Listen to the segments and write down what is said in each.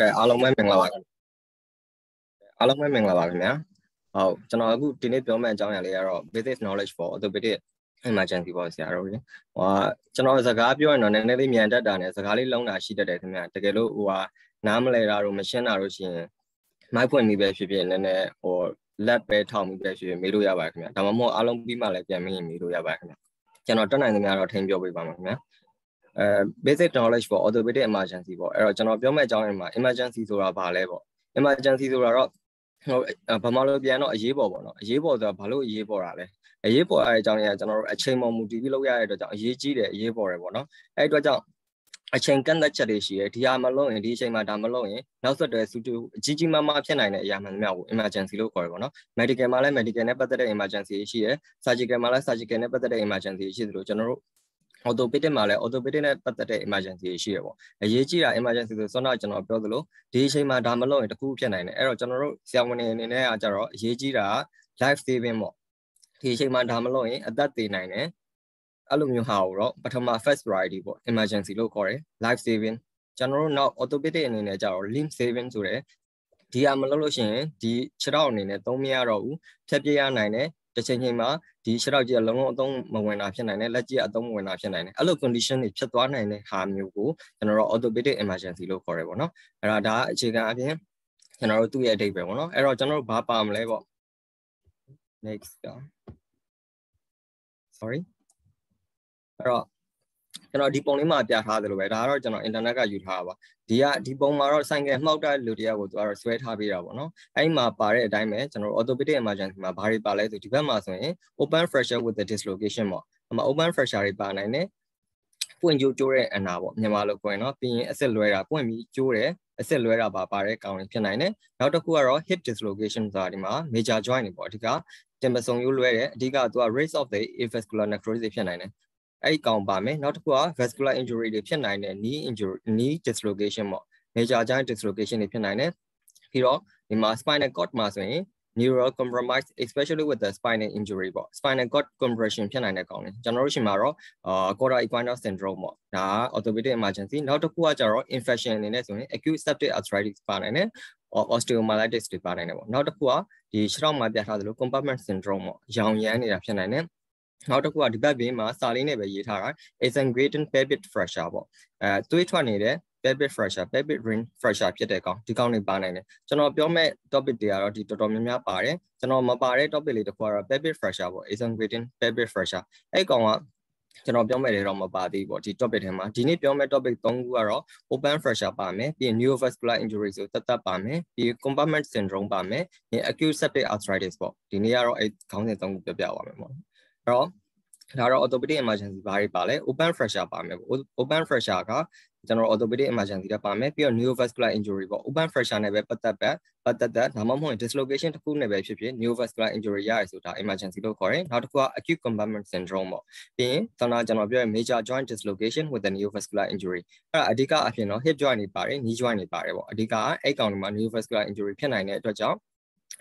ကဲအားလုံးပဲမင်္ဂလာပါအားလုံးပဲမင်္ဂလာပါခင်ဗျာဟုတ်ကျွန်တော်အခုဒီနေ့ပြောမယ့်အကြောင်းအရာလေးကတော့ basic knowledge for orthopedic emergency ပေါ့ဆရာတို့လေဟိုကျွန်တော်စကားပြောရင်တော့နည်းနည်းလေးမြန်တတ်တာနဲ့စကားလေးလုံးတာရှိတတ်တယ်ခင်ဗျာတကယ်လို့ဟိုဟာနားမလဲတာတို့မရှင်းတာတို့ရှိရင်မိုက်ဖွင့်ပြီးပဲဖြစ်ဖြစ်နည်းနည်းဟိုလက်ပဲထောက်ပြီးပဲဖြစ်ဖြစ်မေးလို့ရပါတယ်ခင်ဗျာဒါမှမဟုတ်အားလုံးပြီးမှလည်းပြန်မေးရင်မေးလို့ရပါတယ်ခင်ဗျာကျွန်တော်တက်နိုင်သမျှတော့ထိန်းပြောပေးပါမယ်ခင်ဗျာ အဲ basic knowledge for orthopedic emergency ပေါ့အဲ့တော့ကျွန်တော်ပြောမယ့်အကြောင်းရင်းမှာ emergency ဆိုတာဘာလဲပေါ့ emergency ဆိုတာတော့ဟိုဗမာလိုပြန်တော့အရေးပေါ်ပေါ့နော်အရေးပေါ်ဆိုတာဘာလို့အရေးပေါ်တာလဲအရေးပေါ်ရတဲ့အကြောင်းရင်းကကျွန်တော်တို့အချိန်ပေါ်မူတည်ပြီးလုပ်ရတဲ့အတွက်ကြောင့်အရေးကြီးတယ်အရေးပေါ်တယ်ပေါ့နော်အဲ့အတွက်ကြောင့်အချိန်ကန့်သက်ချက်တွေရှိတယ်ဒီဟာမလုပ်ရင်ဒီအချိန်မှာဒါမလုပ်ရင်နောက်ဆက်တွဲစူတူအကြီးကြီးမားမားဖြစ်နိုင်တဲ့အရာမှန်များကို emergency လို့ခေါ်ရပါတော့ medical မှာလည်း medical နဲ့ပတ်သက်တဲ့ emergency ရှိတယ် surgical မှာလည်း surgical နဲ့ပတ်သက်တဲ့ emergency ရှိသလိုကျွန်တော်တို့ orthopedic မှာလည်း orthopedic နဲ့ပတ်သက်တဲ့ emergency ရှိရပေါ့အရေးကြီးတာ emergency ဆိုတော့ကျွန်တော်ပြောသလိုဒီအချိန်မှာဒါမလုပ်ရင်တခုဖြစ်နိုင်တယ်အဲ့တော့ကျွန်တော်တို့ဆရာဝန်တွေအနေနဲ့ကကြတော့အရေးကြီးတာ life saving ပေါ့ဒီအချိန်မှာဒါမလုပ်ရင်အသက်သေနိုင်တယ်အဲ့လိုမျိုးဟာကိုတော့ပထမ first priority ပေါ့ emergency လို့ခေါ်တယ် life saving ကျွန်တော်တို့နောက် orthopedic အနေနဲ့ကြတော့ limb saving ဆိုတဲ့ဒီဟာမလုပ်လို့ရှိရင်ဒီခြေထောက်အနေနဲ့သုံးမရတော့ဘူးဖြတ်ပြရနိုင်တယ် တစ်ချိန်ချိန်မှာဒီခြေထောက်ကြီးကလုံးလုံးအသုံးမဝင်တာဖြစ်နိုင်တယ်လက်ကြီးကအသုံးမဝင်တာဖြစ်နိုင်တယ်အဲ့လို condition တွေဖြစ်သွားနိုင်တဲ့ဟာမျိုးကိုကျွန်တော်တို့ orthopedic emergency လို့ခေါ်ရပါတော့အဲ့ဒါဒါအခြေခံအပြင်ကျွန်တော်တို့သူ့ရဲ့အဓိပ္ပာယ်ပေါ့နော်အဲ့တော့ကျွန်တော်တို့ဘာပါမလဲပေါ့ next sorry အဲ့တော့ ကျွန်တော်ဒီပုံလေးမှာပြထားသလိုပဲဒါကတော့ကျွန်တော် internet ကယူထားတာပါဒီကဒီပုံမှာတော့ဆိုင်ကယ်မှောက်တဲ့လူတရားကိုသူကတော့ဆွဲထားပေးတာပေါ့နော်အဲ့မှာပါတဲ့အတိုင်းပဲကျွန်တော်တို့ orthopedic emergency မှာဘာတွေပါလဲဆိုဒီဘက်မှာဆိုရင် open fracture with the dislocation ပေါ့အမ open fracture တွေပါနိုင်တယ်ပွင့်ကျိုးကျိုးတဲ့အနာပေါ့မြန်မာလိုပြောရင်တော့ပြီးရင်အစစ်လွဲတာပွင့်ပြီးကျိုးတယ်အစစ်လွဲတာပါပါတဲ့ကောင်တွေဖြစ်နိုင်တယ်နောက်တစ်ခုကတော့ hip dislocation ဆိုတာဒီမှာ major joint တွေပေါ့အဓိကတင်ပစုံရိုးလွဲတယ်အဓိကသူက raise of the avascular necrosis ဖြစ်နိုင်တယ် အဲ့ဒီကောင်ပါမယ်နောက်တစ်ခုက vascular injury တွေဖြစ်နိုင်တဲ့ knee injury knee dislocation ပေါ့ major joint dislocation တွေဖြစ်နိုင်တယ်ပြီးတော့ဒီမှာ spinal cord မှာဆိုရင် neural compromise especially with the spinal injury ပေါ့ spinal cord compression ဖြစ်နိုင်တဲ့ကောင်လေးကျွန်တော်တို့ရှင်မှာတော့အာ cauda equina syndrome ပေါ့ဒါက orthopedic emergency နောက်တစ်ခုကကျတော့ infection အနေနဲ့ဆိုရင် acute septic arthritis ပါနိုင်တယ် osteomyelitis တွေပါနိုင်တယ်ပေါ့နောက်တစ်ခုကဒီခြေထောက်မှာပြထားသလို compartment syndrome ပေါ့ရောင်ရမ်းနေတာဖြစ်နိုင်တယ် နောက်တစ်ခုကဒီဘက်ဘေးမှာစာလေးနဲ့ပဲရေးထားတာ exsanguinate pelvic fracture ပေါ့အဲသွေးထွက်နေတဲ့ pelvic fracture pelvic ring fracture ဖြစ်တဲ့ကောင်ဒီကောင်တွေပါနိုင်တယ်ကျွန်တော်ပြောမဲ့ topic တွေကတော့ဒီတော်တော်များများပါတယ်ကျွန်တော်မပါတဲ့ topic လေးတစ်ခုကတော့ pelvic fracture ပေါ့ exsanguinate pelvic fracture အဲ့ကောင်ကကျွန်တော်ပြောမဲ့တွေတော့မပါသေးဘူးပေါ့ဒီ topic ထဲမှာဒီနေ့ပြောမဲ့ topic 3ခုကတော့ open fracture ပါမယ်ပြီးရင် neovascular injury ဆိုတတ်တတ်ပါမယ်ပြီး compartment syndrome ပါမယ်ပြီး acute septic arthritis ပေါ့ဒီနေ့ကတော့အဲ့ခေါင်းစဉ်3ခုပြောပြပါမယ်ပေါ့အဲ့ တော့ဒါတော့ orthopedic emergency ဘာတွေပါလဲ open fracture ပါမယ် open fracture ကကျွန်တော် orthopedic emergency တွေပါမယ်ပြီးတော့ neovascular injury ပေါ့ open fracture နဲ့ပဲပတ်သက်ပတ်ပတ်သက်သက်ဒါမှမဟုတ် dislocation တစ်ခုနဲ့ပဲဖြစ်ဖြစ် neovascular injury ရရဆိုတာ emergency လို့ခေါ်တယ်နောက်တစ်ခုက acute compartment syndrome ပေါ့ပြီးရင်ကျွန်တော်ကျွန်တော်ပြောရ major joint dislocation with a neovascular injury အဲ့ဒါအဓိကအဖြစ်တော့ hip joint တွေပါတယ် knee joint တွေပါတယ်ပေါ့အဓိကအဲ့ကောင်တွေမှာ neovascular injury ဖြစ်နိုင်တဲ့အတွက်ကြောင့်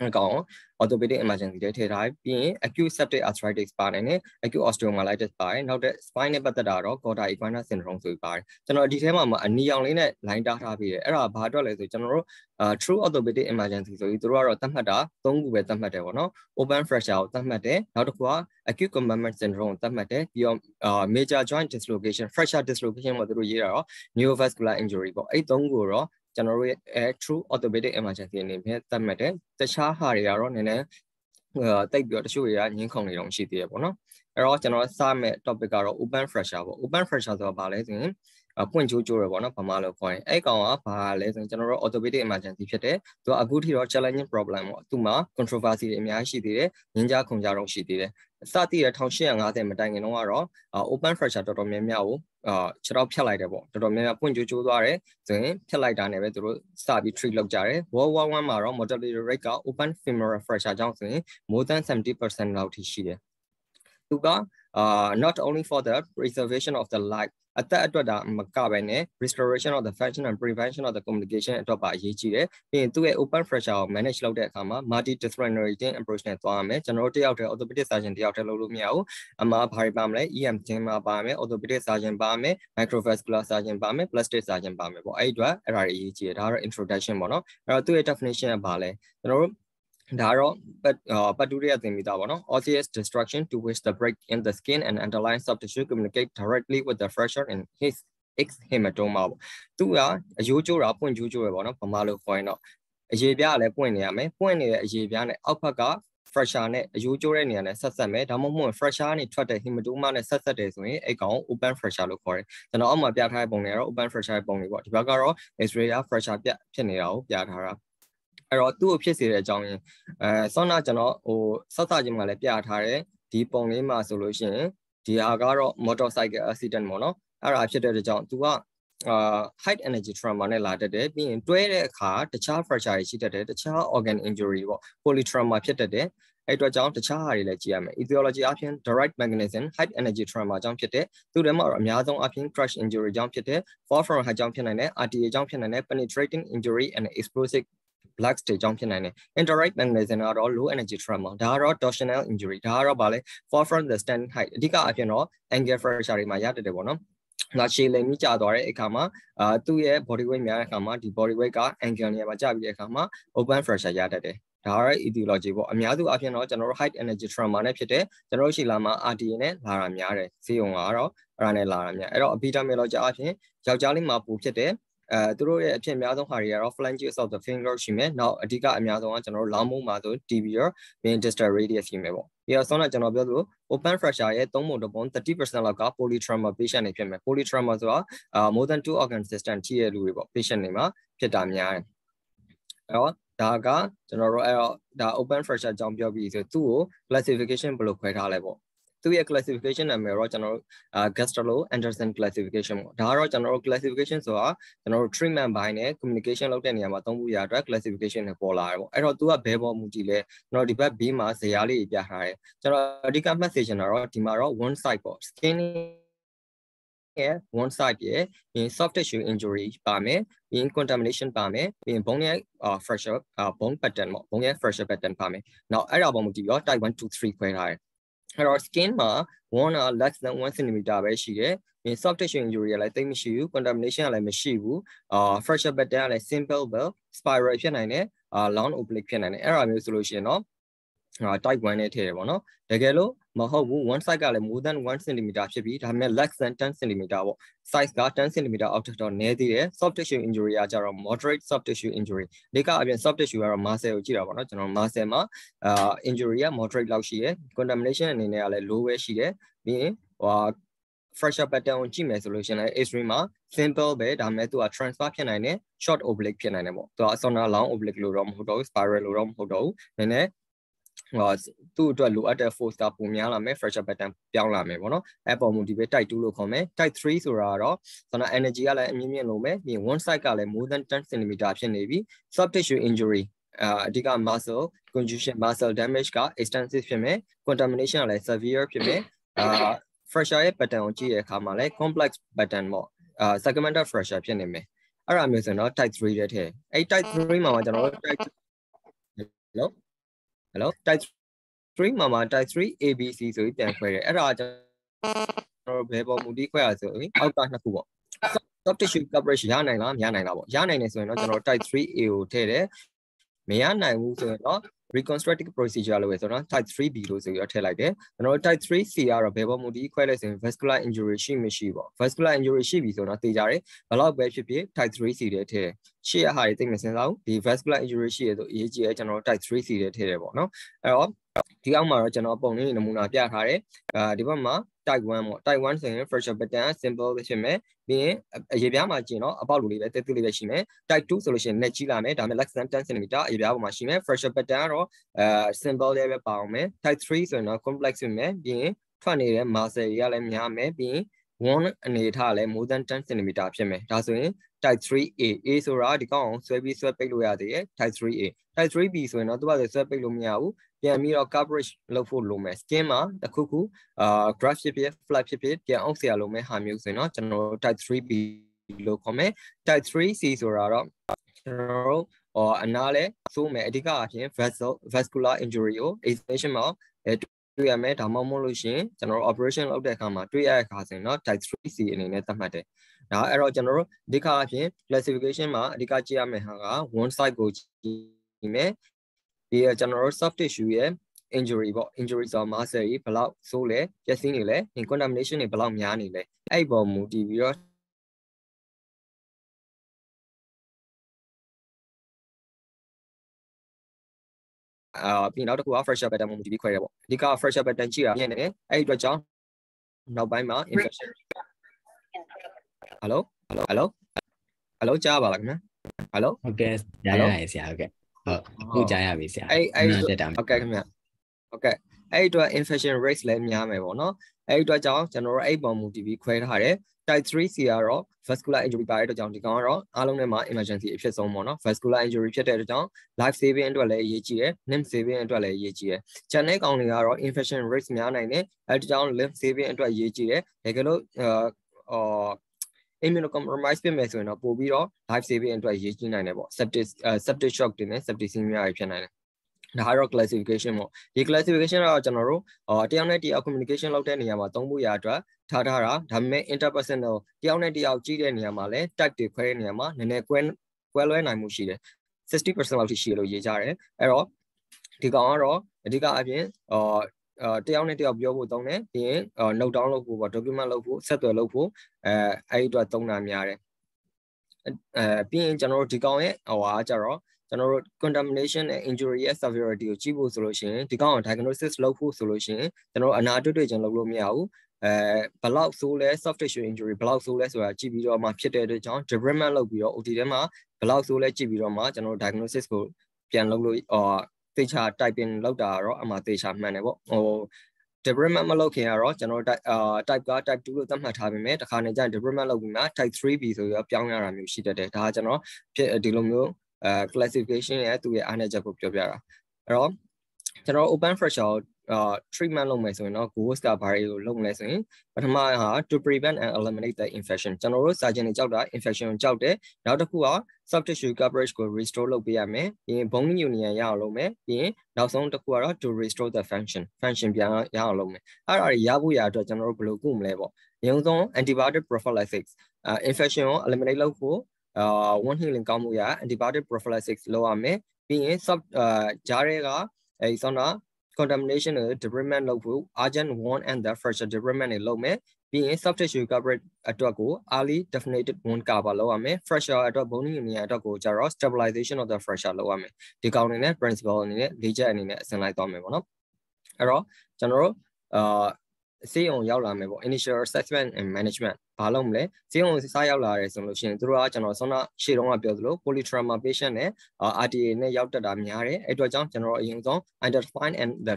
အကောင် orthopedic emergency တွေထည့်ထားပြီးရင် acute septic arthritis ပါနိုင်တယ် acute osteomyelitis ပါတယ်နောက်တဲ့ spine နဲ့ပတ်သက်တာတော့ cauda equina syndrome ဆိုပြီးပါတယ်ကျွန်တော်ဒီထဲမှာအနီရောင်လေးနဲ့ line တားထားပြီးတယ်အဲ့ဒါဘာအတွက်လဲဆိုကျွန်တော်တို့ true orthopedic emergency ဆိုပြီးတို့ကတော့သတ်မှတ်တာ၃ခုပဲသတ်မှတ်တယ်ပေါ့နော် open fracture ကိုသတ်မှတ်တယ်နောက်တစ်ခုက acute compartment syndrome ကိုသတ်မှတ်တယ်ပြီးတော့ major joint dislocation fracture dislocation မှာတို့ရေးတာတော့ neovascular injury ပေါ့အဲ့၃ခုတော့ ကျွန်တော်တို့ရဲ့ true orthopedic emergency အနေနဲ့သတ်မှတ်တယ်တခြားဟာတွေကတော့နည်းနည်းတိတ်ပြီးတော့တချို့တွေကငင်းခုန်နေတော့ရှိသေးတယ်ပေါ့နော်အဲ့တော့ကျွန်တော်စမဲ့ topic ကတော့ open fracture ပေါ့ open fracture ဆိုတာဘာလဲဆိုရင် ပွင့်ချိုးချိုးရပေါ့နော်ဘာမှလို့ခေါ်ရင်အဲ့ကောင်ကဘာလဲဆိုရင်ကျွန်တော်တို့ orthopedic emergency ဖြစ်တယ်သူကအခုထိတော့ challenging problem ပေါ့သူမှာ controversy တွေအများကြီးရှိသေးတယ်ငင်းကြခုန်ကြတော့ရှိသေးတယ်စတည်ရ1850မတိုင်ခင်တော့ကတော့ open fracture တော်တော်များများကိုအာခြေတော့ဖြတ်လိုက်တယ်ပေါ့တော်တော်များများပွင့်ကျိုးကျိုးသွားတယ်ဆိုရင်ဖြတ်လိုက်တာနဲ့ပဲသူတို့စပြီး treat လုပ်ကြတယ် World War 1မှာတော့ mortality rate က open femoral fracture ကြောင့်ဆိုရင် more than 70%လောက်ထိရှိတယ်သူက uh not only for the preservation of the life အသက်အတွက်ဒါမကပဲနဲ့ restoration of the function and prevention of the communication အတွက်ပါအရေးကြီးတယ်ပြီးရင်သူ့ရဲ့ open pressure ကို manage လုပ်တဲ့အခါမှာ multi disciplinary team approach နဲ့သွားရမယ်ကျွန်တော်တို့တယောက်တည်း orthopedic surgeon တယောက်တည်းလုပ်လို့မရဘူးအမှားဘာတွေပါမလဲ EM team မှာပါမယ် orthopedic surgeon ပါမယ် microvascular surgeon ပါမယ် plastic surgeon ပါမယ်ပေါ့အဲ့ဒီအတွက်အဲ့ဒါတွေအရေးကြီးတယ်ဒါကတော့ introduction ပေါ့နော်အဲ့တော့သူ့ရဲ့ definition ကဘာလဲကျွန်တော်တို့ ဒါတော့ပတ်တူရသင်မိတာပေါ့နော် osseous destruction to which the break in the skin and underlying soft tissue communicate directly with the fracture in his X hematoma ပေါ့သူကအယိုးကျိုးတာပွင့်ကျိုးကျိုးပဲပေါ့နော်ဗမာလိုခေါ်ရင်တော့အရေပြားကလည်းပွင့်နေရမယ်ပွင့်နေတဲ့အရေပြားနဲ့အောက်ဘက်က fresher နဲ့အယိုးကျိုးတဲ့နေရာနဲ့ဆက်ဆက်မယ်ဒါမှမဟုတ် fresher ကနေထွက်တဲ့ hematoma နဲ့ဆက်ဆက်တယ်ဆိုရင်အဲ့ကောင် open fresher လို့ခေါ်တယ်ကျွန်တော်အောက်မှာပြထားတဲ့ပုံတွေကတော့ open fresher ပုံတွေပေါ့ဒီဘက်ကတော့ x-ray fresher ပြဖြစ်နေတာကိုပြထားတာ အဲ့တော့သူ့ကိုဖြစ်စေတဲ့အကြောင်းရင်းအဲဆောနာကျွန်တော်ဟိုဆက်စချင်းမှာလည်းပြထားတယ်ဒီပုံလေးမှာဆိုလို့ရှိရင်ဒီဟာကတော့ motorcycle accident ပေါ့နော်အဲ့ဒါဖြစ်တဲ့ကြောင့်သူကအာ height energy trauma နဲ့လာတတ်တယ်ပြီးရင်တွဲတဲ့အခါတခြား fracture တွေရှိတတ်တယ်တခြား organ injury ပေါ့ polytrauma ဖြစ်တတ်တယ်အဲ့အတွက်ကြောင့်တခြားဟာတွေလည်းကြည့်ရမယ် etiology အပြင် direct mechanism height energy trauma ကြောင့်ဖြစ်တဲ့သူတွေမှာအများဆုံးအပြင် crash injury ကြောင့်ဖြစ်တဲ့ fall from height ကြောင့်ဖြစ်နိုင်တဲ့ RTA ကြောင့်ဖြစ်နိုင်တဲ့ penetrating injury and explosive black stage ကြောင့်ဖြစ်နိုင်တယ် indirect mechanism ကတော့ low energy trauma ဒါကတော့ torsional injury ဒါကတော့ဗာလဲ fall from the standing height အဓိကအဖြစ်တော့ angle fracture တွေမှာရတတ်တယ်ပေါ့နော်လာရှည်လိမ်ပြီးကြာသွားတဲ့အခါမှာအာသူ့ရဲ့ body weight များတဲ့အခါမှာဒီ body weight က angle နေရာမှာကြာပြီးတဲ့အခါမှာ open fracture ရတတ်တယ်ဒါကတော့ etiology ပေါ့အများစုအဖြစ်တော့ကျွန်တော်တို့ height energy trauma နဲ့ဖြစ်တဲ့ကျွန်တော်တို့ရှိလာမှာ RTA နဲ့လာတာများတယ်ဈေးုံကတော့အဲ့ဒါနဲ့လာတာများအဲ့တော့ epidemiology အဖြစ်ယောက်ျားလေးမှာပူဖြစ်တဲ့ အဲသူတို့ရဲ့အဖြစ်အများဆုံးဟာတွေကတော့ phalanges of the finger ရှိမယ်နောက်အဓိကအများဆုံးကကျွန်တော်တို့ long move မှာဆို tibial main distal radius ရှိမယ်ပေါ့ပြီးတော့ဆောင်းကကျွန်တော်ပြောသလို open fracture ရဲ့3ပုံတစ်ပုံ30%လောက်က polytrauma patient တွေဖြစ်မယ် polytrauma ဆိုတာအာ more than two organ system ရှိတဲ့လူတွေပေါ့ patient တွေမှာဖြစ်တာများတယ်အဲ့တော့ဒါကကျွန်တော်တို့အဲ့တော့ဒါ open fracture အကြောင်းပြောပြီးဆိုသူ့ကို classification ဘယ်လိုခွဲထားလဲပေါ့ သူရဲ့ classification နာမည်တော့ကျွန်တော်တို့ Gastalo Anderson classification ပေါ့ဒါကတော့ကျွန်တော်တို့ classification ဆိုတာကျွန်တော်တို့ treatment ဘိုင်းနဲ့ communication လုပ်တဲ့နေရာမှာသုံးဖို့ရအတွက် classification နဲ့ပေါ်လာတယ်ပေါ့အဲ့တော့သူကဘယ်ပေါ်မူတည်လဲကျွန်တော်ဒီဘက် B မှာဇယားလေးပြထားတယ်ကျွန်တော်အဓိက message တော့ဒီမှာတော့ one side ပေါ့ skin ရဲ့ one side ရဲ့ပြီး soft tissue injury ပါမယ်ပြီး contamination ပါမယ်ပြီး bone ရဲ့ fracture bone pattern ပေါ့ bone ရဲ့ fracture pattern ပါမယ်နောက်အဲ့ဒါပေါ်မူတည်ပြီးတော့ type 1 2 3ခွဲထားတယ် အဲ့တော့ skin မှာ1 less than 1 cm ပဲရှိတယ်။ပြီး soft tissue injury ကလည်းတိတ်မရှိဘူး contamination ကလည်းမရှိဘူး။အာ fracture pattern ကလည်း simple bell spiral ဖြစ်နိုင်တယ်။အာ long oblique ဖြစ်နိုင်တယ်။အဲ့ဒါမျိုးဆိုလို့ရှိရင်တော့အာ type 1နဲ့ထည့်တယ်ပေါ့နော်။တကယ်လို့ မဟုတ်ဘူး one side ကလည်း more than 1 cm ဖြစ်ပြီးဒါပေမဲ့ less than 10 cm ပေါ့ size က10 cm အောက်ထက်တော့နည်းသေးတယ် soft tissue injury ကကြတော့ moderate soft tissue injury ဒီကအပြင် soft tissue ကတော့ muscle ကိုကြည့်တာပေါ့နော်ကျွန်တော် muscle မှာအာ injury က moderate လောက်ရှိတယ် contamination အနေနဲ့ကလည်း low ပဲရှိတယ်ပြီးရင်ဟို fracture pattern ကိုကြည့်မယ်ဆိုလို့ရှိရင်လည်း x-ray မှာ simple ပဲဒါပေမဲ့သူက transfer ဖြစ်နိုင်တယ် short oblique ဖြစ်နိုင်တယ်ပေါ့သူက sonor long oblique လို့တော့မဟုတ်တော့ဘူး spiral လို့တော့မဟုတ်တော့ဘူးနည်းနည်းဟို သူ့အတွက်လိုအပ်တဲ့ force ကပုံများလာမယ် fracture pattern ပြောင်းလာမယ်ပေါ့နော်အဲ့ပေါ်မူဒီပဲ type 2လို့ခေါ်မယ် type 3ဆိုတာကတော့ဆိုတော့ energy ကလည်းအမြင့်မြင့်လို့မယ်ပြီး one side ကလည်း more than 10 cm ဖြစ်နေပြီ soft tissue injury အဓိက muscle contusion muscle damage က extensive ဖြစ်မယ် contamination ကလည်း severe ဖြစ်မယ်အာ fracture ရဲ့ pattern ကိုကြည့်ရတဲ့အခါမှာလည်း complex pattern ပေါ့အာ segmental fracture ဖြစ်နေမယ်အဲ့ဒါမျိုးဆိုတော့ type 3တဲ့ထဲအဲ့ type 3မှာကျွန်တော်တို့ type hello hello type 3မှာမှာ type 3 ABC ဆိုပြီးပြန်ခွဲတယ်အဲ့ဒါကျွန်တော်ဘယ်ပေါ်မူတည်ခွဲရဆိုရင်အောက်ကနှစ်ခုပေါ့ soft tissue coverage ရနိုင်လားမရနိုင်လားပေါ့ရနိုင်တယ်ဆိုရင်တော့ကျွန်တော် type 3A ကိုထည့်တယ်မရနိုင်ဘူးဆိုရင်တော့ reconstructive procedure လို့ပဲဆိုတော့ type 3B လို့ဆိုပြီးတော့ထည့်လိုက်တယ်ကျွန်တော်တို့ type 3C ကတော့ဘယ်ပေါ်မူတည်ခွဲလိုက်ဆိုရင် vascular injury ရှိမရှိပေါ့ vascular injury ရှိပြီဆိုတော့သိကြတယ်ဘယ်လောက်ပဲဖြစ်ဖြစ် type 3C တဲ့ထည့်ရှေ့ရဟာတွေသိမစင်စားဘူးဒီ vascular injury ရှိရဆိုအရေးကြီးတယ်ကျွန်တော်တို့ type 3C တဲ့ထည့်တယ်ပေါ့နော်အဲ့တော့ဒီအောက်မှာတော့ကျွန်တော်ပုံလေးနမူနာပြထားတယ်အာဒီဘက်မှာ type 1ပေါ့ type 1ဆိုရင် fracture pattern simple ဖြစ်မယ်ပြီးရင်အရေပြားမှာကျင်တော့အပေါက်လိုလေးပဲတက်တူလေးပဲရှိမယ် type 2ဆိုလို့ရှိရင် net ကြီးလာမယ်ဒါပေမဲ့ less than 10 cm အရေပြားပေါ်မှာရှိမယ် fracture pattern ကတော့အဲ simple လေးပဲပါအောင်မယ် type 3ဆိုရင်တော့ complex ဖြစ်မယ်ပြီးရင်ထွက်နေတဲ့ muscle တွေကလည်းများမယ်ပြီးရင် one အနေထားလည်း more than 10 cm ဖြစ်မယ်ဒါဆိုရင် type 3A A ဆိုတာဒီကောင်အောင်ဆွဲပြီးဆွဲပိတ်လို့ရသေးတယ် type 3A type 3B ဆိုရင်တော့သူကဆွဲပိတ်လို့မရဘူး ပြန်ပြီးတော့ coverage လုပ်ဖို့လိုမယ် skin မှာတခုခုအာ graph ဖြစ်ဖြစ် flat ဖြစ်ဖြစ်ပြန်အောင်ဆရာလိုမဲ့ဟာမျိုးဆိုရင်တော့ကျွန်တော်တို့ type 3B လို့ခေါ်မယ် type 3C ဆိုတာတော့ကျွန်တော်တို့ဟောအနားလဲဆိုးမယ်အဓိကအဖြစ် vessel vascular injury ကို extension မှာအဲတွေ့ရမယ်ဒါမှမဟုတ်လို့ရှိရင်ကျွန်တော်တို့ operation လုပ်တဲ့အခါမှာတွေ့ရတဲ့အခါဆိုရင်တော့ type 3C အနေနဲ့သတ်မှတ်တယ်ဒါအဲ့တော့ကျွန်တော်တို့အဓိကအဖြစ် classification မှာအဓိကကြည့်ရမယ့်ဟာက one side ကိုကြည့်မယ် ဒီကျွန်တော်တို့ soft tissue ရဲ့ injury ပေါ့ injury ဆိုတော့ muscle ကြီးဘယ်လောက်ဆိုးလဲပျက်စီးနေလဲ contamination တွေဘယ်လောက်များနေလဲအဲ့ပေါ်မူတည်ပြီးတော့အာပြီးနောက်တစ်ခုက fresher pattern မှာမူတည်ပြီးခွဲရပေါ့အဓိက fresher pattern ကြည့်ရမြင်နေတယ်အဲ့ဒီအတွက်ကြောင့်နောက်ပိုင်းမှာ infection hello hello hello ကြားပါလားခင်ဗျာ hello ဟုတ်ကဲ့ကြားရရဆရာဟုတ်ကဲ့ ဟုတ်အခုကြားရပြီဆရာအဲ့အဲ့ဟုတ်ကဲ့ခင်ဗျာဟုတ်ကဲ့အဲ့အတွက် infection rates လည်းများမယ်ပေါ့နော်အဲ့အတွက်ကြောင့်ကျွန်တော်တို့အဲ့ပုံမူတည်ပြီးခွဲထားတယ် type 3C ကတော့ vascular injury ပါတဲ့အတွက်ကြောင့်ဒီကောင်ကတော့အားလုံးထဲမှာ emergency အဖြစ်ဆုံးပေါ့နော် vascular injury ဖြစ်တဲ့အတွက်ကြောင့် life saving အတွက်လည်းအရေးကြီးတယ် limb saving အတွက်လည်းအရေးကြီးတယ်။ကျန်တဲ့ကောင်တွေကတော့ infection risk များနိုင်တယ်အဲဒီကြောင့် limb saving အတွက်အရေးကြီးတယ်။ဒါကလို့အာ immunocompromise ဖြစ်မယ်ဆိုရင်တော့ပို့ပြီးတော့ life saving အတွက်ရေးကြည့်နိုင်တယ်ပေါ့ septic septic shock တွေနဲ့ septicemia တွေဖြစ်နိုင်တယ်ဒါကတော့ classification ပေါ့ဒီ classification ကတော့ကျွန်တော်တို့တယောက်နဲ့တယောက် communication လုပ်တဲ့နေရာမှာသုံးဖို့ရအတွက်ထားထားတာဒါပေမဲ့ interpersonal တယောက်နဲ့တယောက်ကြည့်တဲ့နေရာမှာလည်း type တွေခွဲတဲ့နေရာမှာနည်းနည်းကွဲကွဲလွဲနိုင်မှုရှိတယ်60%လောက်ထိရှိရလို့ရေးကြတယ်အဲ့တော့ဒီကောင်ကတော့အဓိကအပြင် အာတယောက်နဲ့တယောက်ပြောဖို့သုံးတယ်ပြီးရင် note down လုပ်ဖို့ပေါ့ document လုပ်ဖို့ဆက်သွယ်လုပ်ဖို့အဲအဲ့ဒီအတွက်သုံးတာများတယ်အဲပြီးရင်ကျွန်တော်တို့ဒီကောင်ရဲ့ဟိုဟာကြတော့ကျွန်တော်တို့ contamination နဲ့ injury ရဲ့ severity ကိုကြည့်ဖို့ဆိုလို့ရှိရင်ဒီကောင်ကို diagnosis လုပ်ဖို့ဆိုလို့ရှိရင်ကျွန်တော်အနာတွေ့တွေ့ချင်းလုပ်လို့မရဘူးအဲဘလောက်ဆိုးလဲ soft tissue injury ဘလောက်ဆိုးလဲဆိုတာကြည့်ပြီးတော့မှဖြစ်တဲ့အတွက်ကြောင့် debridement လုပ်ပြီးတော့ OT ထဲမှာဘလောက်ဆိုးလဲကြည့်ပြီးတော့မှကျွန်တော်တို့ diagnosis ကိုပြန်လုပ်လို့ဟော သေချာ typing လောက်တာတော့အမှသေချာမှန်တယ်ပေါ့ဟို debridement မလုပ်ခင်ကတော့ကျွန်တော်အာ type က type 2လို့သတ်မှတ်ထားပေမဲ့တခါနေကျရင် debridement လုပ်ပြီးမှ type 3B ဆိုပြီးတော့ပြောင်းရတာမျိုးရှိတတ်တယ်ဒါကကျွန်တော်ဖြစ်ဒီလိုမျိုးအဲ classification ရဲ့သူ့ရဲ့အားနည်းချက်ကိုပြောပြတာအဲ့တော့ကျွန်တော် open fracture အာ treatment လုပ်မယ်ဆိုရင်တော့ goals ကဘာတွေကိုလုပ်မလဲဆိုရင်ပထမဟာ to prevent and eliminate the infection ကျွန်တော်တို့ surgeon တွေကြောက်တာ infection ကိုကြောက်တယ်နောက်တစ်ခုက soft tissue coverage ကို restore လုပ်ပေးရမယ်ပြီးရင် bone union ရအောင်လုပ်မယ်ပြီးရင်နောက်ဆုံးတစ်ခုကတော့ to restore the function function ပြန်ရအောင်လုပ်မယ်အဲ့ဒါတွေရဖို့ရအတွက်ကျွန်တော်တို့ဘယ်လိုကုမလဲပေါ့အရင်ဆုံး antibiotic prophylaxis infection ကို eliminate လုပ်ဖို့အာ one healing ကောင်းမှုရ antibiotic prophylaxis လုပ်ရမယ်ပြီးရင် soft အာဂျားတွေကအဲဒီဆောင်းတာ contamination တွေ debridement လုပ်ဖို့ urgent wound and the fracture debridement တွေလုပ်မယ်ပြီးရင် soft tissue coverage အတွက်ကို early definitive wound cover လုပ်ရမယ် fracture အတွက် bone union အတွက်ကိုကျတော့ stabilization of the fracture လုပ်ရမယ်ဒီကောင်နေနဲ့ principle အနေနဲ့လေးချက်အနေနဲ့အစင်လိုက်သွားမယ်ပေါ့နော်အဲ့တော့ကျွန်တော်တို့အာစေးအောင်ရောက်လာမယ်ပေါ့ initial assessment and management ဘာလုပ်မလဲစေးအောင်စားရောက်လာရဲဆိုလို့ရှိရင်တို့ကကျွန်တော်ဆောင်းရှေ့တုန်းကပြောသလို polytrauma patient နဲ့ RTA နဲ့ရောက်တက်တာများတယ်အဲ့အတွက်ကြောင့်ကျွန်တော်အရင်ဆုံး identify and the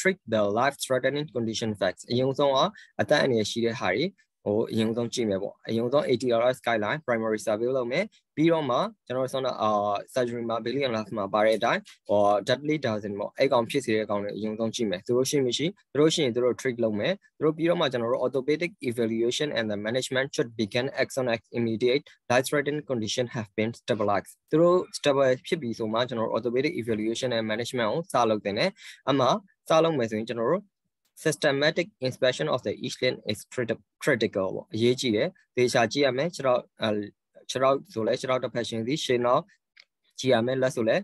treat the life threatening condition facts အရင်ဆုံးကအသက်အန္တရာယ်ရှိတဲ့ဟာတွေ ဟိုအရင်ဆုံးကြည့်မယ်ပေါ့အရင်ဆုံး ATRS guideline primary survey လုပ်မယ်ပြီးတော့မှကျွန်တော်ဆုံးတော့အာ surgery မှာ billion last မှာပါတဲ့အတိုင်းဟော deadly dozen ပေါ့အဲ့ကောင်ဖြစ်စေတဲ့ကောင်တွေအရင်ဆုံးကြည့်မယ်သူတို့ရှိမရှိသူတို့ရှိရင်သူတို့ treat လုပ်မယ်သူတို့ပြီးတော့မှကျွန်တော်တို့ orthopedic evaluation and the management should begin as soon as immediate life threatening condition have been stabilized သူတို့ stable ဖြစ်ပြီဆိုမှကျွန်တော်တို့ orthopedic evaluation and management ကိုစလုပ်တင်တယ်အမှစလုပ်မယ်ဆိုရင်ကျွန်တော်တို့ systematic inspection of the each lane is critical ပေါ့အရေးကြီးတယ်သေချာကြည့်ရမယ်ခြေတော့ခြေတော့ဆိုလဲခြေတော့တစ်ဖက်ရှင်သည်ရှင်းတော့ကြည့်ရမယ်လက်ဆိုလဲ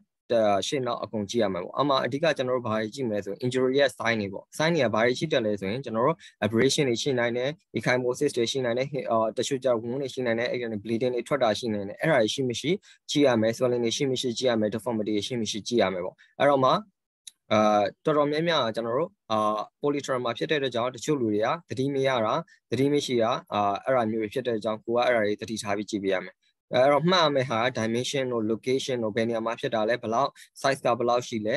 ရှင်းတော့အကုန်ကြည့်ရမှာပေါ့အမှအဓိကကျွန်တော်တို့ဘာတွေကြည့်မလဲဆိုရင် injury ရဲ့ sign တွေပေါ့ sign တွေကဘာတွေရှိတယ်လဲဆိုရင်ကျွန်တော်တို့ abrasion တွေရှိနိုင်တယ် ecchymosis တွေရှိနိုင်တယ်အော်တချို့ကြ wound တွေရှိနိုင်တယ်အဲ့ဒါ bleeding တွေထွက်တာရှိနိုင်တယ်အဲ့ဒါတွေရှိမရှိကြည့်ရမယ် swelling တွေရှိမရှိကြည့်ရမယ် deformity တွေရှိမရှိကြည့်ရမယ်ပေါ့အဲ့တော့မှ အာတော်တော်များများကျွန်တော်တို့အာ polytrauma ဖြစ်တဲ့အတွက်ကြောင့်တချို့လူတွေကသတိမရတာသတိမရှိတာအာအဲ့ဒါမျိုးတွေဖြစ်တဲ့ကြောင့်ကိုကအဲ့ဒါတွေသတိထားပြီးကြည့်ပြရမယ်အဲ့တော့မှတ်မယ်ဟာ dimension တို့ location တို့ဘယ်နေရာမှာဖြစ်တာလဲဘယ်လောက် size ကဘယ်လောက်ရှိလဲ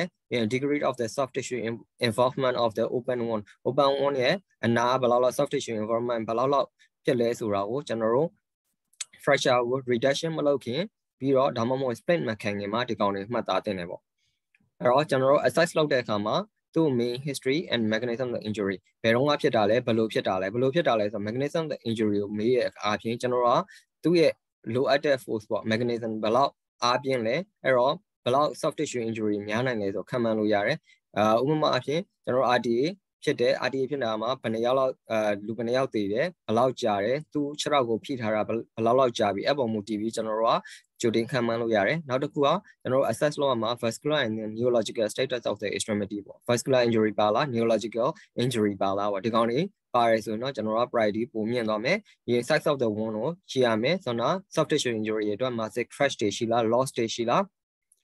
degree of the soft tissue involvement of the open one open one ရဲ့အနာဘယ်လောက်လောက် soft tissue involvement ဘယ်လောက်လောက်ဖြစ်လဲဆိုတာကိုကျွန်တော်တို့ fracture ကို reduction မလုပ်ခင်ပြီးတော့ဒါမှမဟုတ် split မခံခင်မှာဒီကောင်တွေမှတ်သားတင်တယ်ပေါ့ အဲ့တော့ကျွန်တော်တို့ assess လုပ်တဲ့အခါမှာသူ့ main history and mechanism of injury ဘယ်တော့မှဖြစ်တာလဲဘယ်လိုဖြစ်တာလဲဘယ်လိုဖြစ်တာလဲဆိုတော့ mechanism of injury ကိုမေးရအားဖြင့်ကျွန်တော်တို့ကသူ့ရဲ့လိုအပ်တဲ့ force ပေါ့ mechanism ဘယ်လောက်အားပြင်းလဲအဲ့တော့ဘယ်လောက် soft tissue injury များနိုင်လဲဆိုခံမှန်းလို့ရတယ်အာဥပမာအဖြစ်ကျွန်တော် RTA ဖြစ်တယ် RTA ဖြစ်တာမှာဘယ်နှယောက်လောက်အာလူဘယ်နှယောက်သေးတယ်ဘယ်လောက်ကြာတယ်သူခြေထောက်ကိုဖိထားတာဘယ်လောက်လောက်ကြာပြီအဲ့ပုံမူတည်ပြီးကျွန်တော်တို့ကကြိုတင်ခံမှန်းလို့ရတယ်နောက်တစ်ခုကကျွန်တော်တို့ assess လုပ်ရမှာ vascular and neurological status of the extremity ပေါ့ vascular injury ပါလား neurological injury ပါလားပေါ့ဒီကောင်တွေပါတယ်ဆိုရင်တော့ကျွန်တော်တို့ priority ပုံမြင့်သွားမယ်ဒီ size of the wound ကိုကြည့်ရမယ်ဆိုတော့ soft tissue injury တွေအတွက် muscle crash တွေရှိလား loss တွေရှိလား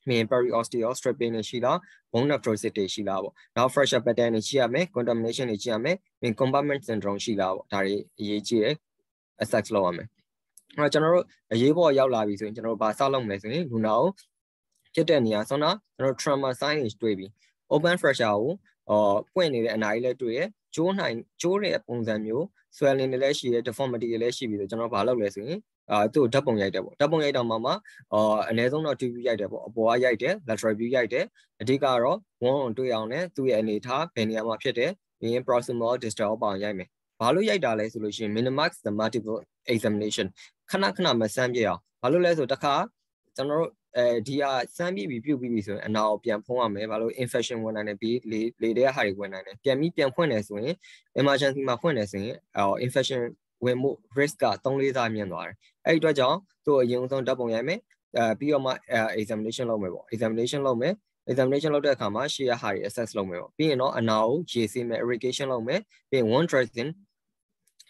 မင်း periosteal stripping တွေရှိလား bone necrosis တွေရှိလားပေါ့နောက် fracture pattern တွေရှိရမယ် contamination တွေရှိရမယ်မင်း compartment syndrome ရှိလားပေါ့ဒါတွေအရေးကြီးတယ် assess လုပ်ရမယ်အဲ့တော့ကျွန်တော်တို့အရေးပေါ်ရောက်လာပြီဆိုရင်ကျွန်တော်တို့ဘာစောက်လုပ်မလဲဆိုရင်လူနာကိုဖြစ်တဲ့နေရာဆိုတော့ကျွန်တော် trauma sign တွေတွေ့ပြီ open fracture ကိုအော်ပွင့်နေတဲ့အနာကြီးလည်းတွေ့ရကျိုးနိုင်ကျိုးတဲ့ပုံစံမျိုး swelling တွေလည်းရှိရ deformity တွေလည်းရှိပြီဆိုကျွန်တော်ဘာလုပ်လဲဆိုရင် အာသူ့ဓာတ်ပုံရိုက်တယ်ပေါ့ဓာတ်ပုံရိုက်တော့မှမှအာအနည်းဆုံးတော့2 view ရိုက်တယ်ပေါ့အပေါ်ကရိုက်တယ် lateral view ရိုက်တယ်အဓိကတော့ one on တွေ့အောင်နဲ့သူ့ရဲ့အနေထားဘယ်နေရာမှာဖြစ်တယ်ပြီးရင် proximal distal ပေါင်ရိုက်မယ်ဘာလို့ရိုက်တာလဲဆိုလို့ရှိရင် minimize the multiple examination ခဏခဏမဆန်းပြအောင်ဘာလို့လဲဆိုတခါကျွန်တော်တို့အဲဒီဟာစမ်းပြီးပြီးပြုတ်ပြီးပြီဆိုရင်အနာကိုပြန်ဖုံးရမယ်ဘာလို့ infection ဝင်နိုင်တယ်ပြီးလေလေတဲ့ဟာတွေဝင်နိုင်တယ်ပြန်ပြီးပြန်ဖွင့်တယ်ဆိုရင် emergency မှာဖွင့်တယ်ဆိုရင်အော် infection ဝင်မှု risk က3လေးစားမြင့်သွားတယ်အဲ့ဒီအတွက်ကြောင့်သူ့အရင်ဆုံးဓာတ်ပုံရိုက်မယ်အဲပြီးတော့မှ examination လုပ်မယ်ပေါ့ examination လုပ်မယ် examination လုပ်တဲ့အခါမှာရှေ့ရဟာတွေ assess လုပ်မယ်ပေါ့ပြီးရင်တော့အနာကိုရေဆေးမယ် irrigation လုပ်မယ်ပြီးရင် one dressing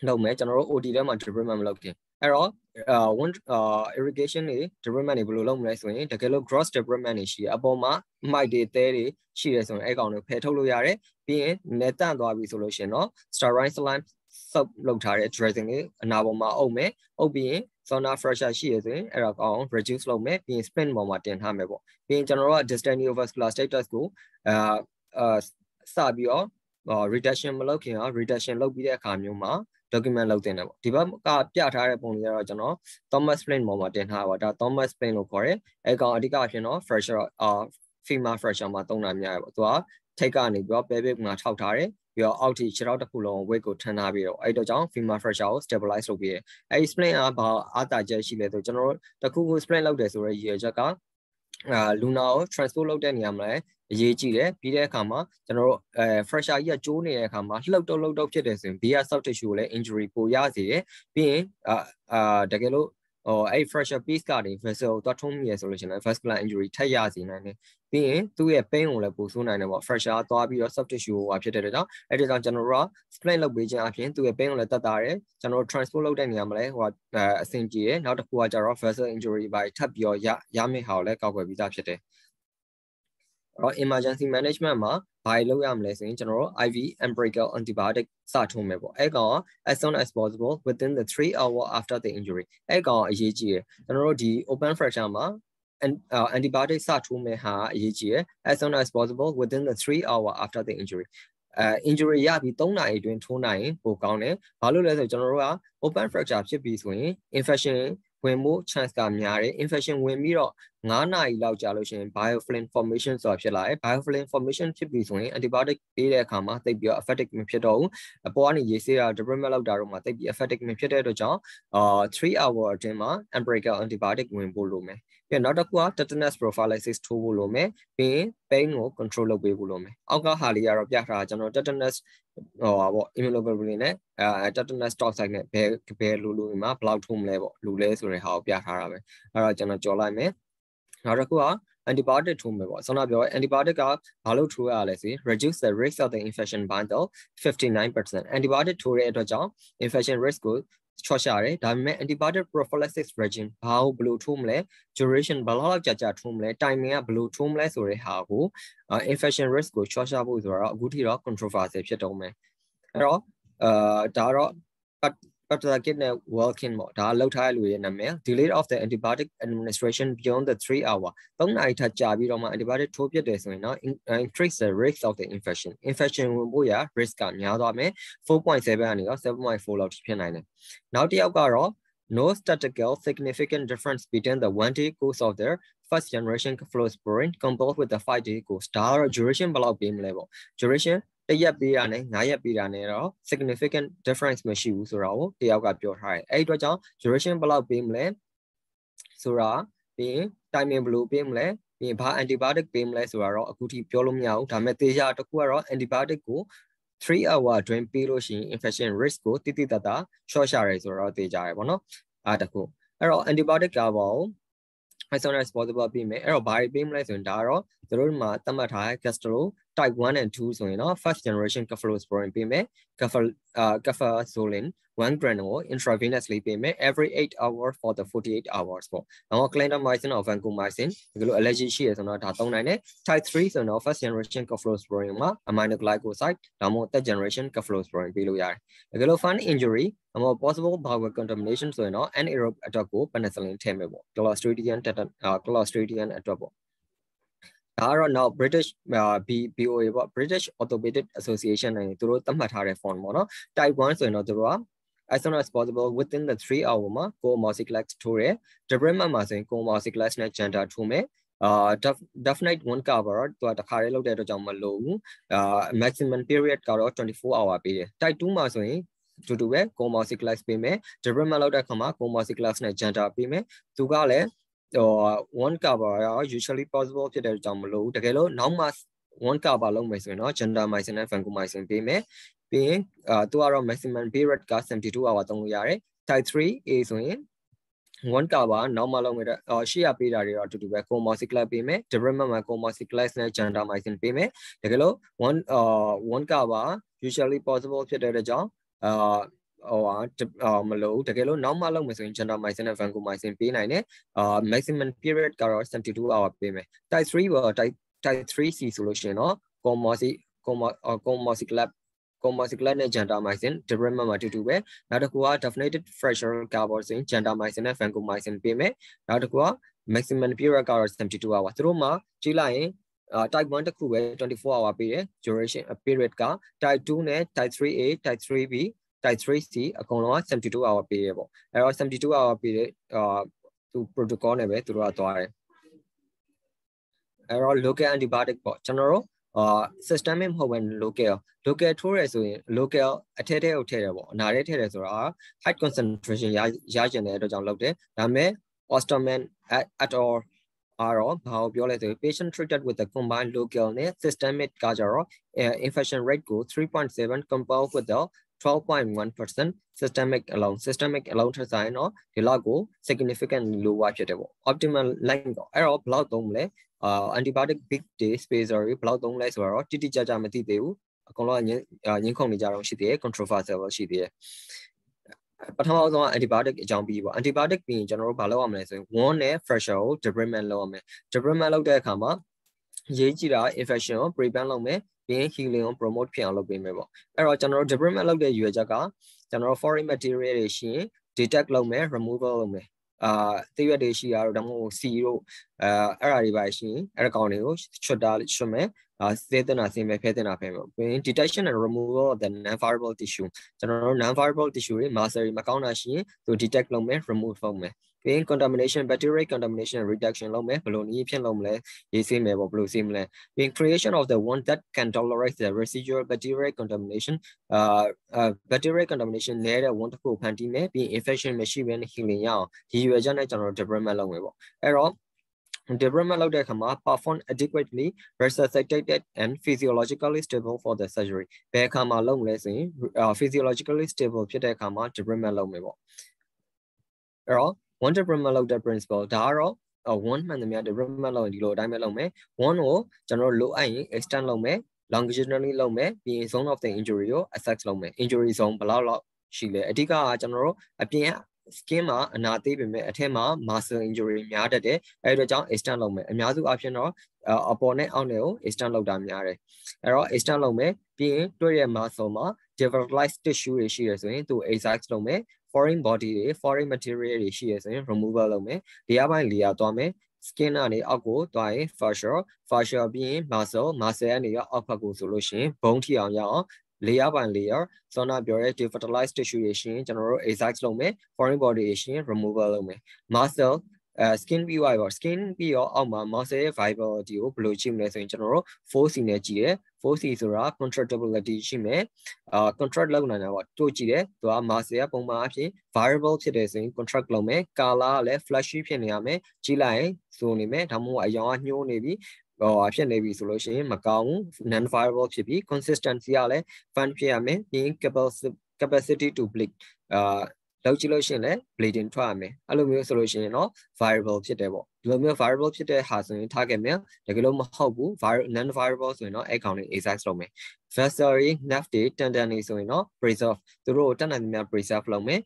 လုပ်မယ်ကျွန်တော်တို့ OT ထဲမှာ debridement မလုပ်ခင်အဲ့တော့ uh one uh irrigation တွေ debridement တွေဘယ်လိုလုပ်မလဲဆိုရင်တကယ်လို့ gross debridement တွေရှိရအပေါ်မှာ mic တွေသဲတွေရှိတယ်ဆိုရင်အဲ့ကောင်တွေဖယ်ထုတ်လို့ရတယ်ပြီးရင်နေတန့်သွားပြီဆိုလို့ရှိရင်တော့ sterile slime ဆုပ်လုပ်ထားတဲ့ dressing လေးအနာပေါ်မှာအုပ်မယ်အုပ်ပြီးရင် sauna fresher ရှိရဆိုရင်အဲ့တော့ကောင်း reduce လုပ်မယ်ပြီးရင် spin ပေါ်မှာတင်ထားမယ်ပေါ့ပြီးရင်ကျွန်တော်တို့က distal neovascular status ကိုအာအာစပြီးတော့ reduction မလုပ်ခင်က reduction လုပ်ပြီးတဲ့အခါမျိုးမှာ document လုပ်တင်တယ်ပေါ့ဒီဘက်ကပြထားတဲ့ပုံလေးကတော့ကျွန်တော် Thomas Flint ပေါ်မှာတင်ထားပါဒါ Thomas Flint လို့ခေါ်တယ်အဲကောင်အဓိကအဖြစ်တော့ fresher အာ female fresher မှာသုံးတာများတယ်ပေါ့သူကထိတ်ကနေပြီးတော့ pelvic မှာထောက်ထားတယ် ပြီးတော့အောက်ထိခြေထောက်တစ်ခုလုံး weight ကိုထမ်းထားပြီးတော့အဲ့တော့ကြောင့် female fresher ကို stabilize လုပ်ပြီးတယ်အဲ့ဒီ splint ကဘာအားတာချက်ရှိလဲဆိုကျွန်တော်တို့တခုခု splint လုပ်တယ်ဆိုတော့ရည်ရွယ်ချက်ကအာလူနာကို transport လုပ်တဲ့နေရာမှာလည်းအရေးကြီးတယ်ပြီးတဲ့အခါမှာကျွန်တော်တို့အဲ fresher ကြီးကကျိုးနေတဲ့အခါမှာလှုပ်တုပ်လှုပ်တုပ်ဖြစ်တယ်ဆိုရင် beer soft tissue ကိုလည်း injury ပိုရစေတယ်ပြီးရင်အာအာတကယ်လို့ ဟိုအဲ့ fresher piece ကနေ vessel ကိုသွားထုံးမိရဆိုလို့ရှိရင် vascular injury ထပ်ရစေနိုင်တယ်ပြီးရင်သူ့ရဲ့ pain ကိုလည်းပိုဆိုးနိုင်တယ်ပေါ့ fresher သွားပြီးတော့ soft tissue ဟိုဖြစ်တဲ့အတွက်ကြောင့်အဲ့ဒီကြောင့်ကျွန်တော်တို့က splint လုပ်ပေးခြင်းအပြင်သူ့ရဲ့ pain ကိုလည်းတတ်တာတယ်ကျွန်တော်တို့ transport လုပ်တဲ့နေရာမှာလည်းဟိုအဆင်ပြေတယ်နောက်တစ်ခုကကျတော့ vessel injury ပါထပ်ပြီးတော့ရရမယ့်ဟာကိုလည်းကောက်ွယ်ပြီးသားဖြစ်တယ်တော့ emergency management မှာ ဘာလုပ်ရမလဲဆိုရင်ကျွန်တော်တို့ IV umbilical antibiotic စထိုးမယ်ပေါ့အဲ့ကောင်က as soon as possible within the 3 hour after the injury အဲ့ကောင်ကအရေးကြီးတယ်ကျွန်တော်တို့ဒီ open fracture မှာ antibiotic စထိုးမယ်ဟာအရေးကြီးတယ် as soon as possible within the 3 hour after the injury အဲ injury ရပြီး3နာရီအတွင်းထိုးနိုင်ရင်ပိုကောင်းတယ်ဘာလို့လဲဆိုကျွန်တော်တို့က open fracture ဖြစ်ပြီးဆိုရင် infection ဝင်မှု chance ကများတယ် infection ဝင်ပြီးတော့ 9နာရီလောက်ကြာလို့ရှိရင် biofilm formation ဆိုတာဖြစ်လာတယ် biofilm formation ဖြစ်ပြီဆိုရင် antibiotic ပေးတဲ့အခါမှာတိတ်ပြီးတော့ effective မဖြစ်တော့ဘူးအပေါ်ကနေရေးဆေးတာ debridement လောက်တာတော့မှတိတ်ပြီး effective မဖြစ်တဲ့အတွက်ကြောင့်အာ3 hour အတွင်းမှာ umbilical antibiotic ဝင်ဖို့လိုမယ်ပြီးတော့နောက်တစ်ခုက tetanus prophylaxis ထိုးဖို့လိုမယ်ပြီးရင် pain ကို control လုပ်ပေးဖို့လိုမယ်အောက်ကဟာလေးကတော့ပြထားတာကျွန်တော် tetanus ဟိုပါပေါ့ immunoglobulin နဲ့အဲ tetanus toxoid နဲ့ဘယ်ဘယ်လိုလိုမှာဘယ်လောက်ထိုးမလဲပေါ့လူလဲဆိုတဲ့ဟာကိုပြထားတာပဲအဲ့တော့ကျွန်တော်ကြော်လိုက်မယ် နောက်တစ်ခုက antibiotic ထိုးမယ်ပေါ့ဆောနာပြော antibiotic ကဘာလို့ထိုးရလဲဆို reduce the risk of the infection by the 59% antibiotic ထိုးတဲ့အတွက်ကြောင့် infection risk ကိုချော့ရှာတယ်ဒါပေမဲ့ antibiotic prophylaxis regime ဘာကိုဘယ်လိုထိုးမလဲ duration ဘယ်လောက်ကြာကြာထိုးမလဲ timing ကဘယ်လိုထိုးမလဲဆိုတဲ့ဟာကို infection risk ကိုချော့ရှာဖို့ဆိုတော့အခုထိတော့ controversy ဖြစ်တော့မယ်အဲ့တော့အာဒါတော့ Petrolakit နဲ့ Welkin ပေါ့ဒါလောက်ထားတဲ့လူရဲ့နာမည် delay of the antibiotic administration beyond the 3 hour 3နာရီထပ်ကြာပြီးတော့မှ antibiotic ထိုးပြတယ်ဆိုရင်တော့ increase the risk of the infection infection ဝင်ဖို့ရ risk ကများသွားမယ်4.7ကနေတော့7.4လောက်ထိဖြစ်နိုင်တယ်နောက်တစ်ယောက်ကတော့ no statistical significant difference between the one day course of their first generation cephalosporin compared with the 5 day course ဒါကတော့ duration ဘယ်လောက်ပေးမလဲပေါ့ duration တစ်ရက်ပေးတာနဲ့9ရက်ပေးတာနဲ့တော့ significant difference မရှိဘူးဆိုတော့တယောက်ကပြောထားတယ်အဲ့ဒီအတွက်ကြောင့် duration ဘယ်လောက်ပေးမလဲဆိုတာပြီးရင် timing ဘယ်လိုပေးမလဲပြီးရင်ဘာ antibiotic ပေးမလဲဆိုတာတော့အခုထိပြောလို့မရဘူးဒါပေမဲ့သေချာတစ်ခုကတော့ antibiotic ကို3 hour အတွင်းပေးလို့ရှိရင် infection risk ကိုတိတိတတ်တာ short ရှာရဲဆိုတော့သိကြရပါတော့အားတခုအဲ့တော့ antibiotic ကပေါ့ as soon as possible ပြီးမယ်အဲ့တော့ဘာတွေပေးမလဲဆိုရင်ဒါကတော့သူတို့မှာသတ်မှတ်ထားတဲ့ gastro type 1 and 2ဆိုရင်တော့ first generation cephalosporin ပေးမယ် cefal uh cefazolin 1 gram ကို intravenously ပေးမယ် every 8 hours for the 48 hours ပေါ့နောက် clindamycin or vancomycin ဒီလို allergy ရှိရဆိုတော့ဒါသုံးနိုင်တယ် type 3ဆိုတော့ first generation cephalosporin မှာ aminoglycoside ဒါမှမဟုတ် third generation cephalosporin ပေးလို့ရတယ်ဒီလို fun injury ဒါမှမဟုတ် possible bowel contamination ဆိုရင်တော့ anaerobic အတွက်ကို penicillin ထည့်မယ်ပေါ့ clostridium clostridium အတွက်ပေါ့ ဒါကတော့ now British BOA ပေါ့ British Orthopedic Association နဲ့သူတို့သတ်မှတ်ထားတဲ့ form ပေါ့နော် type 1ဆိုရင်တော့သူတို့က as soon as possible within the 3 hour မှာ co-moxiclax ထိုးတယ် debridement မှာဆိုရင် co-moxiclax နဲ့ janta ထိုးမယ်အာ definite one cover သူကတခါလေးလုပ်တဲ့အတွက်ကြောင့်မလို့ဘူးအာ maximum period ကတော့24 hour ပေးတယ် type 2မှာဆိုရင်တူတူပဲ co-moxiclax ပေးမယ် debridement လုပ်တဲ့အခါမှာ co-moxiclax နဲ့ janta ပေးမယ်သူကလည်း ဟို one cover ရော usually possible ဖြစ်တဲ့ကြောင့်မလို့တကယ်လို့နောက်မှ one cover လုပ်မယ်ဆိုရင်တော့ gentamicin နဲ့ vancomycin ပေးမယ်ပြီးရင်အာသူကတော့ maximum period က72 hour သုံးလို့ရတယ် type 3A ဆိုရင် one cover နောက်မှလုပ်မယ်အော်ရှေ့ရပေးတာတွေတော့အတူတူပဲ comocyclab ပေးမယ် debridement မှာ comocyclab နဲ့ gentamicin ပေးမယ်တကယ်လို့ one အာ one cover usually possible ဖြစ်တဲ့ကြောင့်အာ ဟိုဟာမလို့တကယ်လို့နောက်မှလုပ်မယ်ဆိုရင် gentamicin နဲ့ vancomycin ပေးနိုင်တယ်အာ maximum period ကတော့72 hour ပေးမယ် type 3ပေါ့ type type 3C ဆိုလို့ရှိရင်တော့ comocy comocyclab comocyclab နဲ့ gentamicin debridement မှာတူတူပဲနောက်တစ်ခုက definitive fracture cover ဆိုရင် gentamicin နဲ့ vancomycin ပေးမယ်နောက်တစ်ခုက maximum period ကတော့72 hour သူတို့မှာကြည့်လိုက်ရင်အာ type 1တခုပဲ24 hour ပေးတယ် duration period က type 2နဲ့ type 3A type 3B type 3C အကုန်လုံးက72 hour ပေးရပေါ့အဲ့တော့72 hour ပေးတဲ့အာသူ protocol နဲ့ပဲသူတို့ကသွားတယ်အဲ့တော့ local antibiotic ပေါ့ကျွန်တော်တို့အာ systemic မဟုတ်ဘဲ local local ထိုးရဲဆိုရင် local အထက်ထဲကိုထည့်တယ်ပေါ့အနာထဲထည့်တယ်ဆိုတာ high concentration ရရကျင်တဲ့အတွက်ကြောင့်လုပ်တယ်ဒါပေမဲ့ Osterman at all အားတော့ဘာကိုပြောလဲဆိုရင် patient treated with the combined local နဲ့ systemic ကကြတော့ infection rate ကို3.7 compared with the 12.1% systemic alone systemic alone ထက်ဆိုင်တော့ဒီလောက်ကို significant lower ဖြစ်တယ်ပေါ့ optimal line တော့အဲ့တော့ဘယ်လောက်သုံးမလဲအာ antibiotic big day spacer ဘယ်လောက်သုံးလဲဆိုတော့တိတိကျကျမသိသေးဘူးအကုန်လုံးငင်းငင်းခုန်နေကြတော့ရှိသေးတယ် controversial ရှိသေးတယ်ပထမဆုံးက antibiotic အကြောင်းပြီးပေါ့ antibiotic ပြီးရင်ကျွန်တော်တို့ဘာလုပ်ရမလဲဆိုရင် one နဲ့ fresher ကို debridement လုပ်ရမယ် debridement လုပ်တဲ့အခါမှာရေးကြည့်တာ infection ကို prevent လုပ်မယ် ပြီးရင် healing ကို promote ဖြစ်အောင်လုပ်ပေးမယ်ပေါ့အဲ့တော့ကျွန်တော်တို့ debridement လုပ်တဲ့ရွေချက်ကကျွန်တော်တို့ foreign material တွေရှိရင် detect လုပ်မယ် removal လုပ်မယ်အာတရွက်တွေရှိရတော့ဒါမှမဟုတ်စီတို့အဲအဲ့ဒါတွေပါရှိရင်အဲ့ကောင်တွေကိုချွတ်တာချွတ်မယ်အာစေတနာစင်ပဲဖဲတင်တာဖဲမယ်ပြီးရင် detection and removal of the non viable tissue ကျွန်တော်တို့ non viable tissue တွေ mastery မကောင်းတာရှိရင်သူ detect လုပ်မယ် remove လုပ်မယ် ပြီးရင် contamination bacterial contamination reduction လုပ်မယ်ဘယ်လိုနည်းဖြင့်လုပ်မလဲရေးစေးမယ်ပေါ့ဘယ်လိုစေးမလဲပြီးရင် creation of the one that can tolerate the residual bacterial contamination အာ bacterial contamination နည်းတဲ့ one တစ်ခုဖန်တီးမယ်ပြီးရင် infection မရှိဘဲနဲ့ healing ရအောင်ဒီရွယ်ချက်နဲ့ကျွန်တော်တို့ debridement လုပ်မယ်ပေါ့အဲ့တော့ debridement လုပ်တဲ့အခါမှာ perform adequately resuscitated and physiologically stable for the surgery ဘယ်အခါမှာလုပ်မလဲဆိုရင် physiologically stable ဖြစ်တဲ့အခါမှာ debridement လုပ်မယ်ပေါ့အဲ့တော့ one debridement လုပ်တဲ့ principle ဒါကတော့ one မှန်သမျှ debridement လုပ်ရင်ဒီလိုအတိုင်းပဲလုပ်မယ် one ကိုကျွန်တော်တို့လိုအပ်ရင် extend လုပ်မယ် longitudinally လုပ်မယ်ပြီးရင် zone of the injury ကို assess လုပ်မယ် injury zone ဘယ်လောက်လောက်ရှိလဲအဓိကကကျွန်တော်တို့အပြင် skin မှာအနာသေးပေမဲ့အထက်မှာ muscle injury များတတ်တယ်အဲဒီတော့ကြောင့် extend လုပ်မယ်အများစုအဖြစ်တော့အပေါ်နဲ့အောက်နဲ့ကို extend လုပ်တာများတယ်အဲတော့ extend လုပ်မယ်ပြီးရင်တွေ့ရ muscle မှာ developed tissue တွေရှိရဆိုရင်သူ excise လုပ်မယ် foreign body တွေ foreign material တွေရှိရဆိုရင် removal လုပ်မယ်ဒီအပိုင်း layer သွားမယ် skin ကနေအောက်ကိုသွားရင် fascia fascia ပြီးရင် muscle muscle ကနေရအောက်ဘက်ကိုဆိုလို့ရှိရင် bone ထိအောင်ရအောင် layer by layer စောနာပြောရဲ defertilized tissue ရရှင်ကျွန်တော်တို့ excise လုပ်မယ် foreign body ရရှင် removal လုပ်မယ် muscle အဲ skin ပြီးသွားရော skin ပြီးရောအောက်မှာ muscle ရဲ့ viability ကိုဘယ်လိုကြည့်မလဲဆိုရင်ကျွန်တော်တို့ 4C နဲ့ကြည့်ရယ် 4C ဆိုတာ contractibility ရှိမယ်အာ contract လုပ်နိုင်တာပေါ့တို့ကြည့်တယ်သူက muscle ကပုံမှန်အဖြစ် variable ဖြစ်တယ်ဆိုရင် contract လုပ်မယ် color ကလည်း flashy ဖြစ်နေရမယ်ကြည့်လိုက်ရင်စိုးနေမယ်ဒါမှမဟုတ်အယောင်ကညှိုးနေပြီဟောဖြစ်နေပြီဆိုလို့ရှိရင်မကောင်းဘူး non variable ဖြစ်ပြီး consistency ကလည်း fun ဖြစ်ရမယ်ပြီး capacity to bleed အာ လောက်ကြည့်လို့ရှိရင်လည်း bleeding ထွက်ရမယ်အဲ့လိုမျိုးဆိုလို့ရှိရင်တော့ variable ဖြစ်တယ်ပေါ့ဒီလိုမျိုး variable ဖြစ်တဲ့ဟာဆိုရင် target မယ်တကယ်လို့မဟုတ်ဘူး non variable ဆိုရင်တော့ account တွေ exact လုပ်မယ် vessel nerve တွေ tendon တွေဆိုရင်တော့ preserve သူတို့ကိုတက်နိုင်များ preserve လုပ်မယ်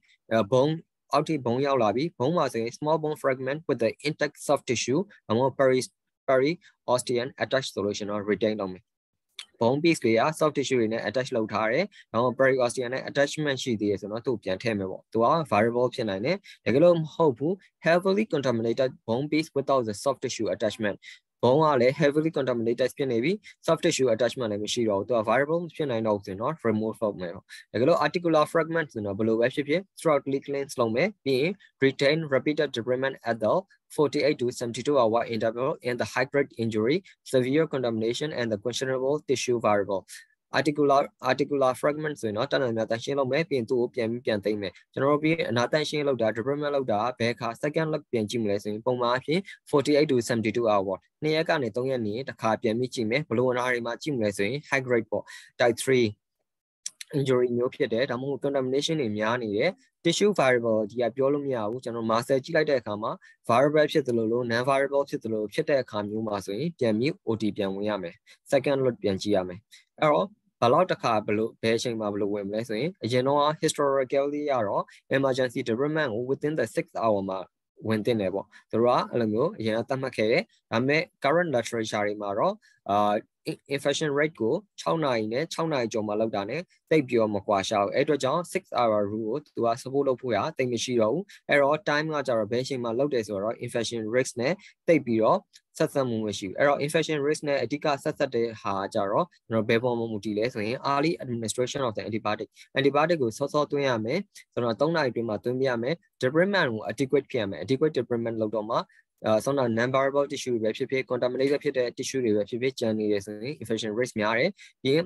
ဘုံအောက်ထိဘုံရောက်လာပြီဘုံမှာဆိုရင် small bone fragment with the intact soft tissue အမော peri peri ostean attached ဆိုလို့ရှိရင်တော့ retain လုပ်မယ် bone piece တွေက soft tissue တွေနဲ့ attach လုပ်ထားတယ်။နောက် periosteum နဲ့ attachment ရှိသေးတယ်ဆိုတော့သူ့ပြန်ထည့်မယ်ပေါ့။သူက variable ဖြစ်နိုင်တယ်။တကယ်လို့မဟုတ်ဘူး heavily contaminated bone piece without the soft tissue attachment ဘုံကလည်း heavily contaminated ဖြစ်နေပြီ soft tissue attachment လည်းမရှိတော့ဘူးသူက variable ဖြစ်နိုင်တော့ဆိုရင်တော့ remove လုပ်မယ်ပေါ့ဒါကလို့ articular fragment ဆိုတော့ဘယ်လိုပဲဖြစ်ဖြစ် thoroughly cleanse လုပ်မယ်ပြီးရင် retain repeated debridement at the 48 to 72 hour interval in the high grade injury severe contamination and the questionable tissue variable Articular articular fragment ဆိုရင်တော့တဏ္ဍာများတန်ရှင်းလုပ်မယ်ပြင်သူ့ကိုပြန်ပြီးပြန်သိမ့်မယ်ကျွန်တော်တို့ပြီးအနာတန်ရှင်းလုပ်တာ development လုပ်တာဘယ်ခါ second လောက်ပြန်ကြည့်မလဲဆိုရင်ပုံမှန်အဖြစ်48 to 72 hour နှစ်ရက်ကနေ3ရက်နေတစ်ခါပြန်ပြီးကြည့်မယ်ဘလို့အနာတွေမှာကြည့်မလဲဆိုရင် high grade ပေါ့ type 3 injury မျိုးဖြစ်တယ်ဒါမှမဟုတ် contamination တွေများနေတယ် tissue variable ဒီကပြောလို့မရဘူးကျွန်တော် master ကြည့်လိုက်တဲ့အခါမှာ variable ဖြစ်သလိုလို non variable ဖြစ်သလိုဖြစ်တဲ့အခါမျိုးမှာဆိုရင်ပြန်ပြီး OT ပြန်ဝင်ရမယ် second lot ပြန်ကြည့်ရမယ်အဲ့တော့ဘယ်လောက်တစ်ခါဘလို့ဘယ်အချိန်မှာဘလို့ဝင်မလဲဆိုရင်အရင်တော့ historically ရတော့ emergency department ကို within the 6 hour မှာဝင်တင်တယ်ပေါ့သူတို့ကအဲ့လိုမျိုးအရင်ကသတ်မှတ်ခဲ့တယ်ဒါပေမဲ့ current literature တွေမှာတော့အာ infection rate ကို6နာရီနဲ့6နာရီကျော်မှလောက်တာနဲ့တိတ်ပြီးတော့မကွာရှာဘူးအဲ့အတွက်ကြောင့် 6 hour rule ကိုသူက support လုပ်ဖို့ရတိတ်မရှိတော့ဘူးအဲ့တော့ time ကကြတော့ဘယ်ချိန်မှလောက်တယ်ဆိုတော့ infection risk နဲ့တိတ်ပြီးတော့ဆက်ဆက်မှုမရှိဘူးအဲ့တော့ infection risk နဲ့အဓိကဆက်ဆက်တဲ့ဟာကြတော့ကျွန်တော်ဘယ်ပေါ်မှာမူတည်လဲဆိုရင် early administration of the antibiotic antibiotic ကိုစောစောသွင်းရမယ်ဆိုတော့3နာရီအတွင်းမှာသွင်းပြရမယ် debridement ကို adequate ဖြစ်ရမယ် adequate debridement လုပ်တော့မှ အဲဆောင်းတာ non variable tissue တွေပဲဖြစ်ဖြစ် contaminated ဖြစ်တဲ့ tissue တွေပဲဖြစ်ဖြစ်ကျန်နေရဆိုရင် infection risk များတယ်ပြီးရင်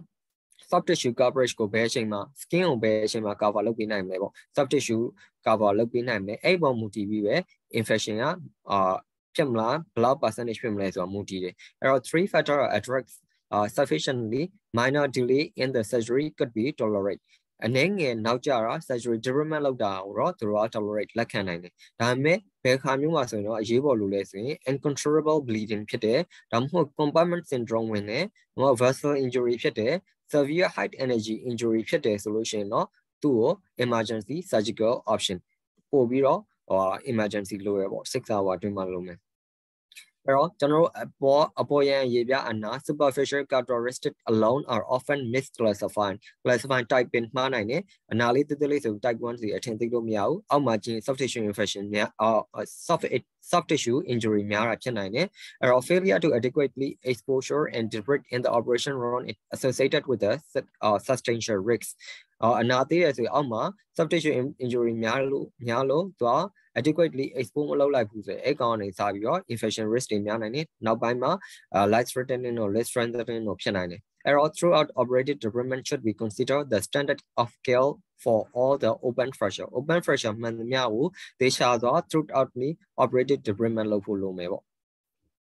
soft tissue coverage ကိုဘယ်အချိန်မှာ skin ကိုဘယ်အချိန်မှာ cover လုပ်ပေးနိုင်မလဲပေါ့ soft tissue cover လုပ်ပေးနိုင်မယ်အဲ့ပေါ်မူတည်ပြီးပဲ infection ကအာဖြစ်မလားဘယ်လောက် percentage ဖြစ်မလဲဆိုတာမူတည်တယ်အဲ့တော့3 factor address uh, sufficiently minor delay in the surgery could be tolerate အနည်းငယ်နောက်ကျတာ surgery development လောက်တာကိုတော့သူတို့က tolerate လက်ခံနိုင်တယ်ဒါပေမဲ့ဘယ်ခါမျိုးမှာဆိုရင်တော့အရေးပေါ်လို့လဲဆိုရင် uncontrollable bleeding ဖြစ်တယ်ဒါမှမဟုတ် compartment syndrome ဝင်တယ်ဒါမှမဟုတ် vessel injury ဖြစ်တယ် severe high energy injury ဖြစ်တယ်ဆိုလို့ရှိရင်တော့သူ့ကို emergency surgical option ပို့ပြီးတော့ဟို emergency လို့ရပေါ့6 hour အတွင်းမှာလုပ်မယ် အဲ့တော့ကျွန်တော်တို့အပေါ်အပေါ်ရန်ရေပြအနာ superficial characteristic alone are often misclassified classifying type ပင်မှားနိုင်တယ်အနာလေးတိတိလေးဆို type 1စီအထင်သိလို့မရဘူးအောက်မှာကျင်း soft tissue infection များ soft soft tissue injury များတာဖြစ်နိုင်တယ်အဲ့တော့ failure to adequately exposure and debrief in the operation run associated with the uh, substantial risks အနာသေးရဆိုအောက်မှာ soft tissue injury များလို့များလို့သူက adequately expose မလုပ်လိုက်ဘူးဆိုရင်အဲ့ကောင်ကနေစပြီးတော့ infection risk တွေများနိုင်တယ်နောက်ပိုင်းမှာ life threatening တို့ less threatening တို့ဖြစ်နိုင်တယ်အဲ့တော့ throughout operated debridement should be considered the standard of care for all the open fracture open fracture မှန်သမျှကိုသေချာစွာ throughoutly operated debridement လုပ်ဖို့လိုမယ်ပေါ့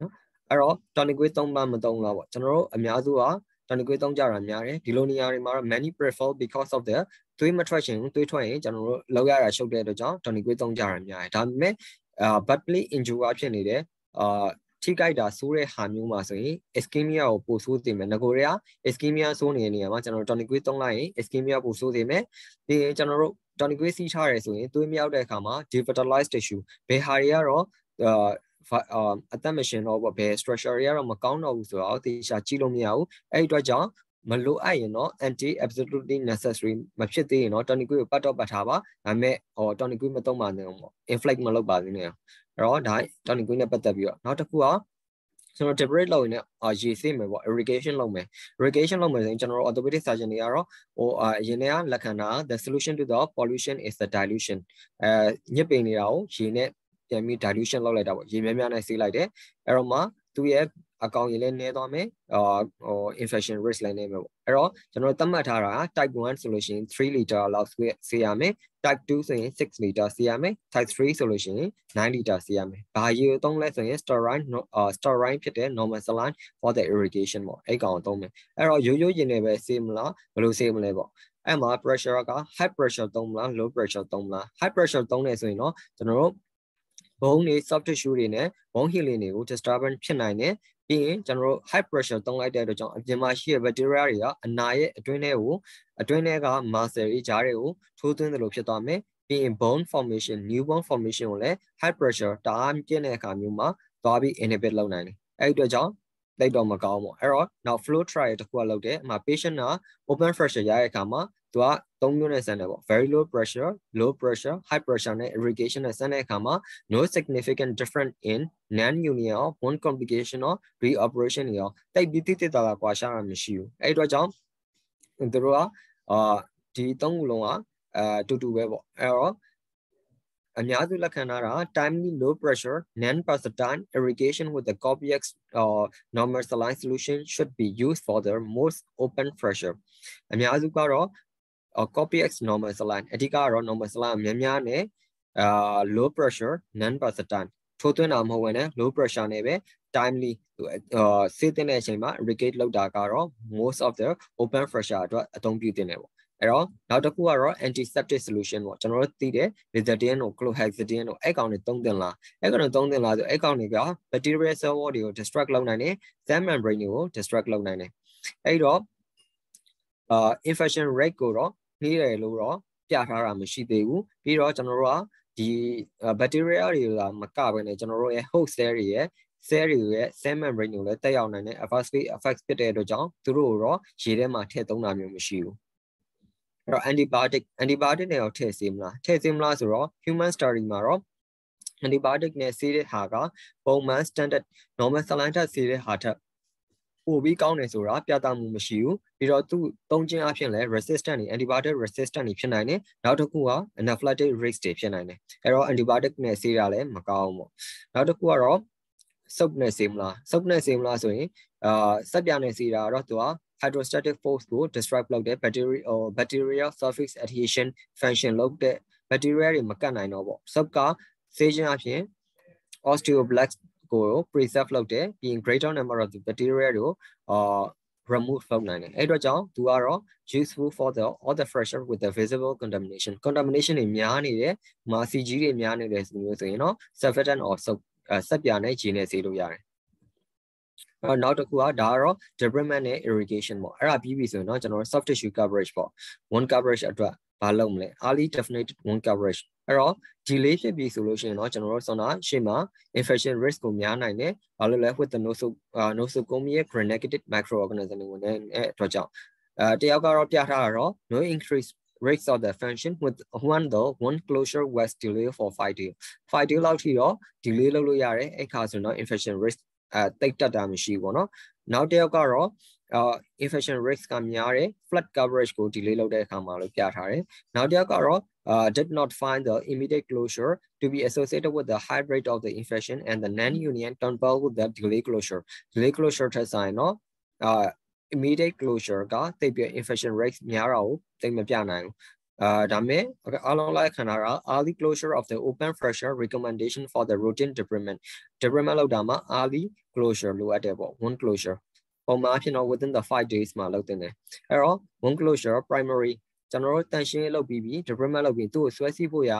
နော်အဲ့တော့ tonic weight 3ပါမသုံးလားပေါ့ကျွန်တော်တို့အများစုက tonic weight 3ကြတာများတယ်ဒီလိုနေရာတွေမှာတော့ many prefer because of the သွေးမထွက်ရှင်သွေးထွက်ရင်ကျွန်တော်တို့လောက်ရတာရှုပ်တဲ့အတွက်ကြောင့် tonic weight 3ကြတာများတယ်ဒါပေမဲ့အာ badly injury ဖြစ်နေတဲ့အာထိကြိုက်တာဆိုးတဲ့ဟာမျိုးမှာဆိုရင် ischemia ကိုပိုဆိုးစေမယ်ငကိုတွေက ischemia ဆိုးနေတဲ့နေရာမှာကျွန်တော်တို့ tonic weight သုံးလိုက်ရင် ischemia ပိုဆိုးစေမယ်ပြီးရင်ကျွန်တော်တို့ tonic weight စီးထားရဲဆိုရင်သွေးမြောက်တဲ့အခါမှာ devitalized tissue ဘယ်ဟာတွေကတော့ အာအသက်မရှင်တော့ဘယ် structure တွေကတော့မကောင်းတော့ဘူးဆိုတော့တေချာကြည့်လို့မရဘူးအဲ့ဒီအတွက်ကြောင့်မလိုအပ်ရင်တော့ anti absolutely necessary မဖြစ်သေးရင်တော့ tonic ကိုပတ်တော့ပတ်ထားပါဒါပေမဲ့ဟော tonic မသုံးပါနဲ့ပေါ့ inflate မလုပ်ပါသေးနဲ့အဲ့တော့ဒါ tonic နဲ့ပတ်သက်ပြီးတော့နောက်တစ်ခုကကျွန်တော် debris လုပ်ရင်လည်းရေဆေးမယ်ပေါ့ irrigation လုပ်မယ် irrigation လုပ်မယ်ဆိုရင်ကျွန်တော်တို့ orthopedic surgeon တွေကတော့ဟိုအရင်ကလက်ခံတာ the solution to the pollution is the dilution အဲညစ်ပင်နေတာကိုရေနဲ့ ပြန်ပြီး dilution လုပ်လိုက်တာပေါ့ရေများများနဲ့ဆေးလိုက်တယ်အဲ့တော့မှသူ့ရဲ့အကောင်ရေလည်းနည်းသွားမယ်အာဟို infection risk လည်းနည်းမယ်ပေါ့အဲ့တော့ကျွန်တော်သတ်မှတ်ထားတာ type 1ဆိုလို့ရှိရင်3 liter လောက်ဆေးရမယ် type 2ဆိုရင်6 liter ဆေးရမယ် type 3ဆိုလို့ရှိရင်9 liter ဆေးရမယ်ဘာရေကိုသုံးလဲဆိုရင် steroid steroid ဖြစ်တဲ့ normal saline for the irrigation ပေါ့အဲ့ကောင်ကိုသုံးမယ်အဲ့တော့ရိုးရိုးရင်တွေပဲဆေးမလားဘယ်လိုဆေးမလဲပေါ့အဲ့မှာ pressure က high pressure သုံးမလား low pressure သုံးမလား high pressure သုံးနေဆိုရင်တော့ကျွန်တော်တို့ ဘုံတွေ soft tissue တွေနဲ့ဘုံ healing တွေကို disturbance ဖြစ်နိုင်တယ်ပြီးရင်ကျွန်တော်တို့ high pressure သုံးလိုက်တဲ့အတွက်ကြောင့်အပြင်မှာရှိတဲ့ bacteria တွေကအနာရဲ့အတွင်းထဲကိုအတွင်းထဲက muscle တွေကြားတွေကိုထိုးသွင်းသလိုဖြစ်သွားမယ်ပြီးရင် bone formation new bone formation ကိုလည်း high pressure တအားပြင်းတဲ့အခါမျိုးမှာသွားပြီး inhibit လုပ်နိုင်တယ်အဲ့ဒီအတွက်ကြောင့်လိုက်တော့မကောင်းဘူးအဲ့တော့နောက် flow trial တခုကလုပ်တယ်အမှ patient က open pressure ရတဲ့အခါမှာ သူက၃မျိုးနဲ့ဆန်တယ်ပေါ့ very low pressure low pressure high pressure နဲ့ irrigation နဲ့ဆန်တဲ့အခါမှာ no significant difference in non union or one complication or reoperation ရောတိတ်ပြီးတိတိတာတာကွာရှာတာမရှိဘူးအဲ့အတွက်ကြောင့်သူတို့ကအာဒီသုံးခုလုံးကအဲတူတူပဲပေါ့အဲ့တော့အများစုလက်ခံထားတာ timely low pressure non pulsatile irrigation with the Copix uh, normal saline solution should be used for the most open pressure အများစုကတော့ Copix normal saline အဓိကတော့ normal saline များများနဲ့အာ low pressure non pulsatile ထိုးသွင်းတာမဟုတ်ဘဲနဲ့ low pressure နဲ့ပဲ timely အာစေးတဲ့အချိန်မှာ irrigate လုပ်တာကတော့ most of the open pressure အတွက်အသုံးပြုတင်တယ်ပေါ့အဲ့တော့နောက်တစ်ခုကတော့ antiseptic solution ပေါ့ကျွန်တော်တို့သိတယ် Lizardine တို့ Clohexidine တို့အဲ့ကောင်တွေသုံးသင့်လားအဲ့ကောင်တွေသုံးသင့်လားဆိုအဲ့ကောင်တွေက bacterial cell wall တွေကို destruct လုပ်နိုင်တယ် cell membrane တွေကို destruct လုပ်နိုင်တယ်အဲ့တော့အာ infection rate ကိုတော့ နှေးတယ်လို့တော့ပြထားတာမရှိသေးဘူးပြီးတော့ကျွန်တော်တို့ကဒီ bacteria တွေကမကဘဲနဲ့ကျွန်တော်တို့ရဲ့ host cell တွေရဲ့ cell တွေရဲ့ cell membrane ကိုလည်းတက်ရောက်နိုင်တဲ့ adversely effects ဖြစ်တဲ့အတွက်ကြောင့်သူတို့တော့ရေထဲမှာထည့်သုံးတာမျိုးမရှိဘူးအဲ့တော့ antibiotic antibiotic နဲ့ရောထည့်စေမလားထည့်စေမလားဆိုတော့ human study မှာတော့ antibiotic နဲ့ဆေးတဲ့ဟာကပုံမှန် standard normal saline ထက်ဆေးတဲ့ဟာထက် ပိုပြီးကောင်းတယ်ဆိုတာပြသမှုမရှိဘူးပြီးတော့သူသုံးခြင်းအဖြစ်လည်း resistant တွေ antibiotic resistant တွေဖြစ်နိုင်တယ်နောက်တစ်ခုက anaphylactic risk တွေဖြစ်နိုင်တယ်အဲ့တော့ antibiotic နဲ့ဆေးတာလည်းမကောင်းဘူးပေါ့နောက်တစ်ခုကတော့ soap နဲ့ဆေးမလား soap နဲ့ဆေးမလားဆိုရင်အာစက်ပြနဲ့ဆေးတာတော့သူက hydrostatic force ကို describe လုပ်တဲ့ bacteria or bacterial surface adhesion function လုပ်တဲ့ bacteria တွေမကတ်နိုင်တော့ပေါ့ soap ကဆေးခြင်းအဖြစ် osteoblasts ကို preserve လုပ်တယ်ပြီးရင် greater number of the bacteria တွေကိုအာ remove လုပ်နိုင်တယ်အဲ့တော့ကြောင့်သူကတော့ useful for the all the pressure with the visible contamination contamination တွေများနေတယ်မာစီကြီးတွေများနေတယ်ဆိုမျိုးဆိုရင်တော့ surfactant or soap ဆက်ပြနဲ့ဂျင်းနဲ့ဆေးလို့ရတယ်အဲနောက်တစ်ခုကဒါကတော့ debridement နဲ့ irrigation ပေါ့အဲ့ဒါပြီးပြီဆိုရင်တော့ကျွန်တော်တို့ soft tissue coverage ပေါ့ one coverage အတွက်ဘာလုပ်မလဲ early definite one coverage အဲ့တော့ delay ဖြစ်ပြီဆိုလို့ရှိရင်တော့ကျွန်တော်တို့ဆိုတာရှေ့မှာ infection risk ကိုများနိုင်တယ်ဘာလို့လဲ with the nosocomial gram negative microorganism တွေဝင်တဲ့အတွက်ကြောင့်အဲတယောက်ကတော့ပြထားတာတော့ no increase rates of the function with one though one closure was delayed for 5 days 5 days လောက်ထိတော့ delay လုပ်လို့ရတယ်အဲ့ခါဆိုတော့ infection risk အဲတိတ်တက်တာမရှိဘူးเนาะနောက်တစ်ယောက်ကတော့ uh infection risk ကများတယ် flood coverage ကို delay လုပ်တဲ့အခါမှာလို့ပြထားတယ်နောက်တစ်ယောက်ကတော့ uh, did not find the immediate closure to be associated with the high rate of the infection and the non-union coupled with the delay closure delay closure ထက်ဆိုင်တော့ uh, immediate closure ကတိတ်ပြ infection rate များတာကိုတိတ်မပြနိုင်ဘူးအာဒါမဲ့အားလုံးလိုက်ခံတာက early closure of the open pressure recommendation for the routine debridement debridement လောက်တာမှာ early closure လိုအပ်တယ်ပေါ့ one closure ပုံမှန်အဖြစ်တော့ within the 5 days မှာလုပ်တင်တယ်အဲ့တော့ one closure primary ကျွန်တော်တို့တန်ရှင်းလုပ်ပြီးပြီး debridement လုပ်ပြီးသူ့ကိုဆွဲစီးဖို့ရ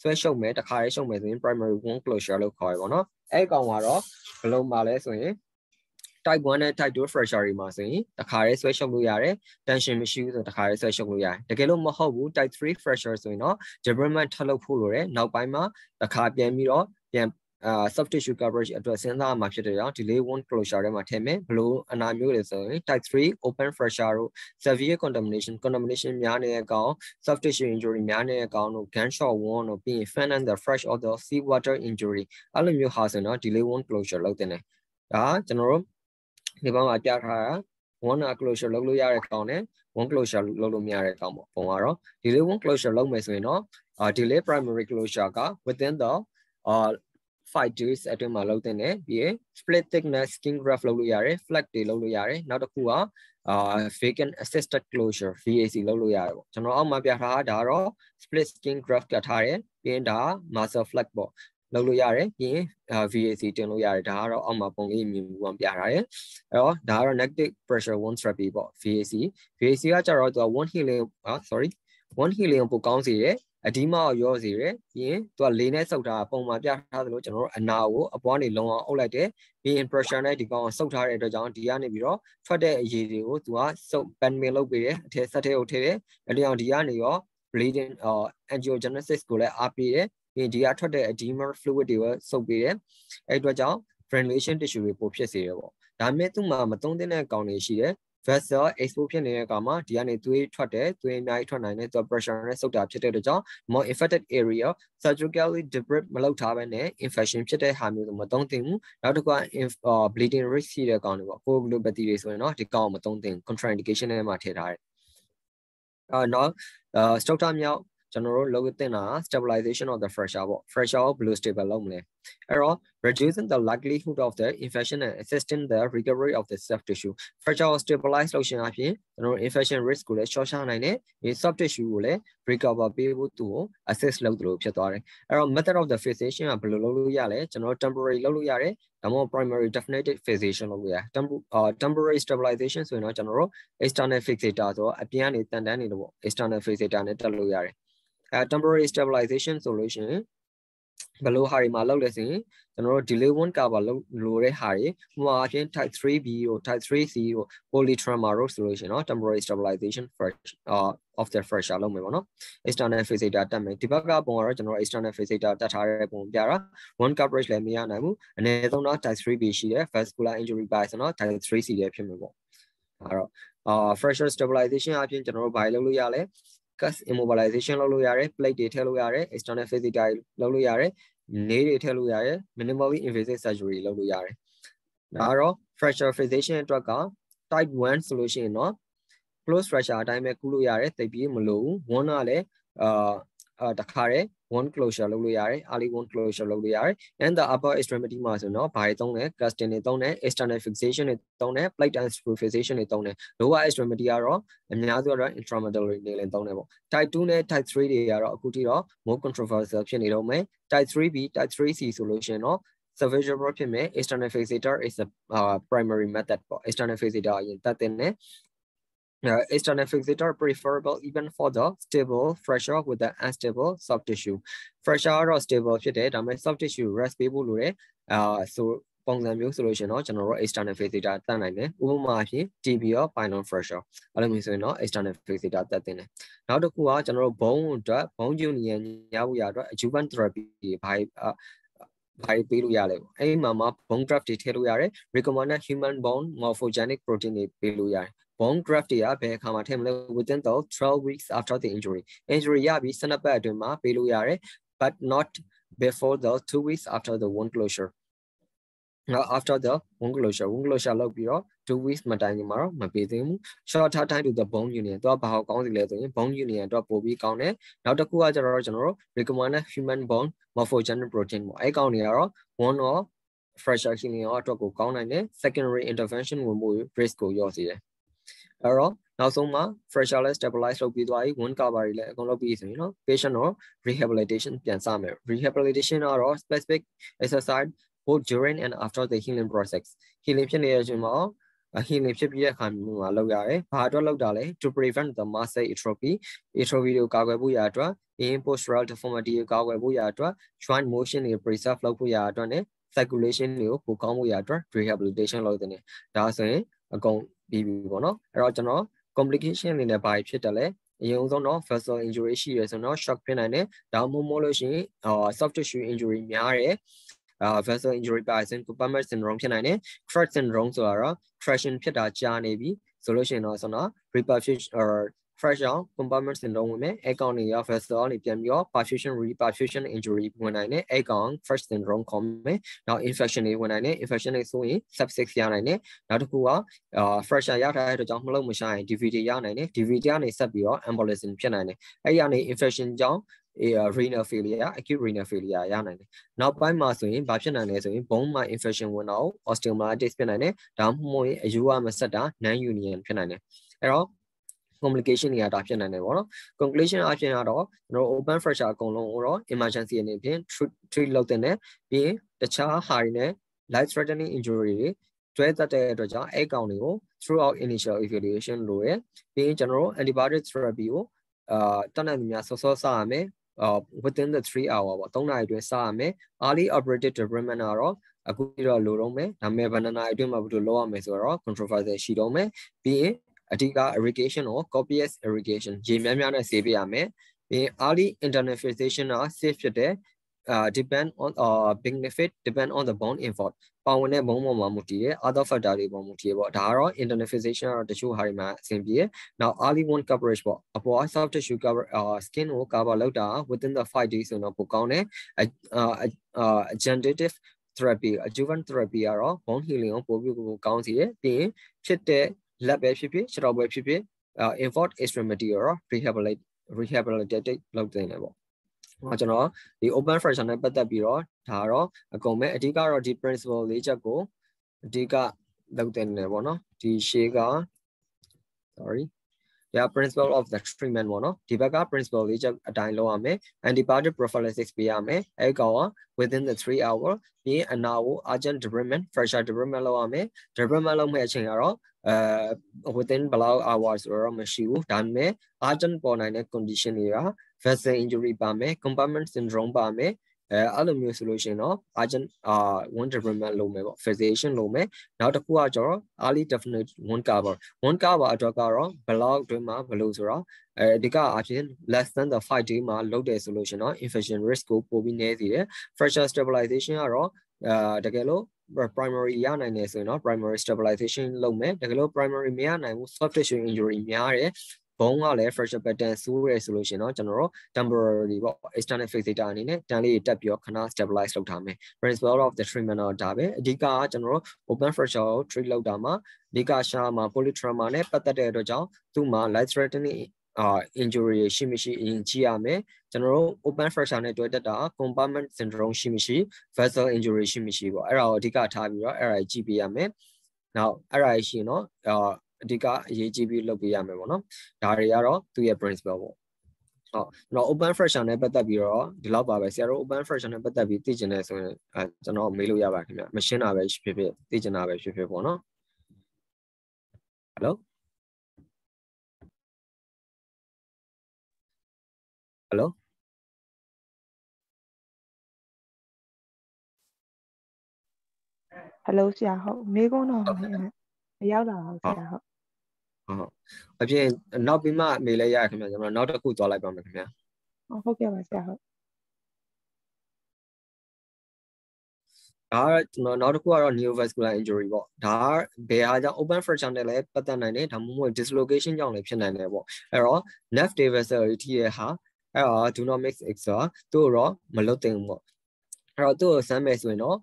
ဆွဲရှုပ်မယ်တခါရေးရှုပ်မယ်ဆိုရင် primary one closure လို့ခေါ်ရပါတော့အဲ့ကောင်ကတော့ဘယ်လိုမှလဲဆိုရင် type 1နဲ့ type 2 fracture တွေမှာဆိုရင်တခါရဲဆွဲရှုပ်လို့ရတယ် tension မရှိဘူးဆိုတခါရဲဆွဲရှုပ်လို့ရတယ်တကယ်လို့မဟုတ်ဘူး type 3 fracture ဆိုရင်တော့ debridement ထပ်လုပ်ဖို့လိုတယ်နောက်ပိုင်းမှာတခါပြန်ပြီးတော့ပြန် အာ soft tissue coverage အတွက်စဉ်းစားမှာဖြစ်တဲ့ကြောင့် delay wound closure ထဲမှာထည့်မယ်ဘလို့အနာမျိုးတွေဆိုရင် type 3 open fracture တို့ severe contamination contamination များနေတဲ့ကောင် soft tissue injury များနေတဲ့ကောင်တို့ gunshot wound တို့ပြီးရင် fan and the fresh or the sea water injury အဲ့လိုမျိုးဟာဆိုရင်တော့ delay wound closure လုပ်တင်တယ်ဒါကျွန်တော်တို့ဒီဘက်မှာပြထားတာ one closure လုပ်လို့ရတဲ့ကောင်နဲ့ one closure လုပ်လို့မရတဲ့ကောင်ပေါ့ပုံကတော့ဒီလေး one closure လုပ်မယ်ဆိုရင်တော့အာ delay primary closure က within the uh 5 days အတွင်းမှာလုပ်တင်တယ်ပြီးရင် split thickness skin graft လုပ်လို့ရတယ် flat တွေလုပ်လို့ရတယ်နောက်တစ်ခုကအာ vacant assisted closure VAC လုပ်လို့ရတယ်ပေါ့ကျွန်တော်အောက်မှာပြထားတာဒါတော့ split skin graft ကထားတယ်ပြီးရင်ဒါ muscle flat ပေါ့လုပ်လို့ရတယ်ပြီးရင် VAC တင်လို့ရတယ်ဒါကတော့အောက်မှာပုံလေးမြင်မှုအောင်ပြထားတယ်အဲ့တော့ဒါကတော့ negative pressure one therapy ပေါ့ VAC VAC ကကြတော့သူက one healing အာ sorry one healing ပိုကောင်းစေတယ် အဒီမောက်ရောစေတယ်ပြီးရင်သူကလေနဲ့စုပ်ထားပုံမှန်ပြထားသလိုကျွန်တော်တို့အနာကိုအပွားနေလုံအောင်အုပ်လိုက်တယ်ပြီးရင် pressure နဲ့ဒီကောင်စုပ်ထားတဲ့အတွက်ကြောင့်ဒီကနေပြီးတော့ထွက်တဲ့အရည်တွေကိုသူကစုပ် banding လုပ်ပေးတယ်အထက်ဆက်ထဲကိုထည့်တယ်အလျောင်ဒီကနေရော bleeding uh angiogenesis ကိုလည်းအားပေးတယ်ပြီးရင်ဒီကထွက်တဲ့ edema fluid တွေကိုစုပ်ပေးတယ်အဲ့အတွက်ကြောင့် granulation tissue တွေပိုဖြစ်စေတယ်ပေါ့ဒါပေမဲ့သူ့မှာမသုံးသင့်တဲ့ကောင်တွေရှိတယ် vessel expose ဖြစ်နေတဲ့အခါမှာဒီကနေသွေးထွက်တယ်သွေးအများကြီးထွက်နိုင်တယ်သူက pressure နဲ့စုပ်တာဖြစ်တဲ့အတွက်ကြောင့် more infected area surgically debrid မလုပ်ထားဘဲနဲ့ infection ဖြစ်တဲ့ဟာမျိုးဆိုမသုံးသင့်ဘူးနောက်တစ်ခုက bleeding risk ရှိတဲ့ကောင်တွေပေါ့ coagulopathy တွေဆိုရင်တော့ဒီကောင်မသုံးသင့် contraindication ထဲမှာထည့်ထားတယ်အာနောက် structure မြောက် ကျွန်တော်တို့လုပ်သင့်တာ stabilization of the pressure ပေါ့ pressure ကိုဘယ်လို stable လုပ်မလဲအဲ့တော့ reducing the likelihood of the infection and assisting the recovery of the soft tissue pressure ကို stabilize လုပ်ရှင်အပြင်ကျွန်တော်တို့ infection risk ကိုလည်း short ချနိုင်တယ်ဒီ soft tissue ကိုလည်း recover ပေးဖို့သူ့ကို assist လုပ်သလိုဖြစ်သွားတယ်အဲ့တော့ method of the fixation ကဘယ်လိုလုပ်လို့ရလဲကျွန်တော်တို့ temporary လုပ်လို့ရတယ်ဒါမှမဟုတ် primary definitive fixation လုပ်လို့ရတယ် temporary stabilization ဆိုရင်တော့ကျွန်တော်တို့ external fixator ဆိုတော့အပြင်ကနေတန်တန်းနေလို့ပေါ့ external fixator နဲ့တက်လို့ရတယ် အဲ temporary stabilization ဆိုလို့ရှိရင်ဘယ်လိုဟာတွေမှာလောက်လဲဆိုရင်ကျွန်တော်တို့ delay one cover လို့လိုတဲ့ဟာတွေဥပမာအဖြစ် type 3B တို့ type 3C တို့ polytrauma တို့ဆိုလို့ရှိရင်တော့ temporary stabilization uh of the pressure လုပ်မယ်ပေါ့နော် external fixator တက်မယ်ဒီဘက်ကပုံကတော့ကျွန်တော်တို့ external fixator တက်ထားတဲ့ပုံပြတာ one coverage လည်းမရနိုင်ဘူးအနည်းဆုံးတော့ type 3B ရှိတယ် vascular injury by ဆိုတော့ type 3C လည်းဖြစ်မှာပေါ့အဲ့တော့အာ pressure stabilization အပြင်ကျွန်တော်တို့ဘာလုပ်လို့ရလဲ cast immobilization လုပ်လို့ရတယ် plate တွေထည့်လို့ရတယ် external physical လုပ်လို့ရတယ်နေတွေထည့်လို့ရတယ် minimally invasive surgery လုပ်လို့ရတယ်ဒါကတော့ fracture fixation အတွက်က type 1ဆိုလို့ရှိရင်တော့ close fracture အတိုင်းပဲကုလို့ရတယ်တိတ်ပြီးမလို့ဘူး1ကလည်းအာအာတခါတည်း one closure လုပ်လို့ရတယ် early one closure လုပ်လို့ရတယ် and the upper extremity မှာဆိုတော့ဘာတွေသုံးလဲ casting တွေသုံးတယ် external fixation တွေသုံးတယ် plate and screw fixation တွေသုံးတယ် lower extremity ကတော့အများစုကတော့ intramedullary တွေလည်းသုံးတယ်ပေါ့ type 2နဲ့ type 3တွေကတော့အခုထိတော့ more controversial ဖြစ်နေတော့မယ် type 3B type 3C ဆိုလို့ရှိရင်တော့ survivable ဖြစ်မယ် external fixator is a uh, primary method ပေါ့ external fixator အရင်တတ်တဲ့နဲ့ uh, external fixator preferable even for the stable pressure with the unstable soft tissue pressure တော့ stable ဖြစ်တယ်ဒါပေမဲ့ soft tissue rest ပေးဖို့လိုတယ်အာဆိုပုံစံမျိုးဆိုလို့ရှင်တော့ကျွန်တော်တို့ external fixator တတ်နိုင်တယ်ဥပမာအဖြစ် TB ရော pylon pressure အဲ့လိုမျိုးဆိုရင်တော့ external fixator တတ်တင်တယ်နောက်တစ်ခုကကျွန်တော်တို့ဘုံအတွက်ဘုံ union ရဖို့ရအတွက် adjuvant therapy ဘာဘာပေးလို့ရလဲပေါ့အဲ့ဒီမှာမှာ bone graft တွေထည့်လို့ရတယ် recommended human bone morphogenic protein တွေပေးလို့ရတယ် bone graft တွေကဘယ်အခါမှာထည့်မလဲ within the 12 weeks after the injury injury ရပြီး12ပတ်အတွင်းမှာပေးလို့ရတယ် but not before the 2 weeks after the wound closure now after the wound closure wound closure လုပ်ပြီးတော့2 weeks မတိုင်ခင်မှာတော့မပေးသေးဘူး shorter time to the bone union တော့ဘာဟောကောင်းစီလဲဆိုရင် bone union တော့ပိုပြီးကောင်းတယ်နောက်တစ်ခုကကျတော့ကျွန်တော်တို့ recommended human bone morphogenic protein ပေါ့အဲ့ကောင်တွေကတော့ one or fracture healing ရောအတွက်ကိုကောင်းနိုင်တယ် secondary intervention ဝင်မှု risk ကိုလျော့စေတယ် အဲ့တော့နောက်ဆုံးမှာ fracture လည်း stabilize လုပ်ပြီးသွားပြီ wound cover တွေလည်းအကုန်လုပ်ပြီးဆိုရင်နော် patient တော့ rehabilitation ပြန်စမယ် rehabilitation ကတော့ specific exercise both during and after the healing process healing ဖြစ်နေတဲ့အချိန်မှာ healing ဖြစ်ပြီးတဲ့အခါမျိုးမှာလုပ်ရတယ်။ဘာအတွက်လုပ်တာလဲ to prevent the muscle atrophy atrophy ကိုကာကွယ်ဖို့ရအတွက် in postural deformity ကိုကာကွယ်ဖို့ရအတွက် joint motion တွေ preserve လုပ်ဖို့ရအတွက်နဲ့ circulation တွေကိုပိုကောင်းဖို့ရအတွက် rehabilitation လုပ်တဲ့နေ။ဒါဆိုရင်အကုန် ပြီးပြီပေါ့နော်။အဲ့တော့ကျွန်တော် complication အနေနဲ့ဘာဖြစ်တယ်လဲအရင်ဆုံးတော့ vessel injury ရှိရဆိုတော့ shock ဖြစ်နိုင်တယ်။ဒါမှမဟုတ်လို့ရှိရင် soft tissue injury များတယ်။ uh vessel injury Parkinson Kupperman syndrome ဖြစ်နိုင်တယ် crash syndrome ဆိုတာတော့ traction ဖြစ်တာကြာနေပြီဆိုလို့ရှိရင်တော့ဆိုတော့ reperfusion or fresh အောင် compartment syndrome ဝင်မယ်အဲကောင်တွေရော vessel တွေပြန်ပြီးတော့ perfusion reperfusion injury ဝင်နိုင်တယ်အဲကောင် fresh syndrome ခေါ်မယ်နောက် infection တွေဝင်နိုင်တယ် infection တွေဆိုရင် sepsis ရနိုင်တယ်နောက်တစ်ခုက fresh ရထားတဲ့အတွက်ကြောင့်မလို့မရှာရင် DVD ရနိုင်တယ် DVD ကနေဆက်ပြီးတော့ embolism ဖြစ်နိုင်တယ်အဲ့ရနေ infection ကြောင့် renal failure acute renal failure ရနိုင်တယ်။နောက်ပိုင်းမှာဆိုရင်ဘာဖြစ်နိုင်လဲဆိုရင် bone မှာ infection ဝင်တော့ osteomyelitis ဖြစ်နိုင်တယ်။ဒါမှမဟုတ်ရင်အယူအမဆက်တာ non union ဖြစ်နိုင်တယ်။အဲ့တော့ complication တွေကဒါဖြစ်နိုင်တယ်ပေါ့နော် conclusion အပြင်ကတော့ကျွန်တော် open fracture အကုန်လုံးကိုတော့ emergency အနေဖြင့် treat လုပ်တဲ့နဲ့ပြီးရင်တခြားဟာတွေနဲ့ life threatening injury တွေတွဲသက်တဲ့အတွက်ကြောင့်အဲ့ကောင်တွေကို throughout initial evaluation လို့ရပြီးရင်ကျွန်တော်တို့ antibiotic therapy ကိုအာတတ်နိုင်များဆော့ဆော့စရမယ် uh within the 3 hour ပေါ့3နာရီအတွင်းစရမယ် early operative debridement ကတော့အခုတော့လိုတော့မယ်ဒါပေမဲ့ဘဏ္ဍာအတွင်းမှာဘယ်လိုလုပ်ရမလဲဆိုတော့ controversy ရှိတော့မယ်ပြီးရင် အဓိက irrigation ကို copious irrigation ရေများများနဲ့ဆေးပေးရမယ်ပြီး early internalization က safe ဖြစ်တယ် uh depend on uh benefit depend on the bone involved ပါဝင်တဲ့ဘုံပေါ်မှာမူတည်ရဲ့ other factor တွေပေါ်မူတည်ပေါ့ဒါကတော့ internalization ကတော့တချို့ဟာတွေမှာအဆင်ပြေနောက် early wound coverage ပေါ့အပေါ် soft tissue cover uh skin ကို cover လုပ်တာ within the 5 days ဆိုတော့ပိုကောင်းတယ် uh agendative therapy adjuvant therapy ကတော့ bone healing ကိုပိုပြီးပိုကောင်းစေတယ်ပြီးရင်ဖြစ်တဲ့ လက်ပဲဖြစ်ဖြစ်ခြေတော်ပဲဖြစ်ဖြစ် involved extremity ရော rehabilitate rehabilitate လုပ်တင်တယ်ပေါ့ဟောကျွန်တော်ဒီ open fracture နဲ့ပတ်သက်ပြီးတော့ဒါတော့အကုန်ပဲအဓိကတော့ဒီ principle လေးချက်ကိုအဓိကလုပ်တင်တယ်ပေါ့နော်ဒီရှေးက sorry ဒါ principle of the treatment ပေါ့နော်ဒီဘက်က principle လေးချက်အတိုင်းလုပ်ရမယ် antibiotic prophylaxis ပေးရမယ်အဲကောင်က within the 3 hour ပြီးအနာကို urgent debridement fracture debridement လုပ်ရမယ် debridement လုပ်မဲ့အချိန်ကတော့အဲ within ဘလောက် hours ဆိုတော့မရှိဘူးဒါပေမဲ့ urgent ပေါ်နိုင်တဲ့ condition တွေက vessel injury ပါမယ် compartment syndrome ပါမယ် အဲအဲ့လိုမျိုးဆိုလို့ရှိရင်တော့ urgent အာ one debridement လုပ်မယ်ပေါ့ fixation လုပ်မယ်နောက်တစ်ခုကကျတော့ early definite one cover one cover အတွက်ကတော့ block တွင်းမှာဘယ်လိုဆိုတော့အဲဒီကအဖြစ် less than the 5 day မှာလုပ်တယ်ဆိုလို့ရှိရင်တော့ infection risk ကိုပိုပြီးနည်းစေတယ် fracture stabilization ကတော့အာတကယ်လို့ primary ရနိုင်တယ်ဆိုရင်တော့ primary stabilization လုပ်မယ်တကယ်လို့ primary မရနိုင်ဘူး soft tissue injury များတယ် ဘုံကလည်း fracture pattern ဆိုးရဲဆိုလို့ရှိရင်တော့ကျွန်တော်တို့ temporary ပေါ့ external fixator အနေနဲ့တန်လေးတက်ပြီးတော့ခဏ stabilize လုပ်ထားမယ် principle of the treatment တော့ဒါပဲအဓိကကကျွန်တော်တို့ open fracture ကို treat လုပ်တာမှာအဓိကရှာမှာ polytrauma နဲ့ပတ်သက်တဲ့အတွက်ကြောင့်သူ့မှာ life threatening အာ injury ရှိမရှိအရင်ကြည့်ရမယ်ကျွန်တော်တို့ open fracture နဲ့တွဲတက်တာ compartment syndrome ရှိမရှိ vessel injury ရှိမရှိပေါ့အဲ့ဒါကိုအဓိကထားပြီးတော့အဲ့ဒါကြည့်ပေးရမယ်နောက်အဲ့ဒါရှိရင်တော့အာ အဓိကအရေးကြီးပြီးလုပ်ပေးရမယ်ပေါ့နော်ဒါတွေကတော့သူ့ရဲ့ principle ပေါ့ဟုတ်တော့ open fracture နဲ့ပတ်သက်ပြီးတော့ဒီလောက်ပါပဲဆရာတို့ open fracture နဲ့ပတ်သက်ပြီးသိချင်တယ်ဆိုရင်အဲကျွန်တော်မေးလို့ရပါခင်ဗျမရှင်းတာပဲဖြစ်ဖြစ်သိချင်တာပဲဖြစ်ဖြစ်ပေါ့နော် Hello Hello Hello ဆရာဟုတ်မေးခွန်းတော့မရောက်လာပါဆရာဟုတ် ဟုတ်အပြင်နောက်ပြီးမှမေးလဲရခင်ဗျာကျွန်တော်နောက်တစ်ခုသွားလိုက်ပါမယ်ခင်ဗျာဟုတ်ကဲ့ပါဆရာဟုတ်ဒါကကျွန်တော်နောက်တစ်ခုကတော့ neovascular injury ပေါ့ဒါကဘယ်ဟာကြောင့် open fracture နဲ့လည်းပတ်သက်နိုင်တယ်ဒါမှမဟုတ် dislocation ကြောင့်လည်းဖြစ်နိုင်တယ်ပေါ့အဲ့တော့ nerve vessel ထိရဲ့ဟာအဲ့တော့ do not mix extra သူ့တော့မလွတ်တင်ဘူးပေါ့အဲ့တော့သူ့ကိုစမ်းမယ်ဆိုရင်တော့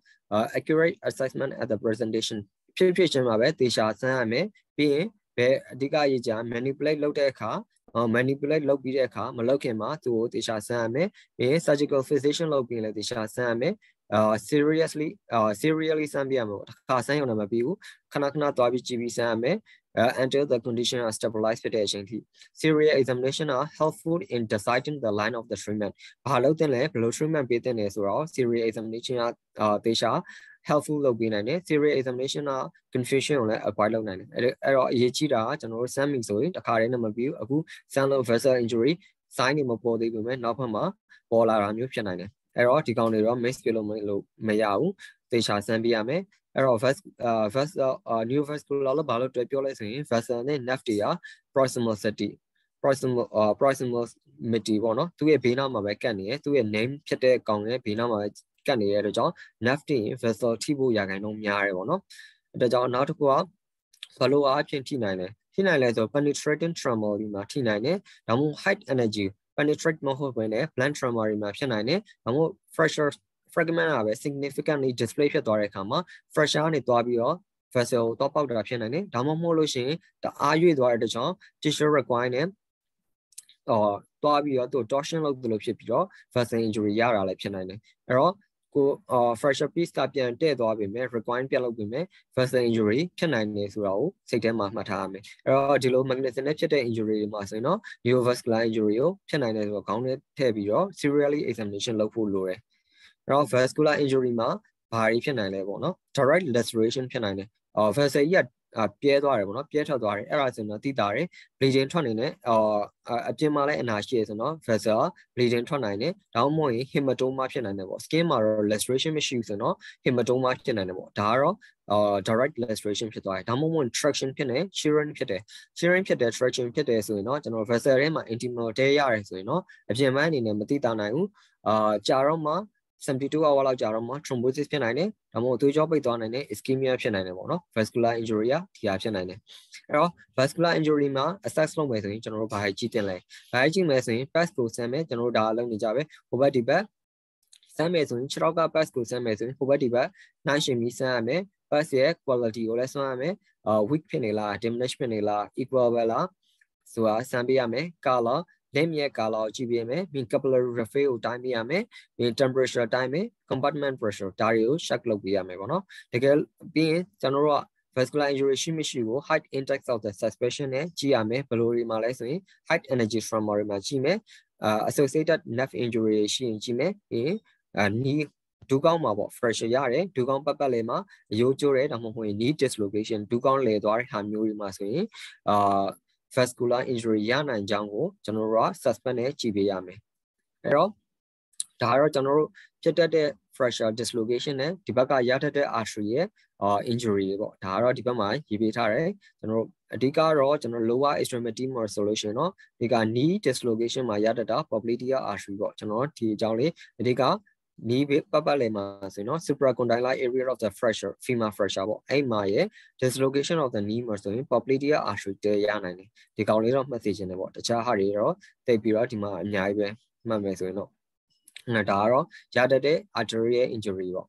accurate assessment at the presentation ဖြစ်ဖြစ်ချင်းမှာပဲတေချာစမ်းရမယ်ပြီးရင် ဘယ်အဓိကရေးကြ manipulate လုပ်တဲ့အခါ manipulate လုပ်ပြီးတဲ့အခါမလုပ်ခင်မှာသူ့ကိုတေချာဆန်းရမယ်။ပြီးရင် surgical fixation လုပ်ပြီးလည်းတေချာဆန်းရမယ်။ uh seriously uh serially ဆန်းပြရမယ်။တစ်ခါဆန်းရုံနဲ့မပြီးဘူး။ခဏခဏသွားပြီးကြည့်ပြီးဆန်းရမယ်။ uh, until the condition are stabilized ဖြစ်တဲ့အချိန်ထိ serial examination are helpful in deciding the line of the treatment ဘာလို့တင်လဲဘယ်လို treatment ပေးတင်လဲဆိုတော့ serial examination ကအာတေချာ helpful လုပ်ပေးနိုင်တယ် serial examination က confusion ကိုလည်း avoid လုပ်နိုင်တယ်အဲ့အဲ့တော့အရေးကြီးတာကကျွန်တော်တို့ send ပြီဆိုရင်တခါတည်းနဲ့မပြီးဘူးအခု send low vessel injury sign တွေမပေါ်သေးဘူးမဲ့နောက်ဘက်မှာပေါ်လာတာမျိုးဖြစ်နိုင်တယ်အဲ့တော့ဒီကောင်တွေတော့ miss ပြလို့မလို့မရဘူးသေချာ send ပြရမယ်အဲ့တော့ vas vas new vascular လို့ဘာလို့တွဲပြောလဲဆိုရင် vessel နဲ့ nerve တွေက proximity proximal proximity ပေါ့နော်သူ့ရဲ့ဘေးနားမှာပဲကတ်နေရယ်သူ့ရဲ့ name ဖြစ်တဲ့ကောင်ရဲ့ဘေးနားမှာပဲ ကတ်နေတဲ့အတွက်ကြောင့် nerve တင် vessel ထိဖို့ရာခိုင်နှုန်းများတယ်ပေါ့နော်အဲဒါကြောင့်နောက်တစ်ခုကဘလို့အားဖြင့်ထိနိုင်လဲဖြစ်နိုင်လဲဆို penetrating trauma ဒီမှာထိနိုင်တယ်ဒါမှမဟုတ် high energy penetrate မဟုတ်ဘဲနဲ့ blunt trauma တွေမှာဖြစ်နိုင်တယ်ဒါမှမဟုတ် pressure fragment ကပဲ significantly display ဖြစ်သွားတဲ့အခါမှာ pressure ကနေသွားပြီးတော့ vessel ကိုတော့ပေါက်တာဖြစ်နိုင်တယ်ဒါမှမဟုတ်လို့ရှိရင်တအားရွေ့သွားတဲ့အတွက်ကြောင့် tissue require နဲ့အော်သွားပြီးတော့သူ torsion လုပ်သလိုဖြစ်ပြီးတော့ vessel injury ရတာလည်းဖြစ်နိုင်တယ်အဲ့တော့ ကိုအာ fresher piece ကပြန်တဲ့သွားပြီမဲ့ require ပြန်လုပ်ပြီမဲ့ vessel injury ဖြစ်နိုင်တယ်ဆိုတာကိုစိတ်ထဲမှာမှတ်ထားရမယ်အဲ့တော့ဒီလို magnetism နဲ့ဖြစ်တဲ့ injury တွေမှာဆိုရင်တော့ neovascular injury ကိုဖြစ်နိုင်တယ်ဆိုတော့ခေါင်းထဲထည့်ပြီးတော့ serially examination လုပ်ဖို့လိုတယ်အဲ့တော့ vascular injury မှာဘာတွေဖြစ်နိုင်လဲပေါ့နော် direct laceration ဖြစ်နိုင်တယ်အော် vessel ကြီးက ပြဲသွားတယ်ပေါ့နော်ပြဲထွက်သွားတယ်အဲ့ဒါဆိုရင်တော့တိတာတယ် bleeding ထွက်နေတယ်အော်အပြင်မှာလည်းအနာရှိရဆိုတော့ vessel bleeding ထွက်နိုင်တယ်ဒါမှမဟုတ်ရင် hematoma ဖြစ်နိုင်တယ်ပေါ့ skin မှာတော့ laceration မရှိဘူးဆိုတော့ hematoma ဖြစ်နိုင်တယ်ပေါ့ဒါကတော့အာ direct laceration ဖြစ်သွားတယ်ဒါမှမဟုတ် traction ဖြစ်နေ shearing ဖြစ်တယ် shearing ဖြစ်တယ် traction ဖြစ်တယ်ဆိုရင်တော့ကျွန်တော် vessel ထဲမှာ intimal တဲရတယ်ဆိုရင်တော့အပြင်ပန်းအနေနဲ့မတိတာနိုင်ဘူးအာကြာတော့မှ 72 hour လောက်ကြာတော့မှ thrombosis ဖြစ်နိုင်တယ်ဒါမှမဟုတ်သွေးကြောပိတ်သွားနိုင်တယ် ischemia ဖြစ်နိုင်တယ်ပေါ့နော် vascular injury อ่ะဒီဟာဖြစ်နိုင်တယ်အဲ့တော့ vascular injury မှာ assess လုပ်မယ်ဆိုရင်ကျွန်တော်တို့ဘာကြည့်တင်လဲဘာကြည့်မယ်ဆိုရင် pass ကိုဆမ်းမယ်ကျွန်တော်တို့ဒါအလုံးနေကြပဲဟိုဘက်ဒီဘက်ဆမ်းမယ်ဆိုရင်6ရောက်က pass ကိုဆမ်းမယ်ဆိုရင်ဟိုဘက်ဒီဘက်နှိုင်းရှင်ပြီးဆမ်းရမယ် pass ရဲ့ quality ကိုလည်းဆမ်းရမယ်အာ weak ဖြစ်နေလား diminish ဖြစ်နေလား equal ပဲလားဆိုတာဆမ်းပေးရမယ် color လက်မြက်ကာလာကိုကြည့်ပေးမယ်ပြီး capillary refill ကိုတိုင်းပေးရမယ်ပြီး temperature တိုင်းမယ် compartment pressure ဒါတွေကို check လုပ်ပေးရမယ်ပေါ့နော်တကယ်ပြီးရင်ကျွန်တော်တို့က vascular injury ရှိမရှိကို height index of the suspicion နဲ့ကြည့်ရမယ်ဘယ်လိုတွေမှာလဲဆိုရင် height energy trauma တွေမှာကြည့်မယ်အာ associated nerve injury ရှိရင်ကြည့်မယ်ပြီးရင်အာ knee ဒူးကောင်းမှာပေါ့ fracture ရတယ်ဒူးကောင်းပတ်ပတ်လေးမှာအယိုးကျိုးတယ်ဒါမှမဟုတ်ရင် knee dislocation ဒူးကောင်းလဲသွားတဲ့ဟာမျိုးတွေမှာဆိုရင်အာ vascular injury ရနိုင်ကြောင်းကိုကျွန်တော်တို့က suspend နဲ့ကြည့်ပေးရမယ်အဲ့တော့ဒါကတော့ကျွန်တော်တို့ဖြစ်တတ်တဲ့ fracture dislocation နဲ့ဒီဘက်ကရတတ်တဲ့ artery ရဲ့ injury တွေပေါ့ဒါကတော့ဒီဘက်မှာရေးပေးထားတယ်ကျွန်တော်တို့အဓိကတော့ကျွန်တော် lower extremity more solution เนาะဒီက knee dislocation မှာရတတ်တာ popliteal artery ပေါ့ကျွန်တော်ဒီအကြောင်းလေးအဓိက နီးပတ်ပတ်လည်မှာဆိုရင်တော့ supracondylar area of the fracture femur fracture ပေါ့အဲ့မှာရဲ့ dislocation of the knee မှာဆိုရင် popliteal artery တဲရနိုင်တယ်ဒီကောင်လေးတော့မှတ်သိချင်တယ်ပေါ့တခြားဟာတွေတော့တိတ်ပြီးတော့ဒီမှာအများကြီးပဲမှတ်မယ်ဆိုရင်တော့ဒါကတော့ရတတ်တဲ့ arterial injury ပေါ့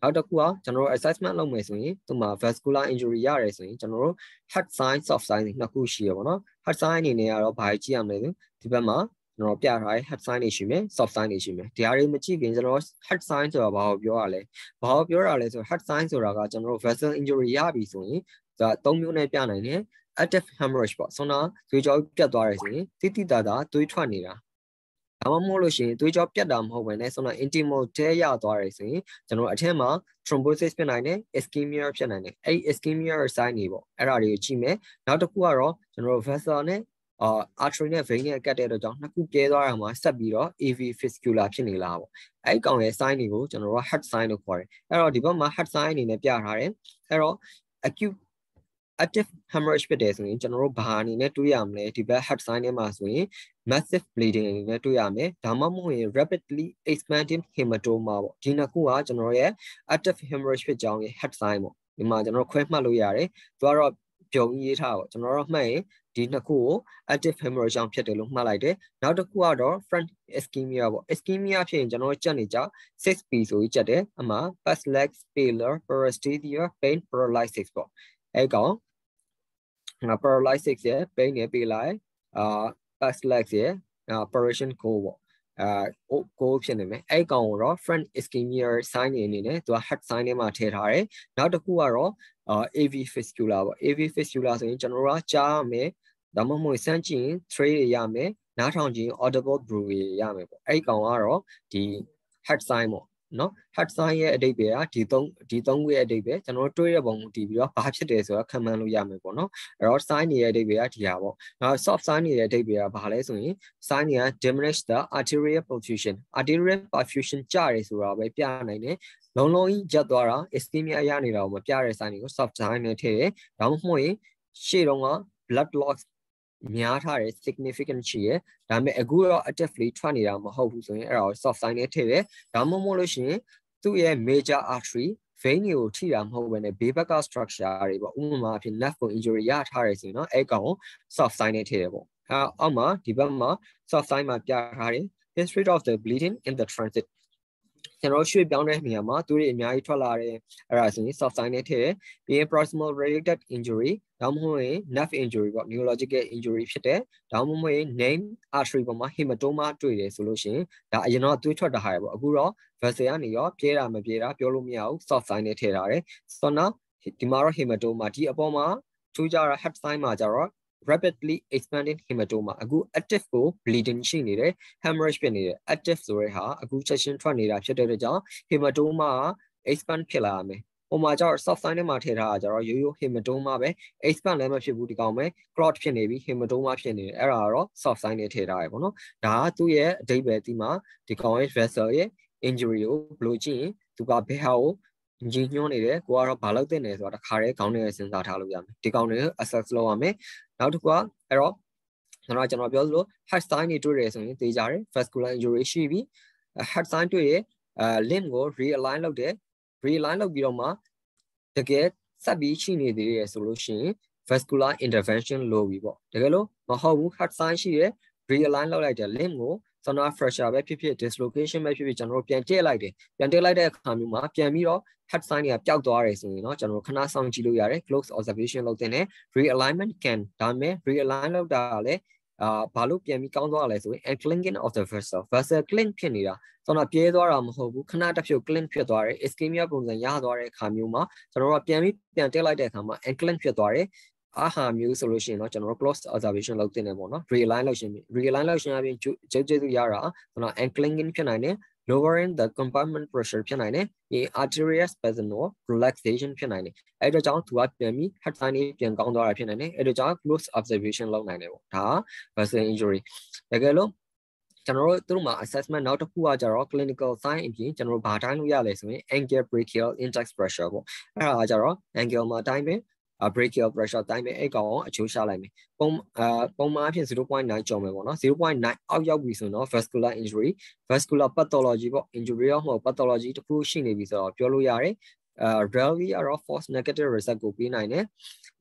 နောက်တစ်ခုကကျွန်တော်တို့ assessment လုပ်မယ်ဆိုရင်သူမှာ vascular injury ရတယ်ဆိုရင်ကျွန်တော်တို့ heart sign soft sign နှစ်ခုရှိရပါတော့ heart sign အနေနဲ့ကတော့ဘာကြည့်ရမလဲဆိုဒီဘက်မှာ ကျွန်တော်ပြထားတဲ့ head sign တွေရှိမယ် soft sign တွေရှိမယ်ဒီဟာတွေမကြည့်ခင်ကျွန်တော် head sign ဆိုတာဘာကိုပြောရလဲဘာကိုပြောရလဲဆို head sign ဆိုတာကကျွန်တော်တို့ vessel injury ရပြီဆိုရင်ဒါ၃မျိုးနဲ့ပြနိုင်တယ် active hemorrhage ပေါ့ဆိုတော့သွေးကြောပြတ်သွားတယ်ဆိုရင်တိတိတသာသွေးထွက်နေတာဒါမှမဟုတ်လို့ရှိရင်သွေးကြောပြတ်တာမဟုတ်ဘဲနဲ့ဆိုတော့ intimal တဲရသွားတယ်ဆိုရင်ကျွန်တော်အထက်မှာ thrombosis ဖြစ်နိုင်တယ် ischemia ဖြစ်နိုင်တယ်အဲ့ ischemia sign တွေပေါ့အဲ့ဒါတွေကိုကြည့်မယ်နောက်တစ်ခုကတော့ကျွန်တော် vessel နဲ့ အာ artery နဲ့ vein နဲ့ကတ်တဲ့အတွက်ကြောင့်နှစ်ခုပြဲသွားတာမှာဆက်ပြီးတော့ AV fistula ဖြစ်နေလားပေါ့အဲ့ကောင်ရဲ့ sign တွေကိုကျွန်တော်တို့ head sign လို့ခေါ်တယ်အဲ့တော့ဒီဘက်မှာ head sign အနေနဲ့ပြထားတယ်အဲ့တော့ acute active hemorrhage ဖြစ်တယ်ဆိုရင်ကျွန်တော်တို့ဘာအနေနဲ့တွေးရမလဲဒီဘက် head sign ထဲမှာဆိုရင် massive bleeding အနေနဲ့တွေးရမယ်ဒါမှမဟုတ်ရင် rapidly expanding hematoma ပေါ့ဒီနှစ်ခုကကျွန်တော်ရဲ့ active hemorrhage ဖြစ်ကြောင်းရဲ့ head sign ပေါ့ဒီမှာကျွန်တော်ခွဲမှတ်လို့ရတယ်သူကတော့ ပြုံရေးထားပေါ့ကျွန်တော်တို့မှတ်ရင်ဒီနှစ်ခုကို active hemorrhage ကြောင့်ဖြစ်တယ်လို့မှတ်လိုက်တယ်နောက်တစ်ခုကတော့ front ischemia ပေါ့ ischemia ဖြစ်ရင်ကျွန်တော်ကြက်နေကြ 6p ဆိုပြီးကြက်တယ်အမှ past leg failure paresthesia pain paralysis ပေါ့အဲကောင်ငါ paralysis ရဲ့ pain ရဲ့ပေးလိုက်အာ past leg ရဲ့ operation go ပေါ့ အာကိုဖြစ်နေမယ်အဲ့ကောင်ကိုတော့ front ischemia sign အနေနဲ့သူက heart sign ထဲမှာထည့်ထားတယ်နောက်တစ်ခုကတော့ AV fistula ပေါ့ AV fistula ဆိုရင်ကျွန်တော်တို့ကကြားမယ်ဒါမှမဟုတ်စမ်းကြည့်ရင် tray တွေရမယ်နားထောင်ကြည့် audible brew တွေရမယ်ပေါ့အဲ့ကောင်ကတော့ဒီ head sign ပေါ့ နော် head sign ရဲ့အဓိပ္ပာယ်ကဒီသုံးဒီသုံးခုရဲ့အဓိပ္ပာယ်ကျွန်တော်တို့တွေးတဲ့ပုံကိုတည်ပြီးတော့ဘာဖြစ်တယ်ဆိုတာခံမှန်းလို့ရမယ်ပေါ့နော်အဲ့တော့ sign ရဲ့အဓိပ္ပာယ်ကဒီဟာပေါ့နောက် soft sign ရဲ့အဓိပ္ပာယ်ကဘာလဲဆိုရင် sign က diminish the arterial perfusion arterial perfusion ကျတယ်ဆိုတာပဲပြနိုင်တယ်လုံးလုံးကြီးရက်သွားတာ ischemia ရနေတာကိုမပြတဲ့ sign တွေကို soft sign နဲ့ထည့်တယ်ဒါမှမဟုတ်ရင်ရှေ့တုန်းက blood loss များထားတယ် significant ရှိရယ်ဒါပေမဲ့အခုတော့ actively ထွက်နေတာမဟုတ်ဘူးဆိုရင်အဲ့ဒါကို soft sign နဲ့ထည့်တယ်ဒါမှမဟုတ်လို့ရှိရင်သူ့ရဲ့ major artery vein တွေကိုထိတာမဟုတ်ဘဲနဲ့ဘေးဘက်က structure တွေပေါ့ဥပမာအဖြစ် nerve ကို injury ရထားတယ်ဆိုရင်တော့အဲ့ကောင်ကို soft sign နဲ့ထည့်တယ်ပေါ့အဲအောက်မှာဒီဘက်မှာ soft sign မှာပြထားတယ် history of the bleeding in the transit ကျွန်တော်ရွှေ့ပြောင်းတဲ့နေရာမှာသူတွေအများကြီးထွက်လာတယ်အဲ့ဒါဆိုရင် soft sign နဲ့ထည့်တယ်ပြီးရင် proximal related injury ဒါမှမဟုတ်ရင် nerve injury ပေါ့ neurological injury ဖြစ်တယ်ဒါမှမဟုတ်ရင် name artery ပေါ်မှာ hematoma တွေ့တယ်ဆိုလို့ရှိရင်ဒါအရင်တော့သွေးထွက်တာဟာပေါ့အခုတော့ vessel ကနေရောပြဲတာမပြဲတာပြောလို့မရဘူး soft sign နဲ့ထည့်ထားတယ်ဆိုတော့ဒီမှာတော့ hematoma ဒီအပေါ်မှာထူးကြတာ head sign မှာကြတော့ rapidly expanding hematoma အခု active ကို bleeding ရှိနေတယ် hemorrhage ဖြစ်နေတယ် active ဆိုတဲ့ဟာအခုချက်ချင်းထွက်နေတာဖြစ်တဲ့အတွက်ကြောင့် hematoma expand ဖြစ်လာရမယ်ဟိုမှာကျတော့ soft sign ထဲမှာထည့်ထားတာကျတော့ရိုးရိုး hematoma ပဲ expand လည်းမဖြစ်ဘူးဒီကောင်ပဲ clot ဖြစ်နေပြီ hematoma ဖြစ်နေတယ်အဲ့ဒါကတော့ soft sign နဲ့ထည့်ထားရပေါ့နော်ဒါကသူ့ရဲ့အဓိပ္ပာယ်ဒီမှာဒီကောင်ရဲ့ vessel ရဲ့ injury ကိုဘယ်လိုကြည့်ရင်သူကဘယ်ဟာကိုညီညွှန်းနေတယ်ကိုကတော့ဘာလုပ်တဲ့နေဆိုတာတခါတည်းခေါင်းထဲစဉ်းစားထားလို့ရမယ်ဒီကောင်တွေကို access လုပ်ရမယ် နောက်တစ်ခုကအဲ့တော့ကျွန်တော်ကျွန်တော်ပြောသလို head sign တွေတွေ့ရဆိုရင်သိကြတယ် vascular injury ရှိပြီ head sign တွေ့ရအဲ limb ကို realign လုပ်တယ် realign လုပ်ပြီးတော့မှတကယ်ဆက်ပြီးရှိနေသေးတယ်ဆိုလို့ရှိရင် vascular intervention လုပ်ပြီပေါ့တကယ်လို့မဟုတ်ဘူး head sign ရှိတယ် realign လုပ်လိုက်တယ် limb ကို sonor fracture ပဲဖြစ်ဖြစ် dislocation ပဲဖြစ်ဖြစ်ကျွန်တော်တို့ပြန်တက်လိုက်တယ်ပြန်တက်လိုက်တဲ့အခါမျိုးမှာပြန်ပြီးတော့ head sign တွေကပျောက်သွားတယ်ဆိုရင်เนาะကျွန်တော်တို့ခဏစောင့်ကြည့်လို့ရတယ် close observation လုပ်တဲ့နဲ့ realignment can ဒါပေမဲ့ realign လုပ်တာကလည်းအာဘာလို့ပြန်ပြီးကောင်းသွားလဲဆိုရင် unclinking of the vessel vessel clink ဖြစ်နေတာဆိုတော့ပြဲသွားတာမဟုတ်ဘူးခဏတစ်ဖြုတ် clink ဖြစ်သွားတယ် ischemia ပုံစံရသွားတဲ့အခါမျိုးမှာကျွန်တော်တို့ကပြန်ပြီးပြန်တက်လိုက်တဲ့အခါမှာ unclink ဖြစ်သွားတယ် အာဟာမျိုးဆိုလို့ရှိရင်တော့ကျွန်တော်တို့ close observation လုပ်တင်နေပေါ့နော် realign လုပ်ရှင် realign လုပ်ရှင်အပြင်ကျုပ်ကျုပ်ရတာကျွန်တော် unclinking ဖြစ်နိုင်တယ် lowering the compartment pressure ဖြစ်နိုင်တယ်ဒီ arterial spasm ကို relaxation ဖြစ်နိုင်တယ်အဲ့တော့ကြောင့်သူကပြန်ပြီး head sign လေးပြန်ကောင်းသွားတာဖြစ်နိုင်တယ်အဲ့တော့ကြောင့် close observation လုပ်နိုင်တယ်ပေါ့ဒါ vessel injury တကယ်လို့ကျွန်တော်တို့သူတို့မှာ assessment နောက်တစ်ခုကကြတော့ clinical sign အပြင်ကျွန်တော်တို့ဘာတိုင်းလို့ရလဲဆိုရင် ankle brachial index pressure ပေါ့အဲ့ဒါကကြတော့ ankle မှာတိုင်းပဲ brachial pressure တိုင်းပဲအဲ့ကောင်ကိုအချိုးရှာလိုက်မယ်ပုံအာပုံမှန်အဖြစ်0.9ကျော်မယ်ပေါ့နော်0.9အောက်ရောက်ပြီဆိုတော့ vascular injury vascular pathology ပေါ့ injury ရောမဟုတ် pathology တခုရှိနေပြီဆိုတော့ပြောလို့ရတယ်အာ rarely ကတော့ false negative result ကိုပေးနိုင်တယ်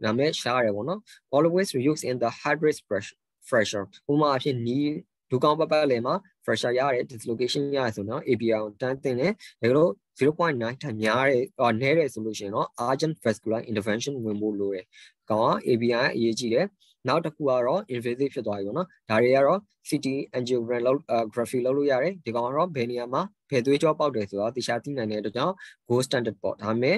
ဒါပေမဲ့ရှားရတယ်ပေါ့နော် always use in the high risk pressure pressure ပုံမှန်အဖြစ် knee ဒူကောင်ပတ်ပတ်လည်မှာ pressure ရတယ် dislocation ရတယ်ဆိုတော့ APR ကိုတန်းတင်တယ်ဒါကြောင့်0.9ထက်များတဲ့ဟောနည်းတယ်ဆိုလို့ရှိရင်တော့ urgent vascular intervention ဝင်ဖို့လိုတယ်။ကောင်က ABI အရေးကြီးတယ်။နောက်တစ်ခုကတော့ invasive ဖြစ်သွားပြီပေါ့နော်။ဒါတွေကတော့ CT angiography လုပ်လို့ရတယ်။ဒီကောင်ကတော့ဘယ်နေရာမှာဘယ်သွေးကြောပေါက်တယ်ဆိုတော့တခြားသိနိုင်တဲ့အတွက်ကြောင့် gold standard ပေါ့။ဒါပေမဲ့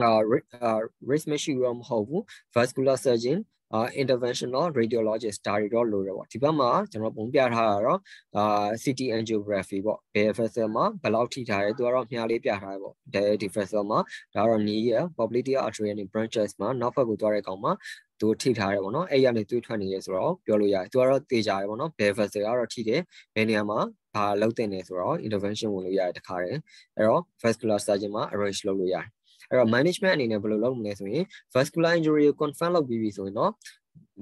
အာ risk မရှိတော့မဟုတ်ဘူး vascular surgeon အာ interventional radiologist ဒါတွေတော့လိုတယ်ပေါ့ဒီဘက်မှာကျွန်တော်ပုံပြထားတာတော့အာ CT angiography ပေါ့ဘယ် vessel မှာဘယ်လောက်ထိထားရဲသူကတော့မြားလေးပြထားရဲပေါ့ဒီ vessel မှာဒါတော့ knee ရ popliteal artery နဲ့ branches မှာနောက်ဘက်ကိုသွားတဲ့ကောင်မှာသူထိထားတယ်ပေါ့နော်အဲ့ရနေသွေးထွက်နေရဲဆိုတော့ပြောလို့ရတယ်သူကတော့တေချာတယ်ပေါ့နော်ဘယ် vessel ကတော့ထိတယ်ဘယ်နေရာမှာဘာလုပ်တင်နေဆိုတော့ intervention ဝင်လို့ရတယ်တခါတည်းအဲ့တော့ vascular surgeon မှာ arrange လုပ်လို့ရတယ် အဲ့တော့ management အနေနဲ့ဘယ်လိုလုပ်မလဲဆိုရင် vascular injury ကို confirm လုပ်ပြီးပြီဆိုရင်တော့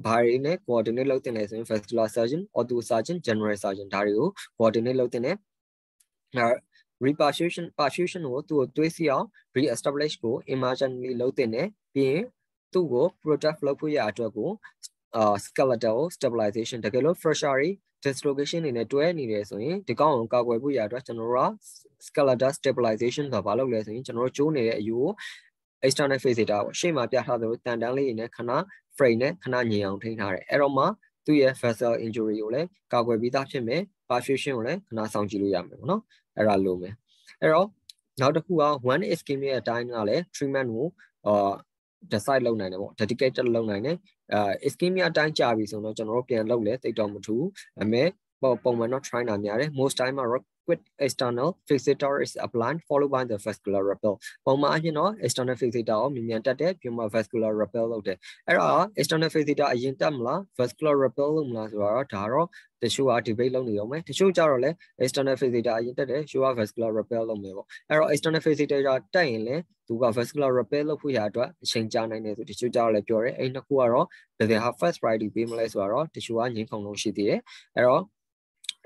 ဘာတွေနဲ့ coordinate လုပ်တင်လဲဆိုရင် vascular surgeon, ortho surgeon, general surgeon ဒါတွေကို coordinate လုပ်တင်တယ်အဲ reperfusion perfusion ကိုသူ့ကိုတွေးစီအောင် re-establish ကို emergently လုပ်တင်တယ်ပြီးရင်သူ့ကို protect လုပ်ဖို့ရအတွက်ကို အာ skeletal stabilization တကယ်လို့ fracture dislocation တွေနဲ့တွဲနေတယ်ဆိုရင်ဒီကောင်ကိုကာကွယ်ဖို့ရအတွက်ကျွန်တော်တို့က skeletal stabilization ဆိုတာဘာလုပ်လဲဆိုရင်ကျွန်တော်တို့ကျိုးနေတဲ့အယူကို external facet ပေါ့ရှေ့မှာပြထားသလိုတန်တန်းလေးတွေနဲ့ခဏ frame နဲ့ခဏညင်အောင်ထိန်းထားတယ်အဲ့တော့မှသူ့ရဲ့ vessel injury ကိုလည်းကာကွယ်ပြီးသားဖြစ်မယ် perfusion ကိုလည်းခဏစောင့်ကြည့်လို့ရမယ်ပေါ့နော်အဲ့ဒါလိုမယ်အဲ့တော့နောက်တစ်ခုက one ischemia အတိုင်းကလည်း treatment ကိုအာ decide လုပ်နိုင်တယ်ပေါ့ dedicated လုပ်နိုင်တယ်အဲ ischemia အတိုင်းကြာပြီဆိုတော့ကျွန်တော်တို့ပြန်လုပ်လဲတိတ်တော့မထူအမေပုံမှန်တော့ try နာများတယ် most time မှာ with external fixator is applied followed by the vascular repel ပုံမှန်အရင်တော့ external fixator ကိုမြန်မြန်တက်တယ်ပြီးမှ vascular repel လုပ်တယ်အဲ့တော့ external fixator အရင်တက်မလား vascular repel လုပ်မလားဆိုတော့ဒါတော့တချို့က debate လုပ်နေတော့မယ်တချို့ကြတော့လဲ external fixator အရင်တက်တယ်ရှိုးက vascular repel လုပ်မယ်ပေါ့အဲ့တော့ external fixator တက်ရင်လဲသူက vascular repel လုပ်ဖို့ရအတွက်အချိန်ကြာနိုင်တယ်ဆိုတချို့ကြတော့လဲပြောတယ်အဲ့နှစ်ခုကတော့ဘယ်ဟာ first priority ပေးမလဲဆိုတော့တချို့ကငင်းခုန်လုံးရှိသေးတယ်အဲ့တော့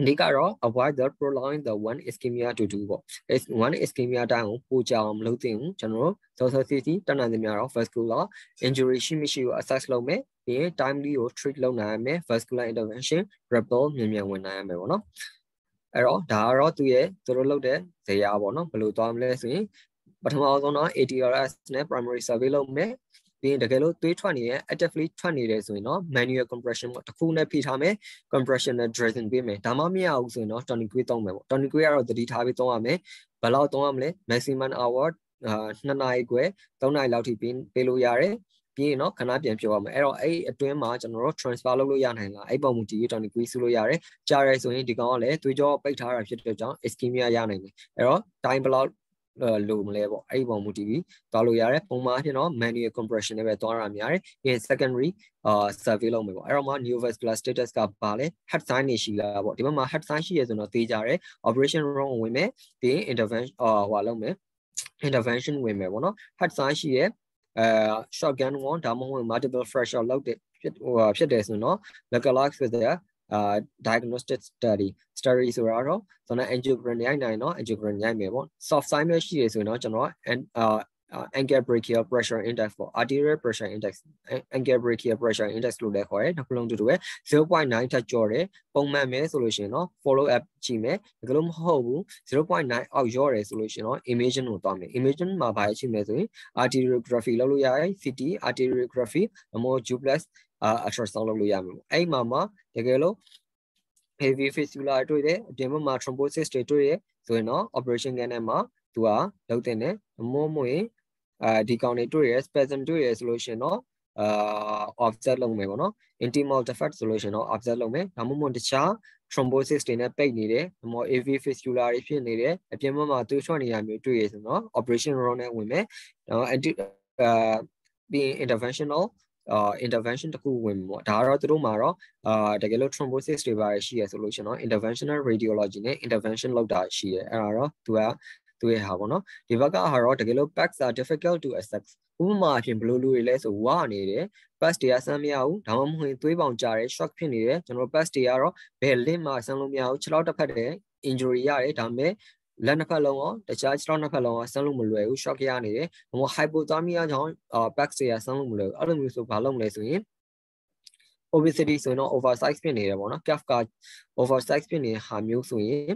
အဓိကတော့ avoid the prolong the one ischemia to do ပေါ့ is one ischemia တိုင်းကိုပိုကြအောင်မလုပ်သင့်ဘူးကျွန်တော်တို့ social safety တတ်နိုင်သမျှတော့ vascular injury ရှိမရှိကို assess လုပ်မယ်ပြီးရင် timely ကို treat လုပ်နိုင်ရမယ် vascular intervention rebel မြန်မြန်ဝင်နိုင်ရမယ်ပေါ့နော်အဲ့တော့ဒါကတော့သူရဲ့သူတို့လုပ်တဲ့ဇေယျပေါ့နော်ဘယ်လိုသွားမလဲဆိုရင်ပထမဆုံးတော့ ATRS နဲ့ primary survey လုပ်မယ် ပြီးရင်တကယ်လို့သွေးထွက်နေရဲ့ actively ထွက်နေတယ်ဆိုရင်တော့ manual compression ပေါ့တစ်ခုနဲ့ဖိထားမယ် compression နဲ့ dressing ပေးမယ်ဒါမှမရဘူးဆိုရင်တော့ tonic weight သုံးမယ်ပေါ့ tonic weight ကတော့တတိထားပြီးသုံးရမယ်ဘယ်လောက်သုံးရမလဲ maximum hour အာ2နာရီခွဲ3နာရီလောက်ထိပေးပေးလို့ရတယ်ပြီးရင်တော့ခဏပြန်ပြောရမယ်အဲ့တော့အဲ့အတွင်းမှာကျွန်တော်တို့ transfer လုပ်လို့ရနိုင်လားအဲ့ပုံမူတည်ပြီး tonic weight ဆူလို့ရတယ်ကြားရဲဆိုရင်ဒီကောင်ကလည်းသွေးကြောပိတ်ထားတာဖြစ်တဲ့ကြောင့် ischemia ရနိုင်တယ်အဲ့တော့ time ဘယ် လောက်လိုမလဲပေါ့အဲ့ဒီပုံမူတည်ပြီးသွားလို့ရတယ်ပုံမှန်အဖြစ်တော့ manual compression နဲ့ပဲသွားရများတယ်ပြီးရင် secondary အာ survey လုပ်မယ်ပေါ့အဲ့တော့မှ neovascular status ကပါလဲ head sign နေရှိလားပေါ့ဒီဘက်မှာ head sign ရှိရဆိုတော့သိကြတယ် operation room ဝင်မယ်ပြီးရင် intervention အာဟိုလုပ်မယ် intervention ဝင်မယ်ပေါ့နော် head sign ရှိရအဲ shotgun one ဒါမှမဟုတ် multiple fracture လောက်တဲ့ဖြစ်ဟိုဖြစ်တယ်ဆိုတော့ localized with the uh diagnostic study study ဆိုတာတော့ကျွန်တော် angiogram ရိုက်နိုင်တော့ angiogram ရိုက်မယ်ပေါ့ soft sign ပဲရှိရဆိုရင်တော့ကျွန်တော် uh ankle brachial pressure index ပေါ့ arterial pressure index ankle brachial pressure index လို့လည်းခေါ်တယ်နှစ်ခုလုံးတူတူပဲ0.9ထက်ကျော်တယ်ပုံမှန်ပဲဆိုလို့ရှိရင်တော့ follow up ကြည့်မယ်ဒါကလို့မဟုတ်ဘူး0.9အောက်ရော့တယ်ဆိုလို့ရှိရင်တော့ imaging ကိုသွားမယ် imaging မှာဘာရှိမလဲဆိုရင် arteriography လုပ်လို့ရတယ် CT arteriography အမော duplex ultrasound လုပ်လို့ရမယ်အဲ့မှာမှာတကယ်လို့ heavy fistula တွေ့တယ်အပြင်ဘက်မှာ thrombosis တွေတွေ့ရဆိုရင်တော့ operation ကနေမှာသူကလုပ်တဲ့နဲ့အမို့မို့ရင်အဲဒီကောင်တွေတွေ့ရ spasm တွေ့ရဆိုလို့ရှိရင်တော့အာ offset လုပ်မယ်ပေါ့နော် intimal defect ဆိုလို့ရှိရင်တော့ offset လုပ်မယ်ဒါမှမဟုတ်တခြား thrombosis တွေနဲ့ပိတ်နေတယ်ဒါမှမဟုတ် AV fistula တွေဖြစ်နေတယ်အပြင်ဘက်မှာသွေးထွက်နေရမျိုးတွေ့ရဆိုတော့ operation room နဲ့ဝင်မယ်တော့ anti အာပြီး interventional အာ intervention တခုဝင်ပေါ့ဒါကတော့သူတို့မှာတော့အာတကယ်လို့ thrombosis တွေပါရှိရဆိုလို့ရှင်တော့ interventional radiology နဲ့ intervention လုပ်တာရှိရအဲ့ဒါတော့သူကသူရဲ့ဟာပေါ့နော်ဒီဘက်ကဟာတော့တကယ်လို့ packs are difficult to access ဥပမာအဖြစ်ဘယ်လိုလူတွေလဲဆိုဝါနေတယ် pass တွေကဆန်းမရဘူးဒါမှမဟုတ်သွေးပေါင်ကြတယ် shock ဖြစ်နေတယ်ကျွန်တော် pass တွေကတော့ဘယ် link မှာဆန်းလို့မရဘူးခြေထောက်တစ်ဖက်တည်း injury ရတယ်ဒါပေမဲ့ လက်နှစ်ဖက်လုံးရောတခြားခြေထောက်နှစ်ဖက်လုံးရောဆန်းလို့မလွယ်ဘူး shock ရနေတယ်။ဟို hypothermia ကြောင့် back တွေကဆန်းလို့မလွယ်ဘူး။အဲ့လိုမျိုးဆိုဘာလုပ်မလဲဆိုရင် obesity ဆိုရင်တော့ oversize ဖြစ်နေတယ်ပေါ့နော် calf က oversize ဖြစ်နေတဲ့ဟာမျိုးဆိုရင်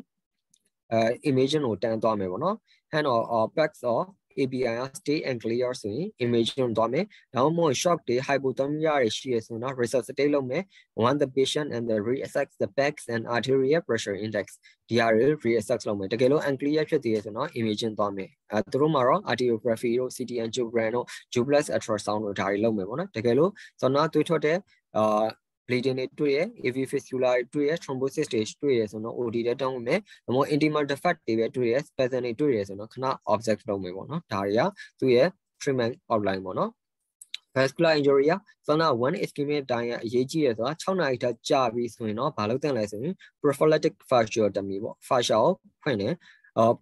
အဲ image ကိုတန်းသွားမယ်ပေါ့နော် hand or back or ABI stay and clear ဆိုရင် image ကိုသွားမယ်ဒါမှမဟုတ် shock တွေ hypothermia တွေရှိရဆိုတော့ resuscitate လုပ်မယ် one the patient and the reassess the backs and arterial pressure index ဒီဟာတွေ reassess လုပ်မယ်တကယ်လို့ unclear ဖြစ်သေးရဆိုတော့ image သွားမယ်အဲသူတို့မှာတော့ arteriography တို့ CT angiogram တို့ duplex ultrasound တို့ဒါတွေလုပ်မယ်ပေါ့နော်တကယ်လို့ဇောနာသွေးထွက်တဲ့အာ bleeding တွေတွေ့ရ AV fistula တွေ့ရ thrombosis တွေတွေ့ရဆိုတော့ OD တဲ့တောင်းဝင်မယ်။ဒါမှမဟုတ် intimal defect တွေပဲတွေ့ရ spasm တွေတွေ့ရဆိုတော့ခဏ observe လုပ်မယ်ပေါ့နော်။ဒါတွေကသူ့ရဲ့ treatment outline ပေါ့နော်။ vascular injury ကသနာ1 ischemic တိုင်းရဲ့အရေးကြီးရဆိုတာ6နာရီထက်ကြာပြီဆိုရင်တော့ဘာလုပ်သင့်လဲဆိုရင် prophylactic fasciotomy ပေါ့ fascia ကိုဖွင့်တယ်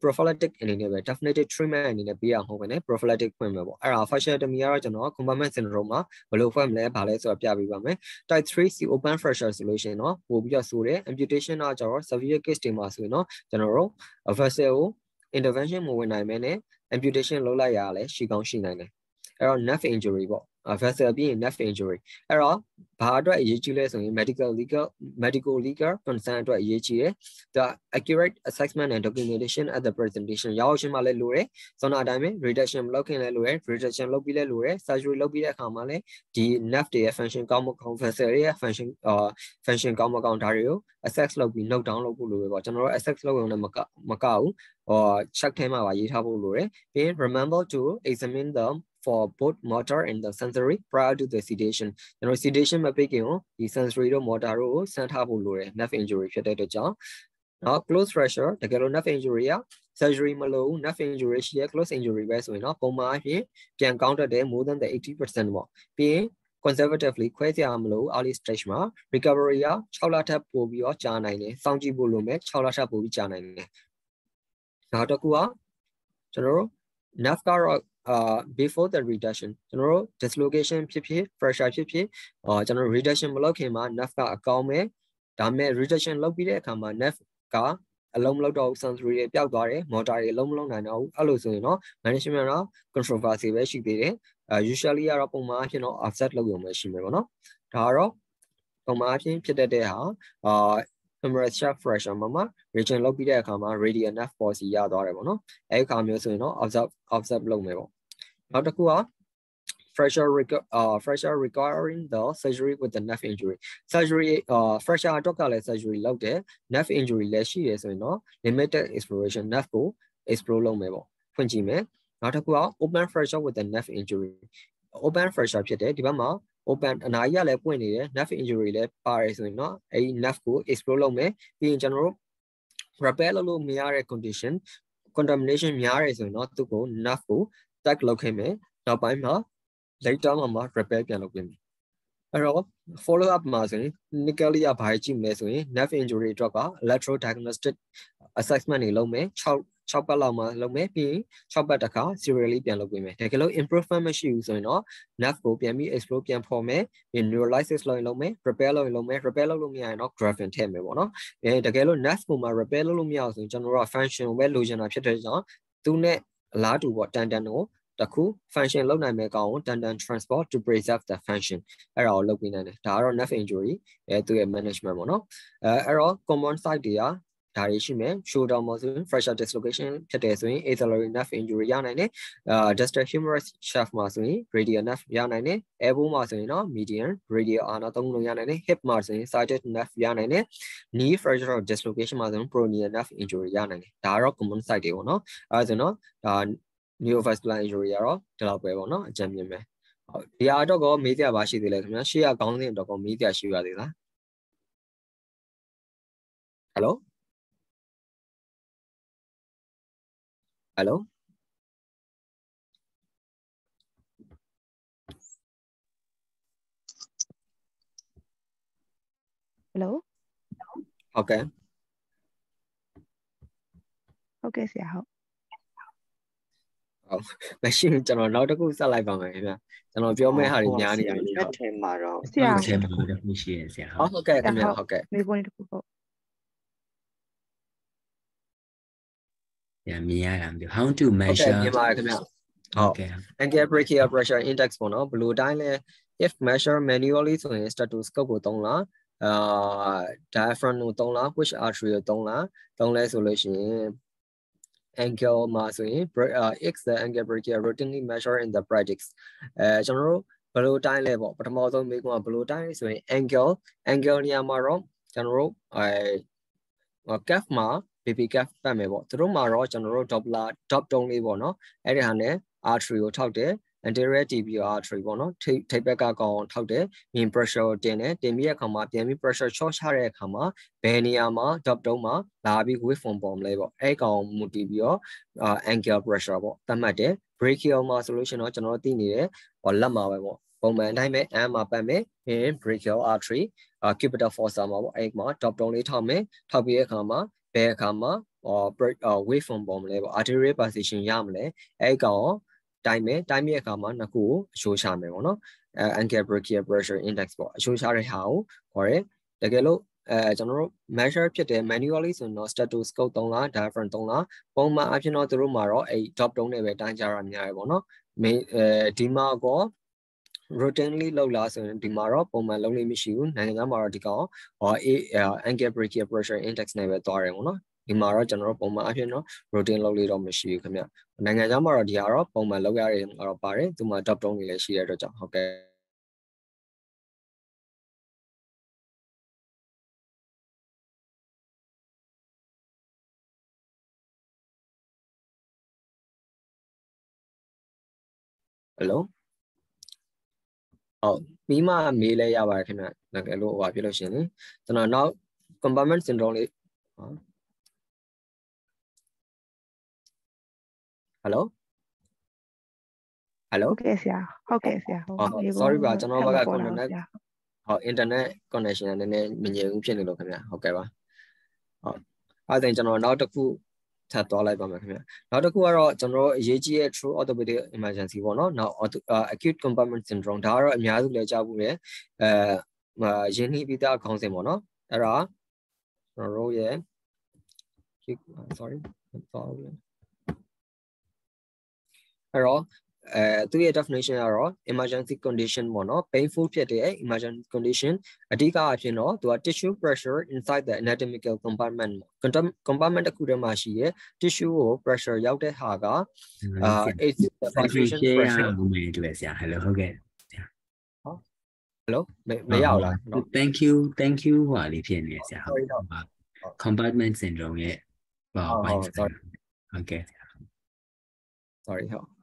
prophylactic အနေနဲ့ပဲ definitive treatment အနေနဲ့ပေးရမှာဟုတ်ပဲね prophylactic ဖွင့်မယ်ပေါ့အဲ့ဒါ fasciotomy ကတော့ကျွန်တော် compartment syndrome မှာဘယ်လိုဖွင့်မလဲဗာလဲဆိုတော့ပြပေးပါမယ် type 3 C open fracture ဆိုလို့ရှိရင်တော့ပို့ပြီးတော့ဆိုတယ် amputation ကကျတော့ severe case တွေမှာဆိုရင်တော့ကျွန်တော်တို့ vessel ကို intervention မဝင်နိုင်မဲနဲ့ amputation လုပ်လိုက်ရလဲရှိကောင်းရှိနိုင်တယ်အဲ့တော့ nerve injury ပေါ့ vessel ပြီးရင် nerve injury အဲ့တော့ဘာအတွက်အရေးကြီးလဲဆိုရင် medical legal medical legal concern အတွက်အရေးကြီးတယ် the accurate assessment and documentation at the presentation ရောက်ရှင်မှလည်းလိုတယ်ဆိုတော့အတိုင်းပဲ reduction မလုပ်ခင်လည်းလိုတယ် reduction လုပ်ပြီးလည်းလိုတယ် surgery လုပ်ပြီးတဲ့အခါမှာလည်းဒီ nerve တွေရဲ့ function ကောင်းမကောင်း vessel တွေရဲ့ function အာ function ကောင်းမကောင်းဒါတွေကို assess လုပ်ပြီး note down လုပ်ဖို့လိုပဲပေါ့ကျွန်တော်တို့ assess လုပ်ရင်လည်းမကမကဘူးဟော check ထဲမှာပါရေးထားဖို့လိုတယ်ပြီးရင် remember to examine the for both motor and the sensory prior to the sedation ကျွန်တော် sedation မပိတ်ခင်ကိုဒီ sensory တို့ motor တို့ကိုစမ်းထားဖို့လိုတယ် nerve injury ဖြစ်တဲ့အတွက်ကြောင့်နော် close fracture တကယ်လို့ nerve injury က surgery မလုပ်ဘူး nerve injury ရှိရ close injury ပဲဆိုရင်တော့ပုံမှန်အဖြစ်ပြန်ကောင်းတတ်တယ် more than the 80%ပေါ့ပြီးရင် conservatively ခွဲစရာမလို early stage မှာ recovery က6လထပ်ပို့ပြီးတော့ကြာနိုင်တယ်စောင့်ကြည့်ဖို့လိုမယ်6လထပ်ပို့ပြီးကြာနိုင်တယ်နောက်တစ်ခုကကျွန်တော်တို့ nerve ကတော့ အာ before the reduction ကျွန်တော်တို့ dislocation ဖြစ်ဖြစ် pressure ဖြစ်ဖြစ်အာကျွန်တော် reduction မလုပ်ခင်မှာ nerve ကအကောင်းပဲဒါမဲ့ rejection လုပ်ပြီးတဲ့အခါမှာ nerve ကအလုံးမလုံးတော့ sensory တွေပျောက်သွားတယ် motor တွေအလုံးမလုံးနိုင်တော့ဘူးအဲ့လိုဆိုရင်တော့ management တော့ controversy ပဲရှိသေးတယ်အဲ usually ကတော့ပုံမှန်အဖြစ်တော့ offset လုပ်ရုံပဲရှိမယ်ပေါ့နော်ဒါကတော့ပုံမှန်အဖြစ်ဖြစ်တတ်တဲ့ဟာအာ femoral shaft fracture မှာမှာ region လောက်ပြီးတဲ့အခါမှာ radial nerve palsy ရသွားတယ်ပေါ့နော်အဲဒီအခါမျိုးဆိုရင်တော့ observe observe လုပ်မယ်ပေါ့ နောက်တစ်ခုက fracture uh fracture requiring the surgery with the nerve injury surgery uh fracture အတွက်ကလည်း surgery လုပ်တယ် nerve injury လည်းရှိရဆိုရင်တော့ limited exploration nerve ကို explore လုပ်မယ်ပေါ့ဖွင့်ကြည့်မယ်နောက်တစ်ခုက open fracture with the nerve injury open fracture ဖြစ်တယ်ဒီဘက်မှာ open အနာကြီးကလည်းပွင့်နေတယ် nerve injury လည်းပါတယ်ဆိုရင်တော့အဲဒီ nerve ကို explore လုပ်မယ်ပြီးရင်ကျွန်တော်တို့ repair လုပ်လို့မရတဲ့ condition contamination များတယ်ဆိုရင်တော့သူ့ကို nerve ကို tag လုပ်ခဲ့မယ်နောက်ပိုင်းမှာ later မှာမှာ repair ပြန်လုပ်ပေးမယ်အဲ့တော့ follow up မှာဆိုရင် clinically ကဘာကြည့်မလဲဆိုရင် nerve injury အတွက်က electro diagnostic assessment တွေလုပ်မယ်6 6ပတ်လောက်မှလုပ်မယ်ပြီးရင်6ပတ်တစ်ခါ serially ပြန်လုပ်ပေးမယ်တကယ်လို့ improvement မရှိဘူးဆိုရင်တော့ nerve ကိုပြန်ပြီး explore ပြန်ဖော်မယ်ပြီး neurolysis လုပ်ရင်လုပ်မယ် repair လုပ်ရင်လုပ်မယ် repair လုပ်လို့မရရင်တော့ graphene ထည့်မယ်ပေါ့နော်အဲတကယ်လို့ nerve ကိုမှ repair လုပ်လို့မရအောင်ဆိုရင်ကျွန်တော်တို့က function ကိုပဲလိုချင်တာဖြစ်တဲ့ကြောင့်သူနဲ့ အလားတူပေါ့တန်တန်ကိုတခု function လုပ်နိုင်မဲ့ကောင်ကို tend transport to preserve the function အဲ့ဒါကိုလုပ်ပေးနိုင်တယ်ဒါကတော့ nerve injury အဲသူ့ရဲ့ management ပေါ့နော်အဲအဲ့တော့ common site တွေက ဒါတွေရှိမယ် shoulder muscle fracture dislocation ဖြစ်တယ်ဆိုရင် axillary nerve injury ရနိုင်တယ်အာ distal humerus shaft မှာဆိုရင် radial nerve ရနိုင်တယ် elbow မှာဆိုရင်တော့ median radial ulnar သုံးလုံးရနိုင်တယ် hip မှာဆိုရင် sciatic nerve ရနိုင်တယ် knee fracture dislocation မှာဆိုရင် peroneal nerve injury ရနိုင်တယ်ဒါကတော့ common site တွေပေါ့နော်အဲဒါဆိုတော့ဒါ neovascular injury ကတော့ဒီလောက်ပဲပေါ့နော်အကြံမြင်မယ်ဟုတ်ဒီဟာတော့ကောမေးစရာပါရှိသေးလဲခင်ဗျာရှေ့ကကောင်းစဉ်တော့ကောမေးစရာရှိပါသေးလား Hello Hello Hello ဟုတ်ကဲ့ဟုတ်ကဲ့ဆရာဟုတ်မရှိဘူးကျွန်တော်နောက်တစ်ခုဆက်လိုက်ပါမယ်ခင်ဗျာကျွန်တော်ပြောမယ့်ဟာတွေများနေတယ်ကျက်ထဲမှာတော့ဆရာဟုတ်ကဲ့ဟုတ်ကဲ့ရှိရဆရာဟုတ်ဟုတ်ကဲ့ခင်ဗျာဟုတ်ကဲ့မေးခွန်းတစ်ခုဟုတ် ဆရာမြင်ရတာမသိဘူး how to ဟုတ်ကဲ့ measure မြင်ပါတယ်ခင်ဗျာဟုတ်ကဲ့ ankle brachial pressure index ပေါ့နော်ဘယ်လိုတိုင်းလဲ if measure manually ဆိုရင် stethoscope ကိုသုံးလားအာ diaphragm ကိုသုံးလား which artery ကိုသုံးလားသုံးလဲဆိုလို့ရှိရင် ankle မှာဆိုရင် x the ankle brachial routinely measure in the practice အဲကျွန်တော်တို့ဘယ်လိုတိုင်းလဲပေါ့ပထမဆုံးမေးခွန်းကဘယ်လိုတိုင်းလဲဆိုရင် ankle ankle နေရာမှာတော့ကျွန်တော်တို့အဲ calf မှာ baby calf ပတ်မယ်ပေါ့သူတို့မှာတော့ကျွန်တော်တို့ doppler dop တုံးလေးပေါ့နော်အဲ့ဒီဟာနဲ့ artery ကိုထောက်တယ် anterior tibial artery ပေါ့နော်ထိထိပ်ဘက်ကကောင်ထောက်တယ်မြင် pressure ကိုတင်တယ်တင်ပြီးတဲ့အခါမှာပြန်ပြီး pressure ချော့ချတဲ့အခါမှာဘယ်နေရာမှာ dop တုံးမှာလာပြီး wave form ပေါ်မလဲပေါ့အဲ့ကောင်မူတည်ပြီးတော့ ankle pressure ပေါ့သတ်မှတ်တယ် brachial မှာဆိုလို့ရှိရင်တော့ကျွန်တော်သိနေတယ်ဟောလက်မှာပဲပေါ့ပုံမှန်အတိုင်းပဲ M မှာပတ်မယ်ပြီး brachial artery cubital fossa မှာပေါ့အဲ့မှာ dop တုံးလေးထောက်မယ်ထောက်ပြီးတဲ့အခါမှာ ဘယ်အခါမှာဟော wave form ပေါ်မလဲပေါ့ arterial position ရမလဲအဲ့ကောင်တိုင်းမယ်တိုင်းပြီးအခါမှာနှစ်ခုကိုအချိုးချမယ်ပေါ့နော်အဲ ankle brachial pressure index ပေါ့အချိုးချတဲ့ဟာကိုခေါ်ရဲတကယ်လို့အဲကျွန်တော်တို့ measure ဖြစ်တယ် manually ဆိုတော့ stethoscope သုံးလား diaphragm သုံးလားပုံမှန်အဖြစ်တော့သူတို့မှာတော့အဲ top တုံးနဲ့ပဲတိုင်းကြရများရပေါ့နော်အဲဒီမှာကော routinely လောက်လားဆိုရင်ဒီမှာတော့ပုံမှန်လုံးလေးမရှိဘူးနိုင်ငံသားမှာတော့ဒီကောင်ဟော ankle brachial pressure index နဲ့ပဲသွားတယ်ပေါ့နော်ဒီမှာတော့ကျွန်တော်တို့ပုံမှန်အဖြစ်တော့ routine လုပ်လေးတော့မရှိဘူးခင်ဗျနိုင်ငံခြားမှာတော့ဒီဟာတော့ပုံမှန်လုပ်ရတဲ့တော့ပါတယ်သူမှာ top down တွေလည်းရှိတဲ့အတွက်ကြောင့်ဟုတ်ကဲ့ဟယ်လို ဟုတ်ပြီးမှမေးလဲရပါတယ်ခင်ဗျတကယ်လို့ဟိုပါပြလို့ရှင်လေကျွန်တော်နောက် compartment syndrome လေးဟုတ် hello hello ဟုတ်ကဲ့ဆရာဟုတ်ကဲ့ဆရာဟုတ်ဟုတ် sorry ပါကျွန်တော်ဘက်က internet ဟုတ် internet connection ကနည်းနည်းမငြိမ်ဘူးဖြစ်နေလို့ခင်ဗျဟုတ်ကဲ့ပါဟုတ်အဲ့ဒါကျွန်တော်နောက်တစ်ခု ထပ်သွားလိုက်ပါမယ်ခင်ဗျနောက်တစ်ခုကတော့ကျွန်တော်အရေးကြီးတဲ့ true orthopedic emergency ပေါ့နော်နောက် acute compartment syndrome ဒါကတော့အများစုလည်းကြားဘူးလေအဲရင်းနှီးပြီးသားခေါင်းစဉ်ပေါ့နော်အဲ့ဒါကျွန်တော်တို့ရဲ့ sorry ပေါ့လေအဲ့တော့ အဲသူရဲ့ definition ကတော့ emergency condition ပေါ့နော် painful ဖြစ်တဲ့ emergency condition အဓိကအဖြစ်တော့သူက tissue pressure inside the anatomical compartment compartment တစ်ခုထဲမှာရှိရဲ့ tissue ကို pressure ရောက်တဲ့ဟာကအာ it's the vibration pressure မမေးတွေ့ဆရာ hello ဟုတ်ကဲ့ hello မရောက်လား thank you thank you ဟိုလေးဖြစ်နေဆရာ sorry တော့ compartment syndrome ရဲ့ဟောပိုင်း sorry ဟုတ်ကဲ့ sorry ဟုတ်ဟုတ်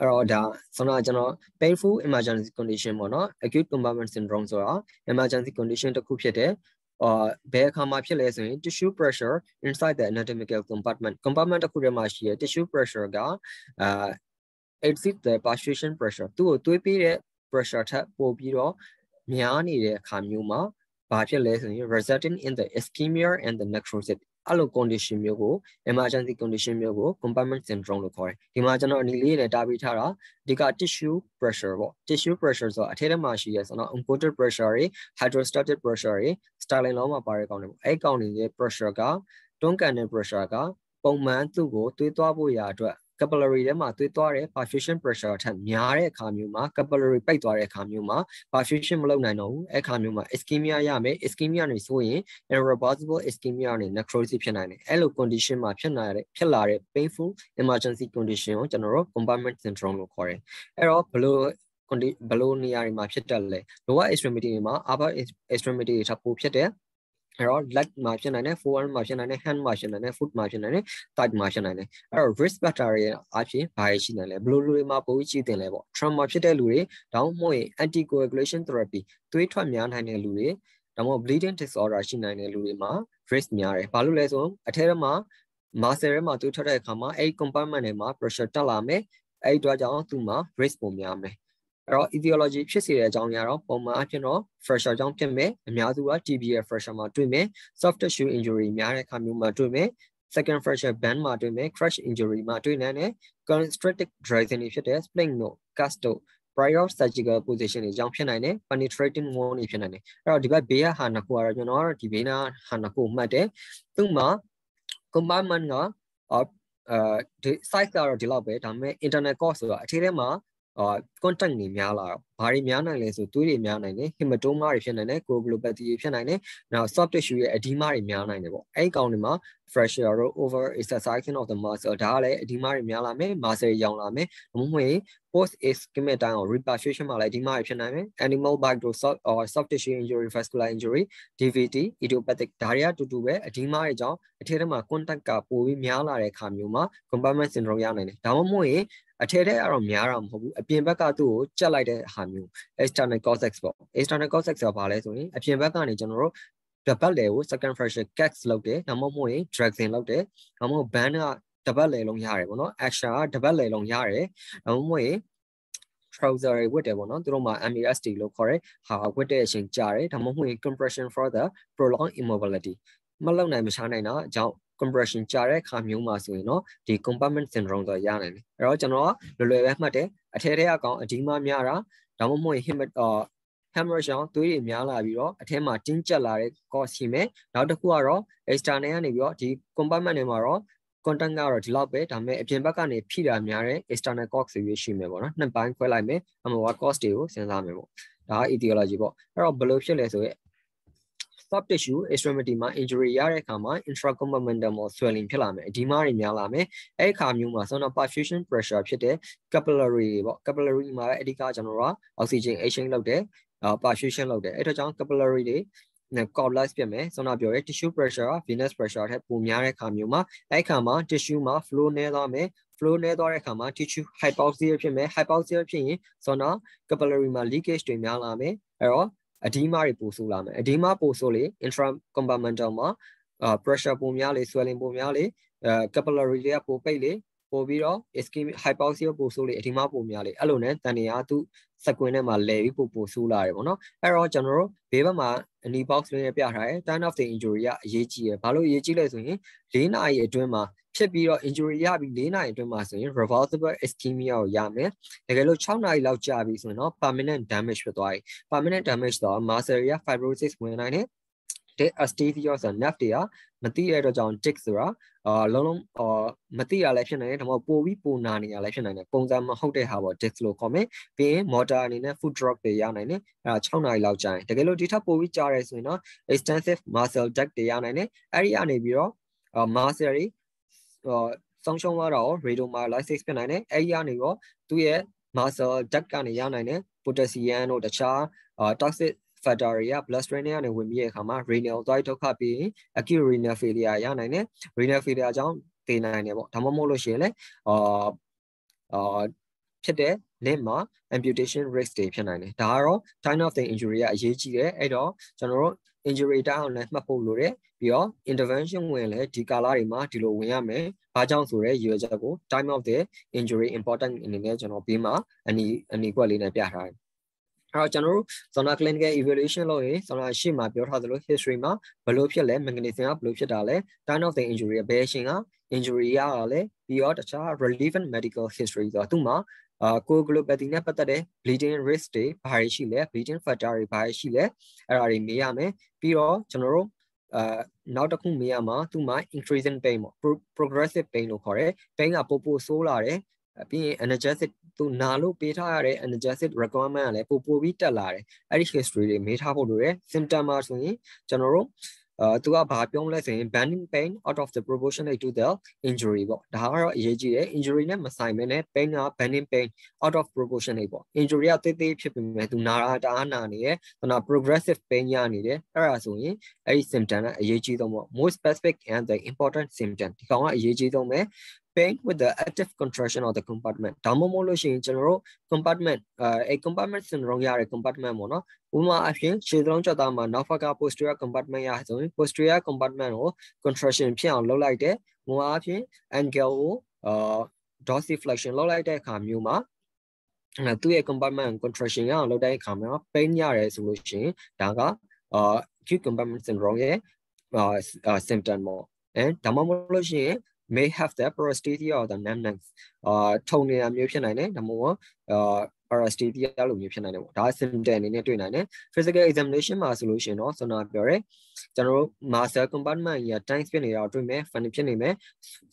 အဲ့တော့ဒါဆိုတော့ကျွန်တော် painful emergency condition ပေါ့နော် acute compartment syndrome ဆိုတာ emergency condition တစ်ခုဖြစ်တဲ့အာဘယ်အခါမှာဖြစ်လဲဆိုရင် tissue pressure inside the anatomical compartment compartment တစ်ခုထဲမှာရှိတဲ့ tissue pressure ကအာ exceed the perfusion pressure သူ့ကိုတွေးပြီးတဲ့ pressure ထက်ပိုပြီးတော့များနေတဲ့အခါမျိုးမှာဘာဖြစ်လဲဆိုရင် resulting in the ischemia and the necrosis အဲ့လို condition မျိုးကို emergency condition မျိုးကို compartment syndrome လို့ခေါ်တယ်ဒီမှာကျွန်တော်အနည်းလေးနဲ့တားပြီးထားတာဒီက tissue pressure ပေါ့ tissue pressure ဆိုတာအထက်ထဲမှာရှိရဲဆိုတော့ uncoated pressure တွေ hydrostatic pressure တွေ styling လုံးမှာပါတဲ့ကောင်တွေပေါ့အဲ့ကောင်တွေရဲ့ pressure ကတွန်းကန်တဲ့ pressure ကပုံမှန်သူ့ကိုတွေးသွားဖို့ရာအတွက် capillary ထဲမှာသွေးသွားတဲ့ perfusion pressure ထက်များတဲ့အခါမျိုးမှာ capillary ပိတ်သွားတဲ့အခါမျိုးမှာ perfusion မလုပ်နိုင်တော့ဘူးအဲ့အခါမျိုးမှာ ischemia ရမယ် ischemia နေဆိုရင် irreversible ischemia နေ necrosis ဖြစ်နိုင်တယ်အဲ့လို condition မှာဖြစ်နိုင်တဲ့ဖြစ်လာတဲ့ painful emergency condition ကိုကျွန်တော်တို့ compartment syndrome လို့ခေါ်တယ်အဲ့တော့ဘလို့ဘလို့နေရာတွေမှာဖြစ်တတ်လဲ lower extremity တွေမှာ upper extremity တွေထပ်ပိုဖြစ်တဲ့ အဲ့တော့ leg မှာဖြစ်နိုင်တယ် forearm မှာဖြစ်နိုင်တယ် hand မှာဖြစ်နိုင်တယ် foot မှာဖြစ်နိုင်တယ် thigh မှာဖြစ်နိုင်တယ်အဲ့တော့ risk factor တွေအဖြစ်ဘာရှိနိုင်လဲဘယ်လိုလူတွေမှာပိုကြီးတင်လဲပေါ့ trauma ဖြစ်တဲ့လူတွေတောင်းမို့ရင် anticoagulation therapy သွေးထွက်များနိုင်တဲ့လူတွေဒါမှမဟုတ် bleeding disorder ရှိနိုင်တဲ့လူတွေမှာ risk များတယ်ဘာလို့လဲဆိုအထက်ထဲမှာ muscle ထဲမှာသွေးထွက်တဲ့အခါမှာအဲ့ compartment တွေမှာ pressure တက်လာမယ်အဲ့ဒီတော့ကြောင့်သူ့မှာ risk ပိုများမယ် အဲ့တော့ etiology ဖြစ်စေတဲ့အကြောင်းအရာတော့ပုံမှန်အဖြစ်တော့ fracture ကြောင့်ဖြစ်မယ်အများစုက TBA fracture မှာတွေ့မယ် soft tissue injury များတဲ့အခါမျိုးမှာတွေ့မယ် second fracture band မှာတွေ့မယ် crush injury မှာတွေ့နိုင်တယ် constrict dressing တွေဖြစ်တဲ့ spling တို့ cast တို့ prior surgical position တွေကြောင့်ဖြစ်နိုင်တယ် penetrating wound တွေဖြစ်နိုင်တယ်အဲ့တော့ဒီဘက်ဘေးကဟာနှစ်ခုကတော့ကျွန်တော်ကတော့ဒီဘေးနာဟာနှစ်ခုမှတ်တယ်သူ့မှာ compartment ကအဲဒီ size ကတော့ဒီလောက်ပဲဒါပေမဲ့ internal cost ဆိုတာအထည်ထဲမှာ အာ contact တွေများလာတော့ဘာတွေများနိုင်လဲဆိုသွေးတွေများနိုင်တယ် hematoma တွေဖြစ်နိုင်တယ် coagulopathy တွေဖြစ်နိုင်တယ်နောက် soft tissue ရဲ့ edema တွေများနိုင်တယ်ပေါ့အဲ့ဒီကောင်တွေမှာ pressure တို့ over exercising of the muscle ဒါကလည်း edema တွေများလာမယ် muscle တွေရောင်လာမယ်ဒါမှမဟုတ် post ischemic တိုင်းကို reperfusion မှာလည်း edema တွေဖြစ်နိုင်မယ် animal bite တို့ soft or soft tissue injury vascular injury DVT idiopathic ဒါတွေကအတူတူပဲ edema တွေကြောင့်အထက်ထဲမှာ contact ကပိုပြီးများလာတဲ့အခါမျိုးမှာ compartment syndrome ရနိုင်တယ်ဒါမှမဟုတ်ရင်အထက်ထဲကတော့များတာမဟုတ်ဘူးအပြင်ဘက်ကသူ့ကိုကြက်လိုက်တဲ့ဟာမျိုး external causex ပေါ့ external causex ဆိုတာဘာလဲဆိုရင်အပြင်ဘက်ကနေကျွန်တော်တို့ တပတ်လေကို second fracture cax လုပ်တယ်ဒါမှမဟုတ်ရင် dragging လုပ်တယ်ဒါမှမဟုတ် band ကတပတ်လေလုံးရတယ်ပေါ့နော် action ကတပတ်လေလုံးရတယ်ဒါမှမဟုတ်ရင် trouser တွေဝတ်တယ်ပေါ့နော်သူတို့မှာ MAST လို့ခေါ်တယ်ဟာဝတ်တဲ့အချိန်ကြာတယ်ဒါမှမဟုတ်ရင် compression for the prolonged immobility မလုံနိုင်မချနိုင်တာအကြောင်း compression ကြာတဲ့ခါမျိုးမှာဆိုရင်တော့ဒီ compartment syndrome ဆိုရနိုင်တယ်အဲ့တော့ကျွန်တော်ကလွယ်လွယ်ပဲမှတ်တယ်အထဲထဲအကောင်အဒီမများတာဒါမှမဟုတ် hem hemorrhage ကြောင့်သွေးတွေများလာပြီးတော့အထဲမှာတင်းကျပ်လာတဲ့ cause ရှိမယ်နောက်တစ်ခုကတော့ external ကနေပြီးတော့ဒီ compartment တွေမှာတော့ content ကတော့ဒီလောက်ပဲဒါပေမဲ့အပြင်ဘက်ကနေဖိတာများတဲ့ external cause တွေရှိမယ်ပေါ့နော်နှစ်ပိုင်းခွဲလိုက်မယ်အမှန်က cause တွေကိုစဉ်းစားမယ်ပေါ့ဒါက etiology ပေါ့အဲ့တော့ဘယ်လိုဖြစ်လဲဆိုရင် soft tissue extremity မှာ injury ရတဲ့အခါမှာ intracompartmental swelling ဖြစ်လာမယ် edema တွေများလာမယ်အဲ့ဒီအခါမျိုးမှာ sonor perfusion pressure ဖြစ်တဲ့ capillary တွေပေါ့ capillary မှာလည်းအဓိကကျွန်တော်တို့က oxygen exchange လုပ်တယ် perfusion လုပ်တယ်အဲ့ဒါကြောင့် capillary တွေနဲ့ collapse ဖြစ်မယ်ဆောနာပြောရဲ tissue pressure venous pressure ထက်ပိုများတဲ့အခါမျိုးမှာအဲ့ခါမှာ tissue မှာ flow နည်းသွားမယ် flow နည်းသွားတဲ့အခါမှာ tissue hypoxia ဖြစ်မယ် hypoxia ဖြစ်ရင်ဆောနာ capillary မှာ leakage တွေများလာမယ်အဲ့တော့အဒီမာတွေပိုဆိုးလာမယ်အဒီမာပိုဆိုးလေ intra compartmental မှာ pressure ပိုများလေ swelling ပိုများလေ capillary တွေကပိုပိတ်လေ ပို့ပြီးတော့ ischemic hypoxia ပို့ဆိုးလေအဒီမှာပို့များလေအဲ့လိုနဲ့တန်နေရသူစကွင်းထဲမှာလဲပြီးပို့ပို့ဆိုးလာတယ်ပေါ့နော်အဲ့တော့ကျွန်တော်တို့ဘေးဘက်မှာ knee box လေးနဲ့ပြထားတယ် time of the injury ကအရေးကြီးရယ်ဘာလို့အရေးကြီးလဲဆိုရင်၄နာရီအတွင်းမှာဖြစ်ပြီးတော့ injury ရပြီး၄နာရီအတွင်းမှာဆိုရင် reversible ischemia ကိုရမယ်တကယ်လို့6နာရီလောက်ကြာပြီဆိုရင်တော့ permanent damage ဖြစ်သွားပြီ permanent damage တော့ muscle ရ fibrosis ဝင်နိုင်တယ်တဲ့ aesthesia ဆို nerve တွေက မသိရတဲ့ကြောင့် tick ဆိုတာအာလုံးလုံးအာမသိရလည်းဖြစ်နိုင်တယ်ဒါမှမဟုတ်ပိုပြီးပိုနာနေရလည်းဖြစ်နိုင်တယ်ပုံစံမဟုတ်တဲ့ဟာပေါ့ tick လို့ခေါ်မယ်ပြီးရင် motor အနေနဲ့ foot drop တွေရနိုင်တယ်အဲဒါ6နာရီလောက်ကြာရင်တကယ်လို့ဒီထက်ပိုပြီးကြာတယ်ဆိုရင်တော့ extensive muscle duct တွေရနိုင်တယ်အဲ့ဒီကနေပြီးတော့ muscle တွေဆုံးရှုံးသွားတော့ radiomyolysis ဖြစ်နိုင်တယ်အဲ့ဒီကနေတော့သူ့ရဲ့ muscle duct ကနေရနိုင်တယ် potassium တို့တခြား toxic factor တွေက blood strain တွေကနေဝင်ပြီးတဲ့အခါမှာ renal သွားဒုက္ခပြီးရင် acute renal failure ရနိုင်တယ် renal failure ကြောင့်သေနိုင်တယ်ပေါ့ဒါမှမဟုတ်လို့ရှိရင်လည်းအာအာဖြစ်တဲ့ limb မှာ amputation risk တွေဖြစ်နိုင်တယ်ဒါကတော့ time of the injury ကအရေးကြီးတယ်အဲ့တော့ကျွန်တော်တို့ injury တောင်းလည်းမှတ်ဖို့လိုတယ်ပြီးတော့ intervention ဝင်လည်းဒီကာလတွေမှာဒီလိုဝင်ရမယ်ဘာကြောင့်ဆိုရဲရွေချက်ကို time of the injury important အနေနဲ့ကျွန်တော်ပြီးမှအနီအနီကွက်လေးနဲ့ပြထားတယ် အဲ့တော့ကျွန်တော်တို့ zona clinical evaluation လုပ်ရင် zona ရှေ့မှာပြောထားသလို history မှာဘယ်လိုဖြစ်လဲ mechanism ကဘယ်လိုဖြစ်တာလဲ time of the injury ဘယ်အချိန်က injury ရတာလဲပြီးတော့တခြား relevant medical history ဆိုတော့သူ့မှာအာ coagulopathy နဲ့ပတ်သက်တဲ့ bleeding risk တွေဘာတွေရှိလဲ bleeding factor တွေဘာတွေရှိလဲအဲ့ဒါတွေမေးရမယ်ပြီးတော့ကျွန်တော်တို့အာနောက်တစ်ခုမေးရမှာသူ့မှာ increasing pain ပေါ့ progressive pain လို့ခေါ်တယ် pain ကပိုပိုဆိုးလာတယ် ပြီးရင် energetic သူနာလို့ပေးထားရတဲ့ energetic requirement ကလည်းပိုပိုပြီးတက်လာတယ်အဲ့ဒီ history တွေမေးထားဖို့လိုတယ် symptom မှာဆိုရင်ကျွန်တော်တို့အာသူကဘာပြောလဲဆိုရင် banding pain out of the proportionate to the injury ပေါ့ဒါကတော့အရေးကြီးတယ် injury နဲ့မဆိုင်ဘဲနဲ့ pain က banding pain out of proportionate ပေါ့ injury ကတိတ်တိတ်ဖြစ်ပေမဲ့သူနာတာတအားနာနေတယ်သူနာ progressive pain ရနေတယ်အဲ့ဒါဆိုရင်အဲ့ဒီ symptom ကအရေးကြီးဆုံးပေါ့ most specific and the important symptom ဒီကောင်ကအရေးကြီးဆုံးပဲ pain with the active contraction of the compartment ဒါမှမဟုတ်လို့ရှိရင်ကျွန်တော်တို့ compartment အဲ compartment syndrome ရတဲ့ compartment ပေါ့နော်ဥပမာအဖြစ်ခြေသလုံးချက်သားမှာနောက်ဖက်က posterior compartment ရဆိုရင် posterior compartment ကို contraction ဖြစ်အောင်လုပ်လိုက်တယ်ဥပမာအဖြစ် angle ကိုအာ dorsiflexion လုပ်လိုက်တဲ့အခါမျိုးမှာအဲသူ့ရဲ့ compartment contraction ရအောင်လုပ်တဲ့အခါမှာ pain ရတယ်ဆိုလို့ရှိရင်ဒါကအာ acute compartment syndrome ရဲ့အာ symptom ပေါ့အဲဒါမှမဟုတ်လို့ရှိရင် may have the paresthesia or the numbness အာထုံနေတာမျိုးဖြစ်နိုင်တယ်ဒါမှမဟုတ် အာ paresthesia လို့မျိုးဖြစ်နိုင်တယ်ပေါ့ဒါ symptom အနေနဲ့တွေ့နိုင်တယ် physical examination မှာဆိုလို့ရှိရင်တော့ဆိုတော့ပြောရဲကျွန်တော်တို့ muscle compartment ကြီး tight ဖြစ်နေတာတွေ့မယ် funny ဖြစ်နေမယ်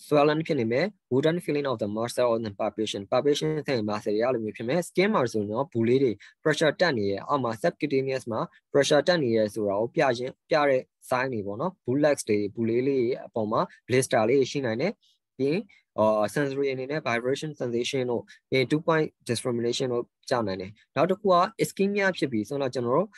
swollen ဖြစ်နေမယ် wooden feeling of the muscle on the palpation palpation ဆိုရင် muscle ရလို့မျိုးဖြစ်မယ် skin မှာဆိုတော့ဘူးလေးတွေ pressure တက်နေရဲ့အောက်မှာ subcutaneous မှာ pressure တက်နေရဲ့ဆိုတာကိုပြခြင်းပြတဲ့ sign တွေပေါ့နော် bullax တွေဘူးလေးလေးအပေါ်မှာ blister လေးရှိနိုင်တယ် ပြီးရင်အာ sensory အနေနဲ့ vibration sensation တို့ပြီးရင်2 point discrimination တို့ကြာနိုင်တယ်နောက်တစ်ခုက ischemia ဖြစ်ပြီးဆိုတော့ကျွန်တော်တို့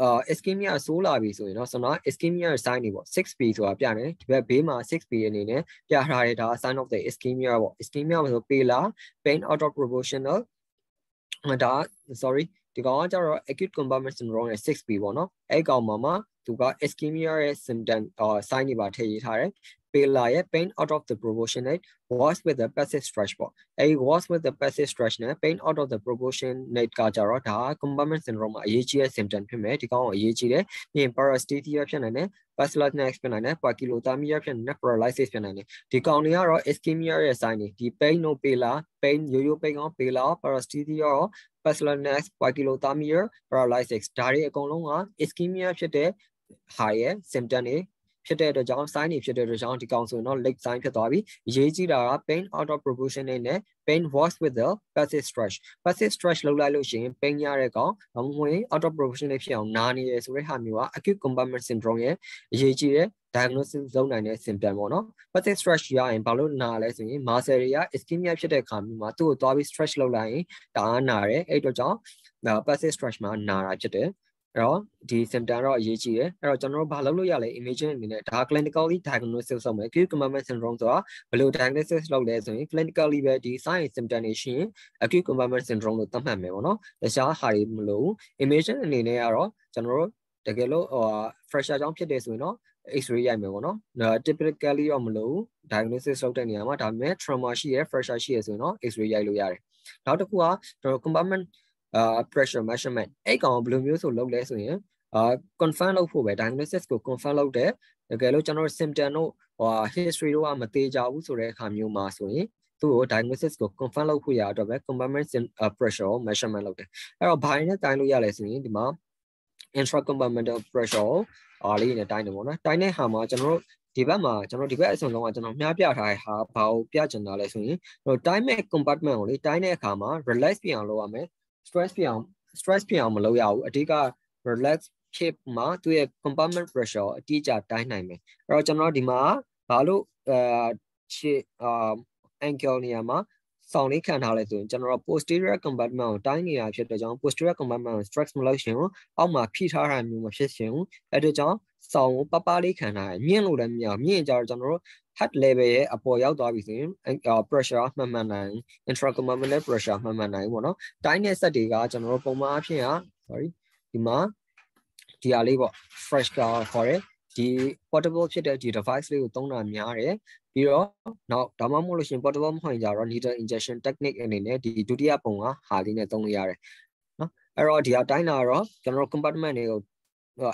အာ ischemia ဆိုးလာပြီဆိုရင်တော့ဆိုတော့ ischemia sign တွေပေါ့ 6p ဆိုတာပြတယ်ဒီဘက်ဘေးမှာ 6p အနေနဲ့ပြထားတဲ့ဒါ sign of the ischemia ပေါ့ ischemia ဆို pela pain out of proportional ဒါ sorry ဒီကောင်ကကျတော့ acute compartment syndrome ရဲ့ 6p ပေါ့နော်အဲ့ကောင်မှာမှာသူက ischemia ရဲ့ symptom အာ sign တွေပါထည့်ရေးထားတယ် pela ရဲ့ pain out of the proportionate was with the passive stretch ပေါ့အဲဒီ was with the passive stretch နဲ့ pain out of the proportionate ကကြတော့ဒါ compartment syndrome မှာအရေးကြီးတဲ့ symptom ဖြစ်မယ်ဒီကောင်ကအရေးကြီးတယ်ပြီးရင် paresthesia ဖြစ်နိုင်တယ် bacillus ဖြစ်နိုင်တယ် poikilothermia ဖြစ်နိုင်တယ် paralysis ဖြစ်နိုင်တယ်ဒီကောင်တွေကတော့ ischemia ရဲ့ sign တွေဒီ pain တို့ pela pain ရိုးရိုး pain ကော pela paresthesia ရော bacillus poikilothermia paralysis ဒါတွေအကုန်လုံးက ischemia ဖြစ်တဲ့ဟာရဲ့ symptom တွေ ဖြစ်တဲ့အတွက်ကြောင့် sign တွေဖြစ်တဲ့အတွက်ကြောင့်ဒီကောင်ဆိုရင်တော့ leg sign ဖြစ်သွားပြီအရေးကြီးတာက pain out of proportion နဲ့ pain was with the passive stretch passive stretch လုပ်လိုက်လို့ရှိရင် pain ရတဲ့ကောင်ဘာမှမဟုတ် out of proportion နဲ့ဖြစ်အောင်နားနေရဆိုတဲ့ဟာမျိုးက acute compartment syndrome ရဲ့အရေးကြီးတဲ့ diagnosis လုပ်နိုင်တဲ့ symptom ပေါ့နော် passive stretch ရရင်ဘာလို့နာလဲဆိုရင် muscle တွေက ischemia ဖြစ်တဲ့အခါမျိုးမှာသူ့ကိုသွားပြီး stretch လုပ်လိုက်ရင်တအားနာတယ်အဲ့အတွက်ကြောင့် passive stretch မှာနာတာဖြစ်တယ် အဲ့တော့ဒီ symptom တော့အရေးကြီးတယ်အဲ့တော့ကျွန်တော်တို့ဘာလုပ်လို့ရလဲ imaging အနေနဲ့ဒါ clinically diagnosis လုပ်မယ် acute compartment syndrome ဆိုတာဘယ်လို diagnosis လုပ်လဲဆိုရင် clinically ပဲဒီ sign symptom တွေရှိရင် acute compartment syndrome လို့သတ်မှတ်မယ်ပေါ့နော်တခြားဟာတွေမလို့ imaging အနေနဲ့ကတော့ကျွန်တော်တို့တကယ်လို့ဟို fresher ကြောင့်ဖြစ်တယ်ဆိုရင်တော့ x-ray ရိုက်မယ်ပေါ့နော် typically တော့မလို့ diagnosis လုပ်တဲ့နေရာမှာဒါပေမဲ့ trauma ရှိရ fracture ရှိရဆိုရင်တော့ x-ray ရိုက်လို့ရတယ်နောက်တစ်ခုကကျွန်တော် compartment အာ pressure measurement အဲ့ကောင်ဘယ်လိုမျိုးဆိုလုပ်လဲဆိုရင်အာ confirm လုပ်ဖို့ပဲ diagnosis ကို confirm လုပ်တဲ့တကယ်လို့ကျွန်တော် symptom တို့ဟို history တို့ကမသေးကြဘူးဆိုတဲ့အခါမျိုးမှာဆိုရင်သူ့ကို diagnosis ကို confirm လုပ်ဖို့ရတော့ပဲ compartment pressure ကို measurement လုပ်တယ်အဲ့တော့ဘာနဲ့တိုင်းလို့ရလဲဆိုရင်ဒီမှာ intracompartmental pressure အားလေးနဲ့တိုင်းတယ်ပေါ့နော်တိုင်းတဲ့ဟာမှာကျွန်တော်တို့ဒီဘက်မှာကျွန်တော်ဒီဘက်အစုံလုံးကကျွန်တော်မြားပြထားတဲ့ဟာဘာကိုပြချင်တာလဲဆိုရင်ကျွန်တော်တိုင်းမဲ့ compartment ကိုလေတိုင်းတဲ့အခါမှာ relax ပြအောင်လုပ်ရမယ် stress ပြအောင် stress ပြအောင်မလုပ်ရဘူးအဓိက relax ဖြစ်မှာသူ့ရဲ့ compartment pressure အတိအကျတိုင်းနိုင်မယ်အဲ့တော့ကျွန်တော်ဒီမှာဘာလို့အဲရှေ့အာ ankle နေရာမှာဆောင်လေးခံထားလဲဆိုရင်ကျွန်တော် posterior compartment ကိုတိုင်းနေတာဖြစ်တဲ့ကြောင့် posterior compartment ကို stress မလုပ်ရှင်ဘူးအောက်မှာဖိထားတာမျိုးမဖြစ်ရှင်ဘူးအဲ့ဒါကြောင့်ဆောင်ကိုပပလေးခံထားရမြင့်လို့လည်းမရမြင့်ကြတော့ကျွန်တော်တို့ heart level ရဲ့အပေါ်ရောက်သွားပြီဆိုရင် pressure မှန်မှန်နိုင် intracompartmental pressure မှန်မှန်နိုင်ပေါ့နော်တိုင်းတဲ့ set တွေကကျွန်တော်တို့ပုံမှန်အဖြစ်ဟာ sorry ဒီမှာဒီဟာလေးပေါ့ fresh ကခေါ်တယ်ဒီ portable ဖြစ်တဲ့ဒီ device လေးကိုသုံးတာများတယ်ပြီးတော့နောက်ဒါမှမဟုတ်လို့ရှင် portable မဟုတ်ရင်ကြတော့ needle injection technique အနေနဲ့ဒီဒုတိယပုံကဟာလေးနဲ့သုံးလို့ရတယ်နော်အဲ့တော့ဒီဟာတိုင်းတာတော့ကျွန်တော် compartment တွေကို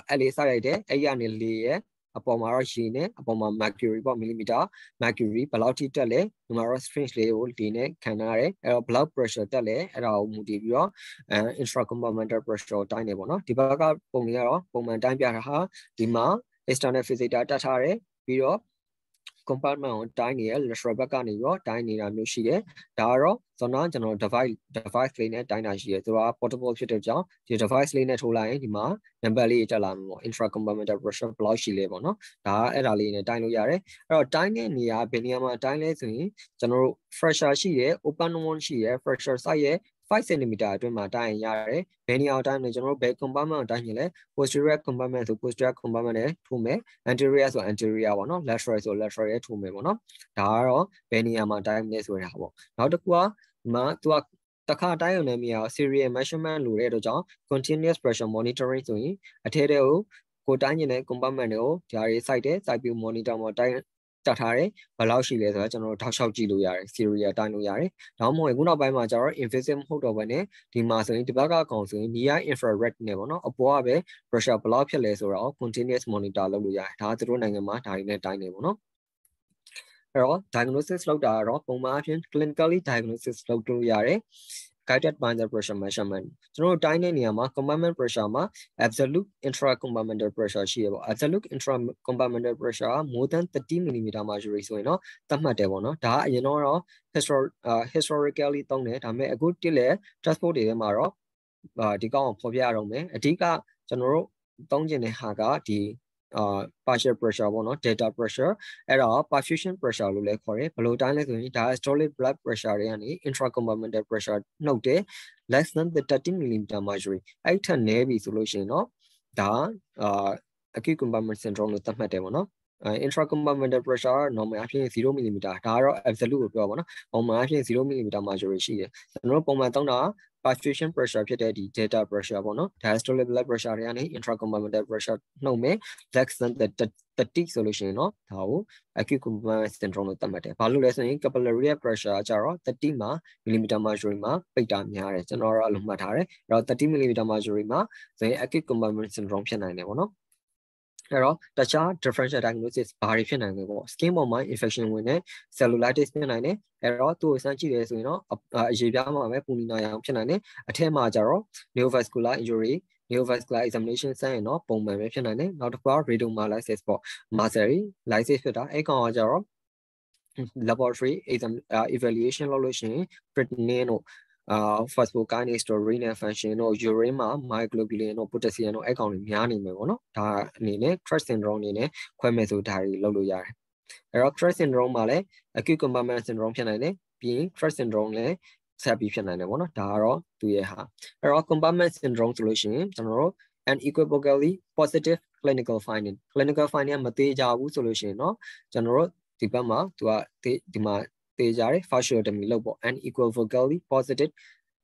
အဲ့လေးစရိုက်တယ်အဲ့ရနေလေရဲ့ အပေါ်မှာတော့ရေနဲ့အပေါ်မှာ mercury ပေါ့ millimeter mercury ဘယ်လောက်ထိတက်လဲဒီမှာတော့ string လေးကိုဒီနဲ့ခံရတယ်အဲ့တော့ blood pressure တက်လဲအဲ့ဒါကိုမူတည်ပြီးတော့အဲ intracompartmental pressure တိုင်းနေပေါ့နော်ဒီဘက်ကပုံလေးကတော့ပုံမှန်တိုင်းပြတာဟာဒီမှာ external physical တက်ထားတယ်ပြီးတော့ compartment ကိုတိုင်းနေရ lateral ဘက်ကနေပြီးတော့တိုင်းနေတာမျိုးရှိတယ်ဒါကတော့ဇွန်နာကျွန်တော် device device လေးနဲ့တိုင်းတာရှိတယ်သူက portable ဖြစ်တဲ့ကြောင့်ဒီ device လေးနဲ့ထိုးလိုက်ရင်ဒီမှာ number လေးတက်လာမှာပေါ့ intra compartmental pressure ဘယ်လောက်ရှိလဲပေါ့နော်ဒါကအဲ့ဒါလေးနဲ့တိုင်းလို့ရတယ်အဲ့တော့တိုင်းတဲ့နေရာဘယ်နေရာမှာတိုင်းလဲဆိုရင်ကျွန်တော်တို့ pressure ရှိတယ် open one ရှိတယ် pressure site ရဲ့ 5 cm အတွင်းမှာတိုင်းရင်ရတယ်။ဘယ်နေရာတိုင်းလဲကျွန်တော်တို့ဘယ် compartment ကိုတိုင်းရင်လဲ posterior compartment ဆို posterior compartment နဲ့ထိုးမယ်။ anterior ဆို anterior ပေါ့နော်။ lateral ဆို lateral ရဲ့ထိုးမယ်ပေါ့နော်။ဒါကတော့ဘယ်နေရာမှာတိုင်းလဲဆိုတာပေါ့။နောက်တစ်ခုကဒီမှာသူကတခါတိုင်းရုံနဲ့မရအောင် serial measurement လို့တဲ့အတွက်ကြောင့် continuous pressure monitoring ဆိုရင်အထဲတဲ့ကိုကိုတိုင်းနေတဲ့ compartment တွေကိုဒါတွေ site တဲ့ site view monitor မှာတိုင်း တက်ထားတယ်ဘယ်လောက်ရှိလဲဆိုတော့ကျွန်တော်တို့ထောက်လျှောက်ကြည့်လို့ရတယ် serial တိုင်းလို့ရတယ်ဒါမှမဟုတ်ခုနောက်ပိုင်းမှာကျတော့ invasive မဟုတ်တော့ဘဲနဲ့ဒီမှာဆိုရင်ဒီဘက်ကကောင်ဆိုရင် near infrared နဲ့ပေါ့နော်အပေါ်ကပဲ pressure ဘယ်လောက်ဖြစ်လဲဆိုတော့ continuous monitor လုပ်လို့ရတယ်ဒါသူတို့နိုင်ငံမှာဒါတွေနဲ့တိုင်းနေပေါ့နော်အဲ့တော့ diagnosis လုပ်တာကတော့ပုံမှန်အဖြစ် clinically diagnosis လုပ်လို့ရတယ် guided by the pressure measurement ကျွန်တော်တို့တိုင်းတဲ့နေရာမှာ compartment pressure မှာ absolute intracompartmental pressure ရှိရပေါ့ absolute intracompartmental pressure က more than 30 mm mercury ဆိုရင်တော့သတ်မှတ်တယ်ပေါ့နော်ဒါကအရင်တော့ historically သုံးတယ်ဒါပေမဲ့အခုတိလဲ transport တွေထဲမှာတော့ဒီကောင်းအောင်ဖော်ပြရအောင်မယ်အဓိကကျွန်တော်တို့သုံးကျင်တဲ့ဟာကဒီ အာ partial pressure ပေါ့နော် delta pressure အဲ့တော့ perfusion pressure လို့လည်းခေါ်တယ်ဘယ်လိုတိုင်းလဲဆိုရင် diastolic blood pressure တွေကနေ intracompartmental pressure နှုတ်တယ် less than the 30 mm mercury အဲ့ထက်နည်းပြီဆိုလို့ရှိရင်တော့ဒါအာ acute compartment syndrome လို့သတ်မှတ်တယ်ပေါ့နော် intracompartmental pressure normal အဖြစ်0 mm ဒါကတော့ absolute ကိုပြောပါတော့။ပုံမှန်အဖြစ်0 mm mercury ရှိတယ်။ကျွန်တော်တို့ပုံမှန်သုံးတာ perfusion pressure ဖြစ်တဲ့ဒီ delta pressure ပေါ့နော် diastolic blood pressure တွေကနေ intracompartmental pressure နှုတ်မယ် less than the 30ဆိုလို့ရှိရင်တော့ဒါကို acute compartment syndrome လို့သတ်မှတ်တယ်။ဘာလို့လဲဆိုရင် capillary pressure ကကြတော့30မှာ millimeter mercury မှာပိတ်တာများတယ်ကျွန်တော်တို့အလုံးမှတ်ထားတယ်။အဲ့တော့30 millimeter mercury မှာဆိုရင် acute compartment syndrome ဖြစ်နိုင်တယ်ပေါ့နော်။ အဲ့တော့တခြား differential diagnosis ဘာတွေဖြစ်နိုင်လဲပေါ့ skin ပေါ်မှာ infection ဝင်တဲ့ cellulitis ဖြစ်နိုင်တယ်အဲ့တော့သူ့ကိုစမ်းကြည့်တယ်ဆိုရင်တော့အရေးပြားမှာပဲပူနီနာရောင်ဖြစ်နိုင်တယ်အထက်မှာကျတော့ neovascular injury neovascular examination စမ်းရင်တော့ပုံမှန်ပဲဖြစ်နိုင်တယ်နောက်တစ်ခုက rhabdomyolysis ပေါ့ muscle lysis ဖြစ်တာအဲ့ကောင်ကကျတော့ laboratory exam evaluation လုပ်လို့ရှိရင် creatinine တို့ အာ phosphokinase တို့ renal function တို့ urine မှာ myoglobulin တို့ potassium တို့အဲ့ကောင်တွေများနေမယ်ပေါ့နော်ဒါအနေနဲ့ crash syndrome အနေနဲ့ခွဲမယ်ဆိုဒါတွေလုပ်လို့ရတယ်အဲ့တော့ crash syndrome မှာလည်း acute compartment syndrome ဖြစ်နိုင်တယ်ပြီးရင် crash syndrome လည်းဆက်ပြီးဖြစ်နိုင်တယ်ပေါ့နော်ဒါကတော့သူရဲ့ဟာအဲ့တော့ compartment syndrome ဆိုလို့ရှိရင်ကျွန်တော်တို့ unequivocally positive clinical finding clinical finding မသေးကြဘူးဆိုလို့ရှိရင်เนาะကျွန်တော်တို့ဒီဘက်မှာသူကဒီမှာ သေကြတယ် fasciotomy လုပ်ပေါ့ unequivocally positive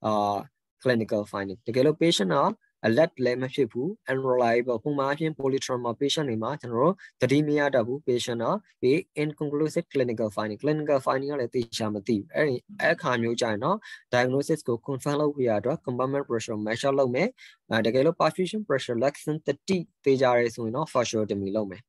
အာ clinical finding တကယ်လို့ patient က alert လည်းမဖြစ်ဘူး unreliable ပုံမှန်အဖြစ် polytrauma patient တွေမှာကျွန်တော်တို့သတိမရတတ်ဘူး patient ကပြီး inconclusive clinical finding clinical finding ကလည်းသိချာမသိဘူးအဲ့ဒီအခါမျိုးကြရင်တော့ diagnosis ကို confirm လုပ်ပြရတော့ compartment pressure measure လုပ်မယ်အဲတကယ်လို့ perfusion pressure lexin 30သိကြရဲဆိုရင်တော့ fasciotomy လုပ်မယ်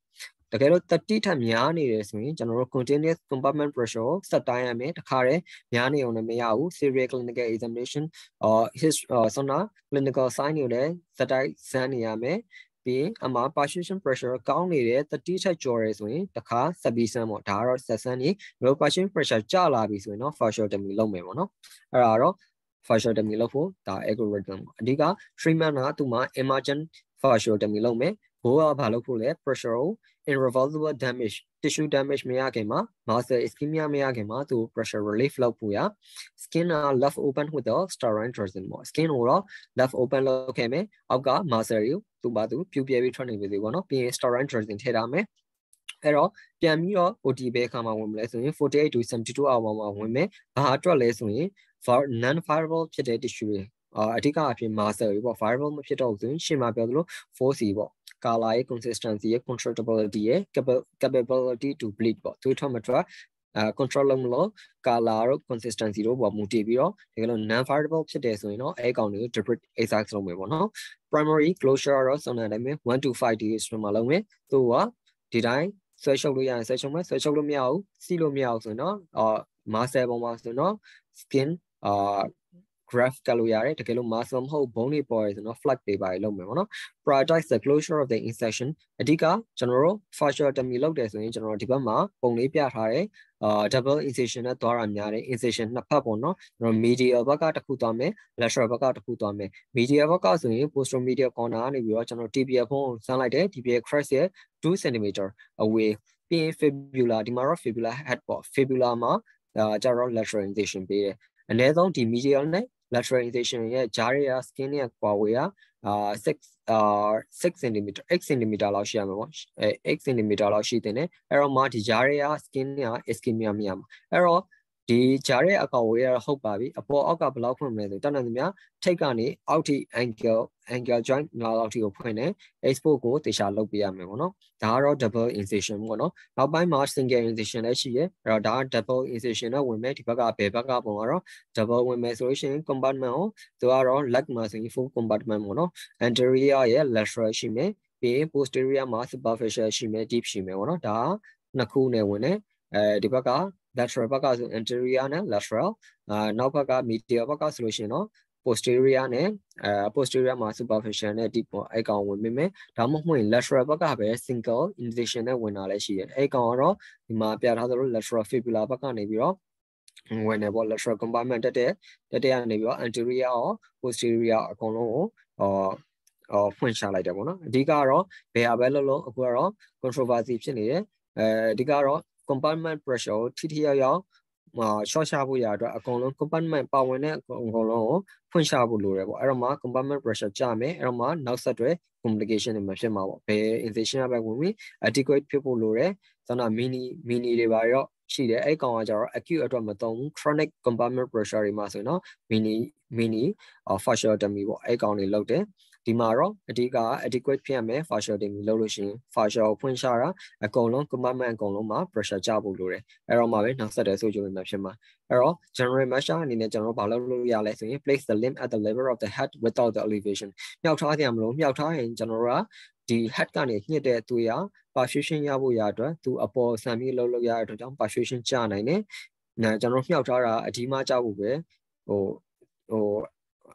တကယ်လို့30ထက်များနေတယ်ဆိုရင်ကျွန်တော်တို့ continuous compartment pressure ကိုဆက်တိုင်းရမယ်တခါတည်းများနေအောင်လည်းမရဘူး serial clinical examination or his ဆိုတော့ clinical sign တွေလည်းဆက်တိုင်းစမ်းနေရမယ်ပြီးအမှာ perfusion pressure ကောင်းနေတဲ့30ထက်ကျော်ရဲဆိုရင်တခါဆက်ပြီးစမ်းပေါ့ဒါကတော့ဆက်စမ်းနေ low perfusion pressure ကျလာပြီဆိုရင်တော့ fasciotomy လုပ်မယ်ပေါ့နော်အဲ့ဒါတော့ fasciotomy လုပ်ဖို့ဒါ algorithm ပေါ့အဓိက treatment ကသူ့မှာ emergent fasciotomy လုပ်မယ် ဘိုးကဘာလုပ်ဖို့လဲ pressure ကို irreversible damage tissue damage မရခင်မှာ muscle ischemia မရခင်မှာသူ pressure relief လုပ်ဖို့ရ skin က left open with the steroid dressing ပေါ့ skin ကိုတော့ left open လုပ်ခဲ့မယ်အောက်က muscle ကိုသူ့ဘာသူပြူပြဲပြီးထွက်နေပြီစီပေါ့နော်ပြီးရင် steroid dressing ထည့်ထားမယ်အဲ့တော့ပြန်ပြီးတော့ OT ဘဲခါမှာဝင်မလဲဆိုရင်48 to 72 hour မှာဝင်မယ်ဘာအတွက်လဲဆိုရင် for non fibrable ဖြစ်တဲ့ tissue တွေအဓိကအဖြစ် muscle တွေပေါ့ fibrable မဖြစ်တော့ဘူးဆိုရင်ရှင်းမှာပြောသလို force ပေါ့ color ရဲ့ consistency ရဲ့ controllability ရဲ့ capability to bleed ပေါ့သူထွက်မထွက်အဲ control လုပ်မလို့ color တို့ consistency တို့ပေါ်မူတည်ပြီးတော့တကယ်လို့ non fireable ဖြစ်တယ်ဆိုရင်တော့အဲကောင်တွေကို debrid exercise လုပ်မယ်ပေါ့နော် primary closure တော့စုံတဲ့အတိုင်းပဲ1 to 5 days မှာလုပ်မယ်သူကဒီတိုင်းဆွဲရှုပ်လို့ရရင်ဆွဲရှုပ်မယ်ဆွဲရှုပ်လို့မရဘူးစီးလို့မရဘူးဆိုရင်တော့အာ muscle ပေါ်မှာဆိုရင်တော့ skin အာ graph ကလို့ရတယ်တကယ်လို့ muscle မဟုတ်ဘုံတွေပေါ်ရဆိုတော့ flag တွေပါလုပ်မယ်ပေါ့နော် prioritize the closure of the incision အဓိကကျွန်တော်တို့ fasciotomy လုပ်တယ်ဆိုရင်ကျွန်တော်တို့ဒီဘက်မှာပုံလေးပြထားတယ်အာ double incision နဲ့သွားတာများတယ် incision နှစ်ဖက်ပေါ့နော်ကျွန်တော် medial ဘက်ကတစ်ခုသွားမယ် lateral ဘက်ကတစ်ခုသွားမယ် medial ဘက်ကဆိုရင် posteromedial corner ကနေပြီးတော့ကျွန်တော် tibia ဖုံးဆန်းလိုက်တယ် tibia crest ရဲ့2 cm away ပြီးရင် fibula ဒီမှာတော့ fibula head ပေါ့ fibula မှာအာကျတော့ lateral incision ပေးတယ်အနည်းဆုံးဒီ medial နဲ့ lateralization ရဲ့ဂျားရရ skin ရဲ့ကွာဝေးကအာ6အာ6 cm 8 cm လောက်ရှိရမှာပေါ့အဲ8 cm လောက်ရှိတဲ့ねအဲ့တော့မှဒီဂျားရရ skin က ischemia မြင်မှာအဲ့တော့ ဒီဂျားရဲ့အကောင်ဝေးရဟုတ်ပါပြီအပေါ်အောက်ကဘယ်လောက်ဖွင့်မလဲဆိုတတ်နိုင်သမျှထိတ်ကနေအောက်ထိ ankle ankle joint နောက်လောက်ထိကိုဖွင့်တယ် export ကိုတေချာလုပ်ပေးရမယ်ပေါ့နော်ဒါကတော့ double incision ပေါ့နော်နောက်ပိုင်းမှာ single incision လည်းရှိရဲအဲ့တော့ဒါက double incision နဲ့ဝင်မယ်ဒီဘက်ကဘယ်ဘက်ကပုံကတော့ double ဝင်မယ်ဆိုလို့ရှိရင် compartment ကိုသူကတော့ leg မှာဆိုရင် full compartment ပေါ့နော် anterior ရဲ့ lateral ရှိမယ်ပြီးရင် posterior မှာ superficial ရှိမယ် deep ရှိမယ်ပေါ့နော်ဒါနှစ်ခုနဲ့ဝင်တယ်အဲဒီဘက်က lateral ဘက်ကဆို anterior နဲ့ lateral အာနောက်ဘက်က medial ဘက်ကဆိုလို့ရှိရင်တော့ posterior နဲ့အဲ posterior မှာ superficial နဲ့ deep ပေါ့အဲကောင်ဝင်မိမယ်ဒါမှမဟုတ်ရင် lateral ဘက်ကပဲ single incision နဲ့ဝင်တာလည်းရှိတယ်အဲကောင်ကတော့ဒီမှာပြထားသလို lateral fibula ဘက်ကနေပြီးတော့ဝင်နေပေါ့ lateral compartment တက်တဲ့တက်တဲ့ကနေပြီးတော့ anterior ရော posterior အကုန်လုံးကိုအော်အော်ဖွင့်ချလိုက်တယ်ပေါ့နော်အဓိကတော့ဘယ်ဟာပဲလို့လို့အခုကတော့ controversy ဖြစ်နေတယ်အဲအဓိကတော့ compartment pressure ကိုထိထိရောက်ရောက်ဟို short ချဖို့ရအတွက်အကုန်လုံး compartment ပါဝင်တဲ့အကုန်လုံးကိုဖွင့်ချဖို့လိုတယ်ပေါ့အဲ့တော့မှ compartment pressure ကျမယ်အဲ့တော့မှနောက်ဆက်တွဲ complication တွေမဖြစ်မှာပေါ့ဘယ် incision ကပဲဝင်ပြီး adequate ဖြစ်ဖို့လိုတယ်သနာ mini mini တွေပါတော့ရှိတယ်အဲ့ကောင်ကကျတော့ acute အတွက်မသုံးဘူး chronic compartment pressure တွေမှာဆိုရင်တော့ mini mini fasciotomy ပေါ့အဲ့ကောင်တွေလုပ်တယ် ဒီမှာတော့အဓိက adequate ဖြစ်ရမယ် fascia တင်ပြီးလုပ်လို့ရှိရင် fascia ကိုဖွင့်ချတာအကုန်လုံး compartment အကုန်လုံးမှာ pressure ကျဖို့လိုတယ်အဲ့တော့မှပဲနောက်ဆက်တဲ့ဆိုကြမှာဖြစ်မှာအဲ့တော့ general measure အနေနဲ့ကျွန်တော်တို့ဘာလုပ်လို့ရလဲဆိုရင် place the limb at the level of the head without the elevation မြောက်ထားကြမလို့မြောက်ထားရင်ကျွန်တော်တို့ကဒီ head ကနေညှစ်တဲ့သူရ perfusion ရဖို့ရအတွက်သူအပေါ်ဆံပြီးလှုပ်လို့ရတဲ့အတွက်ကြောင့် perfusion ကျနိုင်တယ်။ညာကျွန်တော်မြောက်ထားတာအဒီမှကျဖို့ပဲဟိုဟို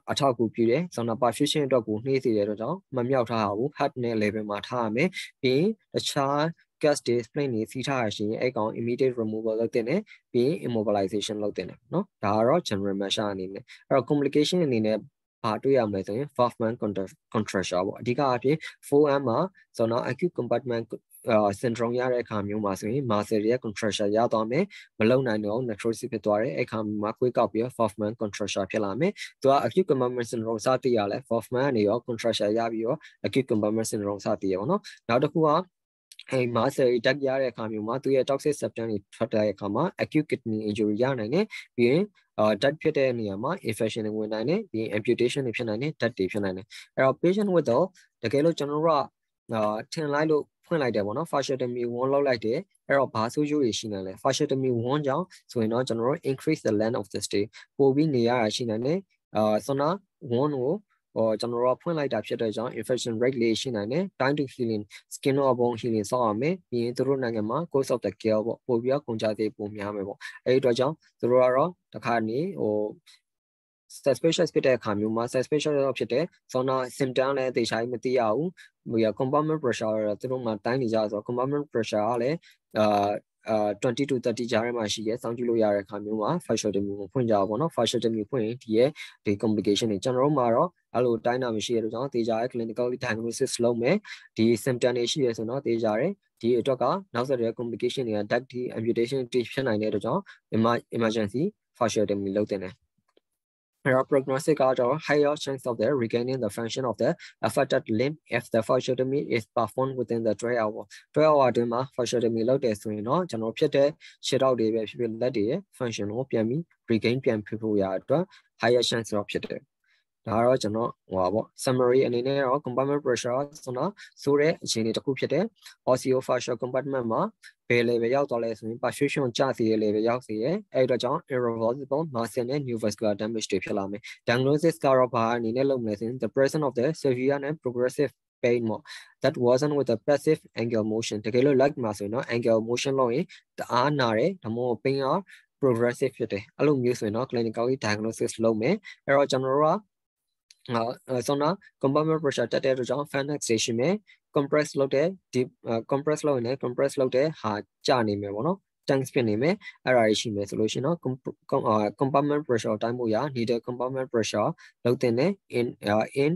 အထောက်အကူပြုတယ်ဆောင်းနာ perfusion အတွက်ကိုနှေးစေတဲ့အတွက်ကြောင့်မမြောက်ထားဘူး heart နဲ့ level မှာထားရမယ်ပြီးရင်တခြား gas display နေစီးထားရရှင်အဲ့ကောင် immediate removal လုပ်တင်တယ်ပြီးရင် immobilization လုပ်တင်တယ်နော်ဒါကတော့ general measure အနေနဲ့အဲ့တော့ complication အနေနဲ့ ဘာတွေ့ရမလဲဆိုရင် Hoffman contracture ပေါ့အဓိကအဖြစ် 4M မှာဆိုတော့ acute compartment syndrome ရတဲ့အခါမျိုးမှာဆိုရင် muscle ရဲ့ contracture ရသွားမယ်မလုံနိုင်တော့ necrosis ဖြစ်သွားတယ်အခါမှာကိုယ်ကောက်ပြီး Hoffman contracture ဖြစ်လာမယ်သူက acute compartment syndrome စသိရလဲ Hoffman ကနေရော contracture ရပြီးတော့ acute compartment syndrome စသိရပါတော့နောက်တစ်ခုက အဲမာဆယ်တက်ရတဲ့အခါမျိုးမှာသူရဲ့ toxic substance တွေထွက်တဲ့အခါမှာ acute kidney injury ရနိုင်တယ်ပြီးရင်အာ death ဖြစ်တဲ့နေရာမှာ infection တွေဝင်နိုင်တယ်ပြီးရင် amputation တွေဖြစ်နိုင်တယ် death တွေဖြစ်နိုင်တယ်အဲ့တော့ patient with တော့တကယ်လို့ကျွန်တော်တို့ကအာထင်လိုက်လို့ဖွင့်လိုက်တယ်ပေါ့နော် fasciotomy 1လောက်လိုက်တယ်အဲ့တော့ဘာဆိုးကျိုးတွေရှိနိုင်လဲ fasciotomy 1ကြောင့်ဆိုရင်တော့ကျွန်တော်တို့ increase the length of the stay ပိုပြီးနေရတာရှိနိုင်တယ်အာဆိုတော့1ကို ဟောကျွန်တော်တို့ဖွင့်လိုက်တာဖြစ်တဲ့ကြောင့် infection rate လေးရှိနိုင်တယ် time to healing skin of bone healing ဆောက်ရမယ်ပြီးရင်တို့နိုင်ငံမှာ course of the care ပေါ့ပို့ပြီးတော့ကုန်ကြသေးပုံများမယ်ပေါ့အဲဒီအတွက်ကြောင့်တို့ကတော့တခါနေဟို suspicious ဖြစ်တဲ့အခါမျိုးမှာ suspicious ဖြစ်တဲ့ zona symptom လည်းသိချာမသိရဘူးဟို compartment pressure တော့သူတို့မှတိုင်းနေကြဆိုတော့ compartment pressure ကလည်းအာ အာ20 to 30ကြားထဲမှာရှိရဲစောင့်ကြည့်လို့ရတဲ့အခါမျိုးမှာ fasciotomy ကိုဖွင့်ကြပါဘောနော် fasciotomy ဖွင့်ရင်ဒီရဲ့ဒီ complication တွေကျွန်တော်တို့မှာတော့အဲ့လိုတိုင်းတာမရှိရတဲ့ကြောင့်တေချာရဲ့ clinical diagnosis လုပ်မယ်ဒီ symptom တွေရှိရဆိုတော့တေချာတယ်ဒီအတွက်ကနောက်ဆက်တွဲ complication တွေက duct amputation ဖြစ်နိုင်တဲ့အတွက်ကြောင့် emergency fasciotomy လုပ်တင်တယ် အဲ့တော့ prognostic ကတော့ higher chance of the regaining the function of the affected limb if the fasciotomy is performed within the 12 hour 12 hour အတွင်းမှာ fasciotomy လုပ်တယ်ဆိုရင်တော့ကျွန်တော်ဖြစ်တဲ့ခြေထောက်တွေပဲဖြစ်ဖြစ်လက်တွေရဲ့ function ကိုပြန်ပြီး regain ပြန်ဖြစ်ဖို့ရအတွက် higher chance တော့ဖြစ်တယ် ဒါကတော့ကျွန်တော်ဟိုပါပေါ့ summary အနေနဲ့တော့ compartment pressure ဆိုတော့ဆိုတဲ့အခြေအနေတစ်ခုဖြစ်တဲ့ osteofascial compartment မှာဘယ် level ရောက်သွားလဲဆိုရင် perfusion ကျစေတဲ့ level ရောက်စေရဲ့အဲ့တော့ကြောင့် irreversible muscle နဲ့ new vascular damage တွေဖြစ်လာမယ် diagnosis ကတော့ဘာအနေနဲ့လုပ်မလဲဆိုရင် the presence of the severe and progressive pain ပေါ့ that wasn't with a passive angle motion တကယ်လို့ like မှာဆိုရင်တော့ angle motion လို့ရင်တအားနာတယ်ဒါမှမဟုတ် pain က progressive ဖြစ်တယ်အဲ့လိုမျိုးဆိုရင်တော့ clinically diagnosis လုပ်မယ်အဲ့တော့ကျွန်တော်တို့ကအာ ဆိုတော့ compartment pressure တက်တဲ့အတွက်ကြောင့် fan fixation နဲ့ compress လုပ်တဲ့ deep compress လုပ်ရင်လည်း compress လုပ်တဲ့ဟာကျနေမယ်ပေါ့နော် tank ဖြစ်နေမယ်အဲ့ဒါရှိမယ်ဆိုလို့ရှိရင်တော့ compartment pressure တိုင်းမှုရ needed compartment pressure လုပ်တဲ့ in uh, in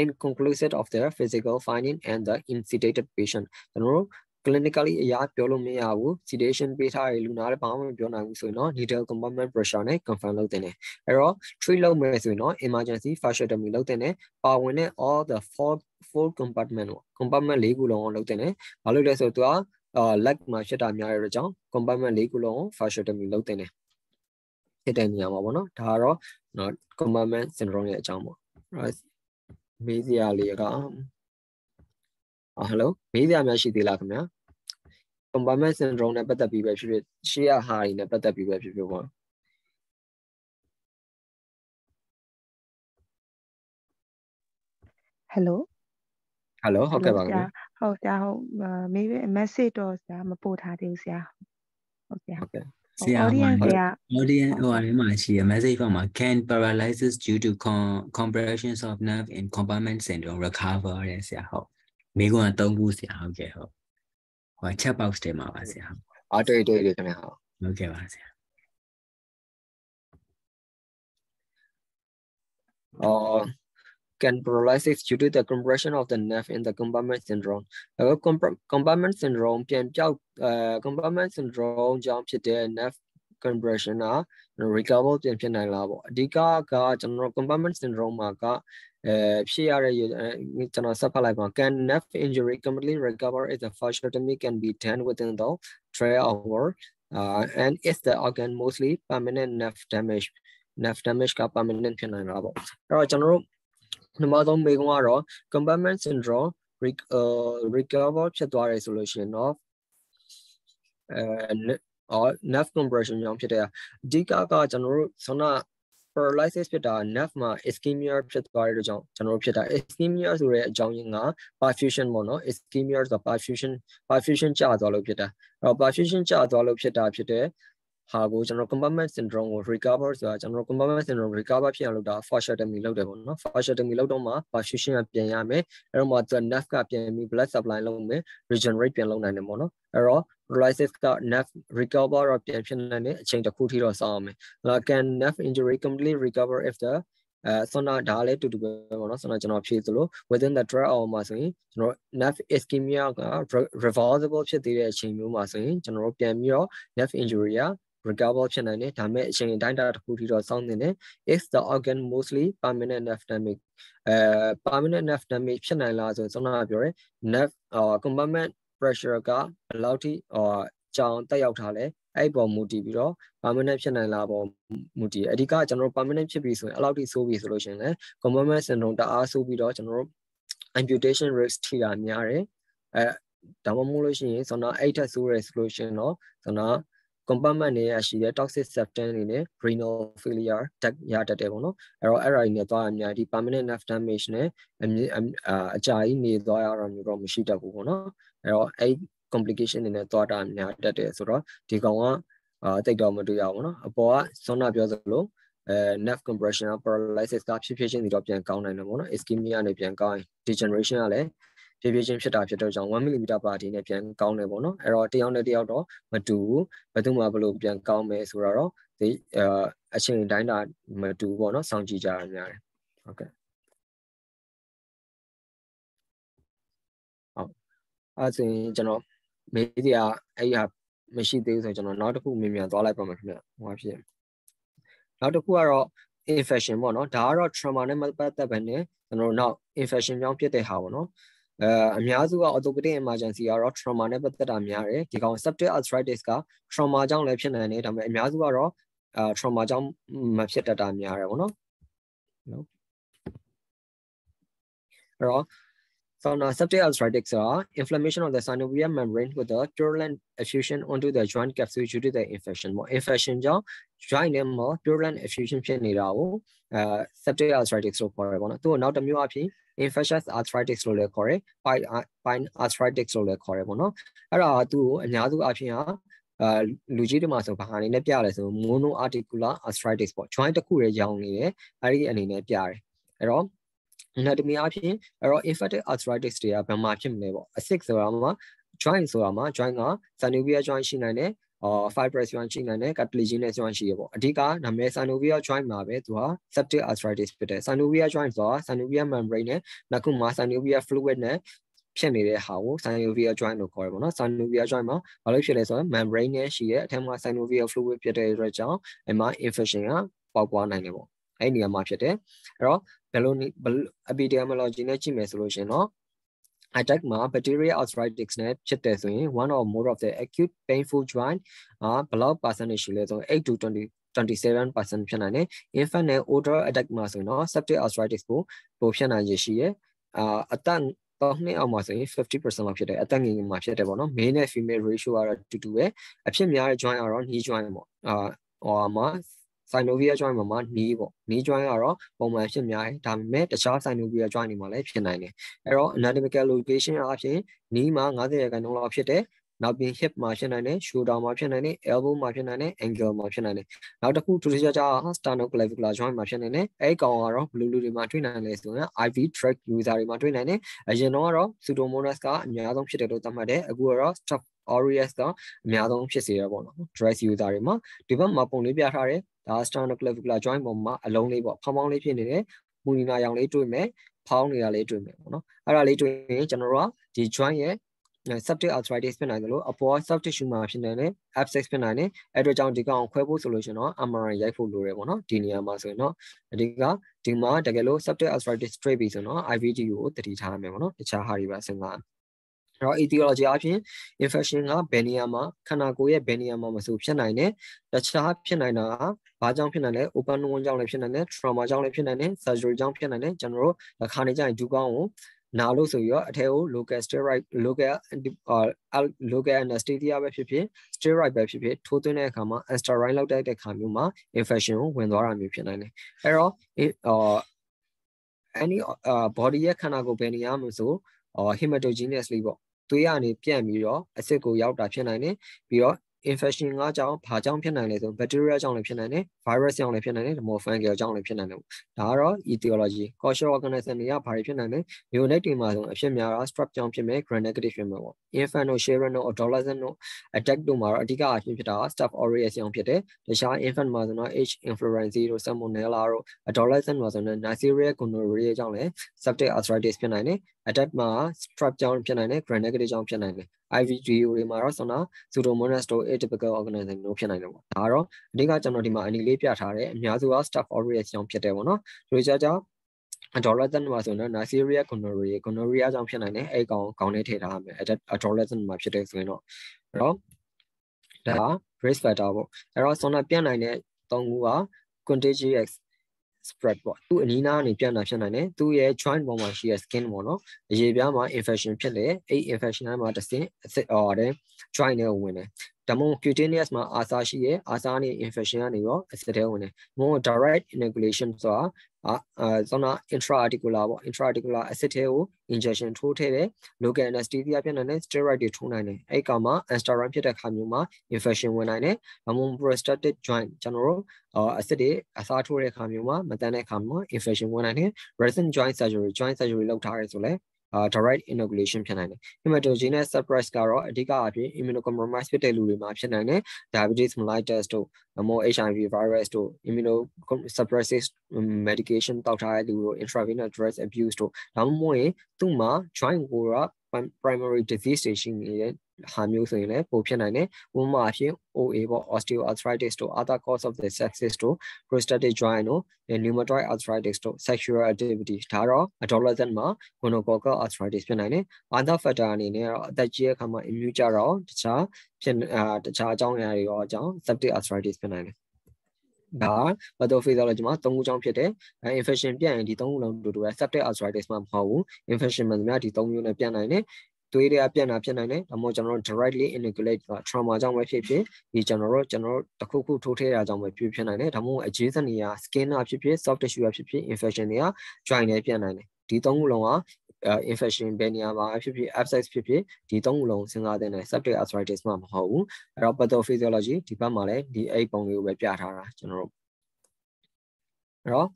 inconclusive of their physical finding and the insedated patient ကျွန်တော်တို့ clinically အရာပြောလို့မရဘူး sedation ပေးထားရလူနာလည်းဘာမှမပြောနိုင်ဘူးဆိုရင်တော့ needle compartment pressure နဲ့ confirm လုပ်တင်တယ်အဲ့တော့ treat လုပ်မယ်ဆိုရင်တော့ emergency fasciotomy လုပ်တင်တယ်ပါဝင်တဲ့ all the four four compartment ကို compartment ၄ခုလုံးကိုလုပ်တင်တယ်ဘာလို့လဲဆိုတော့သူကအာ leg မှာဖြစ်တာများတဲ့အကြောင်း compartment ၄ခုလုံးကို fasciotomy လုပ်တင်တယ်ဖြစ်တဲ့နေရာမှာပေါ့နော်ဒါကတော့ compartment syndrome ရဲ့အကြောင်းပေါ့ right မေးစရာလေးကဟယ်လိုမေးစရာများရှိသေးလားခင်ဗျာ compartment syndrome နဲ့ပတ်သက်ပြီးပဲဖြစ်ဖြစ်ရှေ့ရဟာတွေနဲ့ပတ်သက်ပြီးပဲဖြစ်ဖြစ်ပေါ့ Hello Hello ဟုတ်ကဲ့ပါခင်ဗျာဟုတ်ဆရာဟုတ်မေး message တော့ဆရာမပို့ထားသေးဘူးဆရာဟုတ်ဆရာဟုတ်ကဲ့ဆရာ audience ဆရာ audience ဟိုအရင်မှာရှိရ message ပေါ်မှာ can paralysis due to compressions of nerve in compartment syndrome recover တဲ့ဆရာဟုတ်မိကွန်းက3ခုဆရာဟုတ်ကဲ့ဟုတ် ဟို chat box ထဲမှာပါဆရာ အားတွေ့တွေ့တွေ့ခင်ဗျာဟုတ် ဟုတ်ကဲ့ပါဆရာ uh, can paralysis due to the compression of the nerve in the compartment syndrome အဲ compartment syndrome ပြန်ပြောက်အဲ compartment syndrome ကြောင့်ဖြစ်တဲ့ nerve compression က recover ပြန်ဖြစ်နိုင်လားပေါ့အဓိကကကျွန်တော် compartment syndrome မှာက အဲဖြစ်ရတဲ့ကျွန်တော်ဆက်ဖတ်လိုက်ပါ can nerve injury completely recover if the fasciotomy can be done within the 3 hour uh, and is the organ mostly permanent nerve damage nerve damage က permanent ဖြစ်နိုင်တာပေါ့အဲ့တော့ကျွန်တော်တို့ပထမဆုံးမေးခွန်းကတော့ compartment syndrome recover ဖြစ်သွားတယ်ဆိုလို့ရှိရင်တော့အဲ nerve compression ကြောင့်ဖြစ်တဲ့အဓိကကကျွန်တော်တို့ဆန္ဒ paralysis ဖြစ်တာ nerve မှာ ischemia ဖြစ်သွားတဲ့ကြောင့်ကျွန်တော်တို့ဖြစ်တာ ischemia ဆိုတဲ့အကြောင်းရင်းက perfusion ပေါ့နော် ischemia ဆိုတာ perfusion perfusion ကျသွားလို့ဖြစ်တာအဲ့တော့ perfusion ကျသွားလို့ဖြစ်တာဖြစ်တဲ့ ဟာကိုကျွန်တော် compartment syndrome ကို recover ဆိုတာကျွန်တော် compartment syndrome recover ဖြစ်အောင်လုပ်တာ fasciotomy လုပ်တယ်ပေါ့နော် fasciotomy လုပ်တော့မှ perfusion ကပြန်ရမယ်အဲ့တော့မှသူ nerve ကပြန်ပြီး blood supply လုပ်မယ် regenerate ပြန်လုပ်နိုင်တယ်ပေါ့နော်အဲ့တော့ paralysis က nerve recover တော့ပြန်ဖြစ်နိုင်တဲ့အချိန်တစ်ခုထိတော့စောင့်ရမယ် can nerve injury completely recover if the အဲဆွမ်းနာဒါလည်းတူတူပဲပေါ့နော်ဆွမ်းနာကျွန်တော်ဖြည့်သလို within the 12 hour မှာဆိုရင်ကျွန်တော် nerve ischemia က reversible ဖြစ်သေးတဲ့အချိန်မျိုးမှာဆိုရင်ကျွန်တော်ပြန်ပြီးတော့ nerve injury က recover ဖြစ်နိုင်တယ်ဒါပေမဲ့အချိန်တိုင်းတာတစ်ခုထိတော့စောင့်နေတယ် is the organ mostly permanent nerve damage အဲ permanent nerve damage ဖြစ်နိုင်လားဆိုရင်ကျွန်တော်ပြောရဲ nerve compartment pressure ကဘယ်လောက်ထိဟောကြောင်တက်ရောက်ထားလဲအဲ့ပေါ်မူတည်ပြီးတော့ permanent ဖြစ်နိုင်လားပေါ်မူတည်အဓိကကျွန်တော်တို့ permanent ဖြစ်ပြီဆိုရင်အဲ့လောက်ထိဆိုးပြီဆိုလို့ရှိရင်လည်း complement syndrome တအားဆိုးပြီးတော့ကျွန်တော်တို့ amputation risk ထိတာများတယ်အဲဒါမှမဟုတ်လို့ရှိရင်ဆိုတော့အဲ့ထက်ဆိုးရဆိုလို့ရှိရင်တော့ဆိုတော့ compartment တွေရရှိတဲ့ toxic substance တွေနဲ့ renal failure တက်ရတတ်တယ်ပေါ့နော်အဲ့တော့အဲ့ဒါတွေနဲ့သွားအများကြီး permanent nerve damage နဲ့အကြာကြီးနေသွားရတာမျိုးတော့မရှိတတ်ဘူးပေါ့နော်အဲ့တော့အဲ့ complication တွေနဲ့သွားတာအများတတ်တယ်ဆိုတော့ဒီကောင်ကအာတိတ်တော့မတွေ့ရဘူးနော်အပေါ်ကဇွန်နာပြောသလိုအဲ nerve compression က paralysis ကဖြစ်ဖြစ်ချင်းတွေတော့ပြန်ကောင်းနိုင်တယ်ပေါ့နော် ischemia နဲ့ပြန်ကောင်းရင် degeneration ကလည်း ဖြည်းဖြည်းချင်းဖြစ်တာဖြစ်တော့ကြောင့်1 mm ပါတီနဲ့ပြန်ကောင်းတယ်ပေါ့နော်အဲ့တော့တယောက်နဲ့တယောက်တော့မတူဘူးဘယ်သူမှဘလို့ပြန်ကောင်းမယ်ဆိုတော့ဒီအချိန်တိုင်းတာမတူဘူးပေါ့နော်စောင့်ကြည့်ကြရများတယ်ဟုတ်ကဲ့ဟုတ်အဲ့ဆိုရင်ကျွန်တော်မေးစရာအဲ့ဟာမရှိသေးဘူးဆိုကျွန်တော်နောက်တစ်ခုမြင်မြန်သွားလိုက်ပါမယ်ခင်ဗျဟိုဖြစ်နောက်တစ်ခုကတော့ infection ပေါ့နော်ဒါကတော့ trauma နဲ့မပတ်သက်ဘဲနဲ့ကျွန်တော်တို့နောက် infection ကြောင့်ဖြစ်တဲ့ဟာပေါ့နော် အဲအများစုက orthopedic emergency ကတော့ trauma နဲ့ပတ်သက်တာများတယ်ဒီကောင် septic arthritis က trauma ကြောင့်လည်းဖြစ်နိုင်တယ်ဒါပေမဲ့အများစုကတော့အဲ trauma ကြောင့်မဖြစ်တတ်တာများတယ်ပေါ့နော်နော်အဲ့တော့ So now septic arthritis are inflammation of the synovial membrane with the purulent effusion onto the joint capsule due to the infection ပေါ့ infection ကြောင့် joint နဲ့မှာ purulent effusion ဖြစ်နေတာကိုအဲ septic arthritis လို့ခေါ်ရပါတော့။သူကနောက်တစ်မျိုးအဖြစ် infectious arthritis လို့လည်းခေါ်တယ်။ pine pine arthritis လို့လည်းခေါ်တယ်ပေါ့နော်။အဲ့ဒါသူ့ကိုအများစုအဖြစ်ဟာအာလူကြီးတွေမှာဆိုဘာအနေနဲ့ပြလဲဆို mono articular arthritis ပေါ့ joint တစ်ခုရဲ့ရောင်နေတယ်အဲ့ဒီအနေနဲ့ပြတယ်အဲ့တော့ anatomy အဖြစ်အဲ့တော့ infected arthritis တွေကဘယ်မှာဖြစ်မလဲပေါ့အစစ်ဆိုတာမှာ joint ဆိုတာမှာ joint က synovial joint ရှိနိုင်တယ် အော် fibrous joint ရှိနိုင်တယ် cartilaginous joint ရှိရပေါ့အဓိကနာမည် synovial joint မှာပဲသူက septic arthritis ဖြစ်တယ် synovial joint ဆိုတာ synovial membrane နဲ့နောက်ခုမှာ synovial fluid နဲ့ဖြစ်နေတဲ့ဟာကို synovial joint လို့ခေါ်ရပါတော့ synovial joint မှာဘာလို့ဖြစ်လဲဆိုတော့ membrane နဲ့ရှိရဲ့အထက်မှာ synovial fluid ဖြစ်တဲ့အတွက်ကြောင့်အမှ infection ကပေါက်ပွားနိုင်တယ်ပေါ့အဲ့ဒီနေရာမှာဖြစ်တယ်အဲ့တော့ဘယ်လို epidemiology နဲ့ကြည့်မယ်ဆိုလို့ရှင်တော့ attack မှာ bacterial arthritis နဲ့ဖြစ်တယ်ဆိုရင် one or more of the acute painful joint အာဘယ်လောက် percentage ရှိလဲဆိုရင်8 to 20 27%ဖြစ်နိုင်တယ် infant နဲ့ older attack မှာဆိုရင်တော့ septic arthritis ကိုပိုဖြစ်နိုင်ရရှိရအာအသက်တော့နှစ်အောင်မှာဆိုရင်50%လောက်ဖြစ်တယ်အသက်ငယ်ငယ်မှာဖြစ်တယ်ပေါ့နော် male နဲ့ female ratio ကတော့တူတူပဲအဖြစ်များတဲ့ joint ကတော့ knee joint ပေါ့အာဟိုမှာ synovial joint မှာမှာ knee ပေါ့ knee joint ကတော့ပုံမှန်ဖြစ်များတယ်ဒါပေမဲ့တခြား synovial joint တွေမှာလည်းဖြစ်နိုင်တယ်အဲ့တော့ anatomical location အဖြစ် knee မှာ90ရာခိုင်နှုန်းလောက်ဖြစ်တယ်နောက်ပြီး hip မှာဖြစ်နိုင်တယ် shoulder မှာဖြစ်နိုင်တယ် elbow မှာဖြစ်နိုင်တယ် ankle မှာဖြစ်နိုင်တယ်နောက်တစ်ခုထူးထူးခြားခြား sternoclavicular joint မှာဖြစ်နိုင်တယ်အဲ့ဒီကောင်ကတော့ blue လူတွေမှာတွေ့နိုင်တယ်ဆိုရင် IV tract user တွေမှာတွေ့နိုင်တယ်အရင်တော့ကတော့ pseudomonas ကအများဆုံးဖြစ်တယ်လို့သတ်မှတ်တယ်အခုကတော့ staph aureus ကအများဆုံးဖြစ်စေရပေါ့နော် dress user တွေမှာဒီဘက်မှာပုံလေးပြထားတယ် ဒါ sternoclavicular joint ပေါ်မှာအလုံးလေးပေါ့ဖောင်းဖောင်းလေးဖြစ်နေတယ်မူနီနာရောင်လေးတွေ့မယ်ဖောင်းနေတာလေးတွေ့မယ်ပေါ့နော်အဲ့ဒါလေးတွေ့ရင်ကျွန်တော်တို့ကဒီ joint ရဲ့ septic arthritis ဖြစ်နိုင်တယ်လို့အပေါ် soft tissue မှာဖြစ်နိုင်တယ် abscess ဖြစ်နိုင်တယ်အဲ့အတွက်ကြောင့်ဒီကောင်ခွဲဖို့ဆိုလို့ရှင်တော့ MRI ရိုက်ဖို့လိုတယ်ပေါ့နော်ဒီနေရာမှာဆိုရင်တော့အဓိကဒီမှာတကယ်လို့ septic arthritis တွေ့ပြီဆိုတော့ IVG ကိုတတိထားရမယ်ပေါ့နော်တခြားဟာတွေပါစဉ်းစား အဲ့တော့ etiology အပြင် infection ကဘယ်နေရာမှာခန္ဓာကိုယ်ရဲ့ဘယ်နေရာမှာမဆိုဖြစ်နိုင်တယ်တခြားဖြစ်နိုင်တာကဘာကြောင့်ဖြစ်နိုင်လဲ open wound ကြောင့်လည်းဖြစ်နိုင်တယ် trauma ကြောင့်လည်းဖြစ်နိုင်တယ် surgery ကြောင့်ဖြစ်နိုင်တယ်ကျွန်တော်တို့ခါနေကြရင်ဒူကောင်းကိုနာလို့ဆိုပြီးတော့အထဲကို local steroid local local anesthesia ပဲဖြစ်ဖြစ် steroid ပဲဖြစ်ဖြစ်ထိုးသွင်းတဲ့အခါမှာ asteroid လောက်တိုက်တဲ့ခါမျိုးမှာ infection ကိုဝင်သွားတာမျိုးဖြစ်နိုင်တယ်အဲ့တော့အာ any body ရဲ့ခန္ဓာကိုယ်ဘယ်နေရာမှာဆို hematogeneously ပေါ့ သွေးရနေပြန့်ပြီးတော့အဆစ်ကိုရောက်တာဖြစ်နိုင်တယ်ပြီးတော့ infection ကကြောင့်ဘာကြောင့်ဖြစ်နိုင်လဲဆို bacteria ကြောင့်လည်းဖြစ်နိုင်တယ် virus ကြောင့်လည်းဖြစ်နိုင်တယ် more fungal ကြောင့်လည်းဖြစ်နိုင်တယ်ဒါကတော့ etiology causal organism တွေကဘာတွေဖြစ်နိုင်လဲ neonate တွေမှာဆိုအဖြစ်များတာ strep ကြောင့်ဖြစ်မယ် gram negative ဖြစ်မယ်ပေါ့ infant တို့ children တို့ adolescent တို့ attack တို့မှာတော့အဓိကအဖြစ်ဖြစ်တာ staph aureus ကြောင့်ဖြစ်တယ်တခြား infant မှာဆိုတော့ H influenza တို့ salmonella တို့ adolescent မှာဆိုတော့ Neisseria gonorrhea ကြောင့်လည်း septic arthritis ဖြစ်နိုင်တယ် attack မှာ strep ကြောင့်ဖြစ်နိုင်တယ် gram negative ကြောင့်ဖြစ်နိုင်တယ် IVGO တွေမှာတော့ဆိုတော့ pseudomonas တို့ atypical organism တို့ဖြစ်နိုင်တယ်ပေါ့ဒါကတော့အဓိကကျွန်တော်ဒီမှာအနီလေးပြထားတယ်အများစုက staph aureus ကြောင့်ဖြစ်တယ်ပေါ့နော်ဒီလိုကြကြ adolescent မှာဆိုတော့ Neisseria gonorrhea gonorrhea ကြောင့်ဖြစ်နိုင်တယ်အဲ့ကောင်ကောင်းနေထည့်ထားရမယ် adolescent မှာဖြစ်တဲ့ဆိုရင်တော့အဲ့တော့ဒါ risk factor ပေါ့အဲ့တော့ဆွမ်းနာပြန့်နိုင်တဲ့သုံးခုက contagious spread ပေါ့သူ့အနီးနားကနေပြန့်တာဖြစ်နိုင်တယ်သူ့ရဲ့ joint ပေါ်မှာရှိတဲ့ skin ပေါ့နော်အရေပြားမှာ infection ဖြစ်တယ်အဲ့ infection မှာတစ်စင်းအစ်ဟောတယ် joint နဲ့ဝင်တယ် ဒါမှမဟုတ် cutaneous မှာအာစာရှိရဲ့အာစာနေ infection ကနေရော acid ထဲဝင်တယ်။မို့ direct inoculation ဆိုတာအာဇောနာ intra-articular ပေါ့ intra-articular acid ထဲကို injection ထိုးထည့်တယ် local anesthesia ဖြစ်နိုင်တယ် steroid တွေထိုးနိုင်တယ်။အဲ့ကောင်မှာ asteroid ဖြစ်တဲ့ခါမျိုးမှာ infection ဝင်နိုင်တယ်။ဒါမှမဟုတ် prostatic joint ကျွန်တော်တို့ acid တွေအစားထိုးတဲ့ခါမျိုးမှာမတန်တဲ့ခါမှာ infection ဝင်နိုင်တယ်။ recent joint surgery joint surgery လုပ်ထားရဲဆိုလဲအာ direct inoculation ဖြစ်နိုင်တယ် hematogenous suppress ကတော့အဓိကအဖြစ် immunocompromised ဖြစ်တဲ့လူတွေမှာဖြစ်နိုင်တယ် diabetes mellitus တို့အမော HIV virus တို့ immunosuppressive medication တောက်ထားတဲ့လူတို့ intravenous drug abuse တို့ဒါမှမဟုတ်ရင်သူ့မှာ joint ကိုက primary disease တွေရှိနေတဲ့ ဟာမျိုးဆိုရင်လည်းပိုဖြစ်နိုင်တယ်။ဥပမာအဖြစ် OA ပေါ့ osteoarthritis တို့ other cause of the sexes တို့ prostatic joint တို့ pneumatoid arthritis တို့ sexual activity ဒါတော့ adolescent မှာ gonococcal arthritis ဖြစ်နိုင်တယ်။ other factor အနေနဲ့တော့အသက်ကြီးတဲ့အခါမှာ immune ကြတော့တခြားဖြစ်အာတခြားအကြောင်းအရာတွေရောအကြောင်း septic arthritis ဖြစ်နိုင်တယ်။ဒါ pathophysiology မှာ၃ခုကြောင့်ဖြစ်တယ်။ infection ပြန့်ရင်ဒီ၃ခုလုံးတူတူပဲ septic arthritis မှာမဟုတ်ဘူး။ infection မှန်သမျှဒီ၃မျိုးနဲ့ပြန့်နိုင်တယ် သွေးတွေကပြန့်တာဖြစ်နိုင်တယ်ဒါမှမဟုတ်ကျွန်တော်တို့ directly inoculate trauma ကြောင့်ပဲဖြစ်ဖြစ်ဒီကျွန်တော်တို့ကျွန်တော်တို့တစ်ခုခုထိုးထည့်တာကြောင့်ပဲဖြစ်ဖြစ်နိုင်တယ်ဒါမှမဟုတ် adjacent နေရာ skin ကဖြစ်ဖြစ် soft tissue ကဖြစ်ဖြစ် infection တွေက joint နဲ့ပြန့်နိုင်တယ်ဒီသုံးခုလုံးက infection ဘယ်နေရာမှာဖြစ်ဖြစ် abscess ဖြစ်ဖြစ်ဒီသုံးခုလုံးစဉ်းစားတဲ့ septic arthritis မှမဟုတ်ဘူးအဲ့တော့ pathophysiology ဒီဘက်မှာလည်းဒီအဲ့ပုံလေးကိုပဲပြထားတာကျွန်တော်တို့အဲ့တော့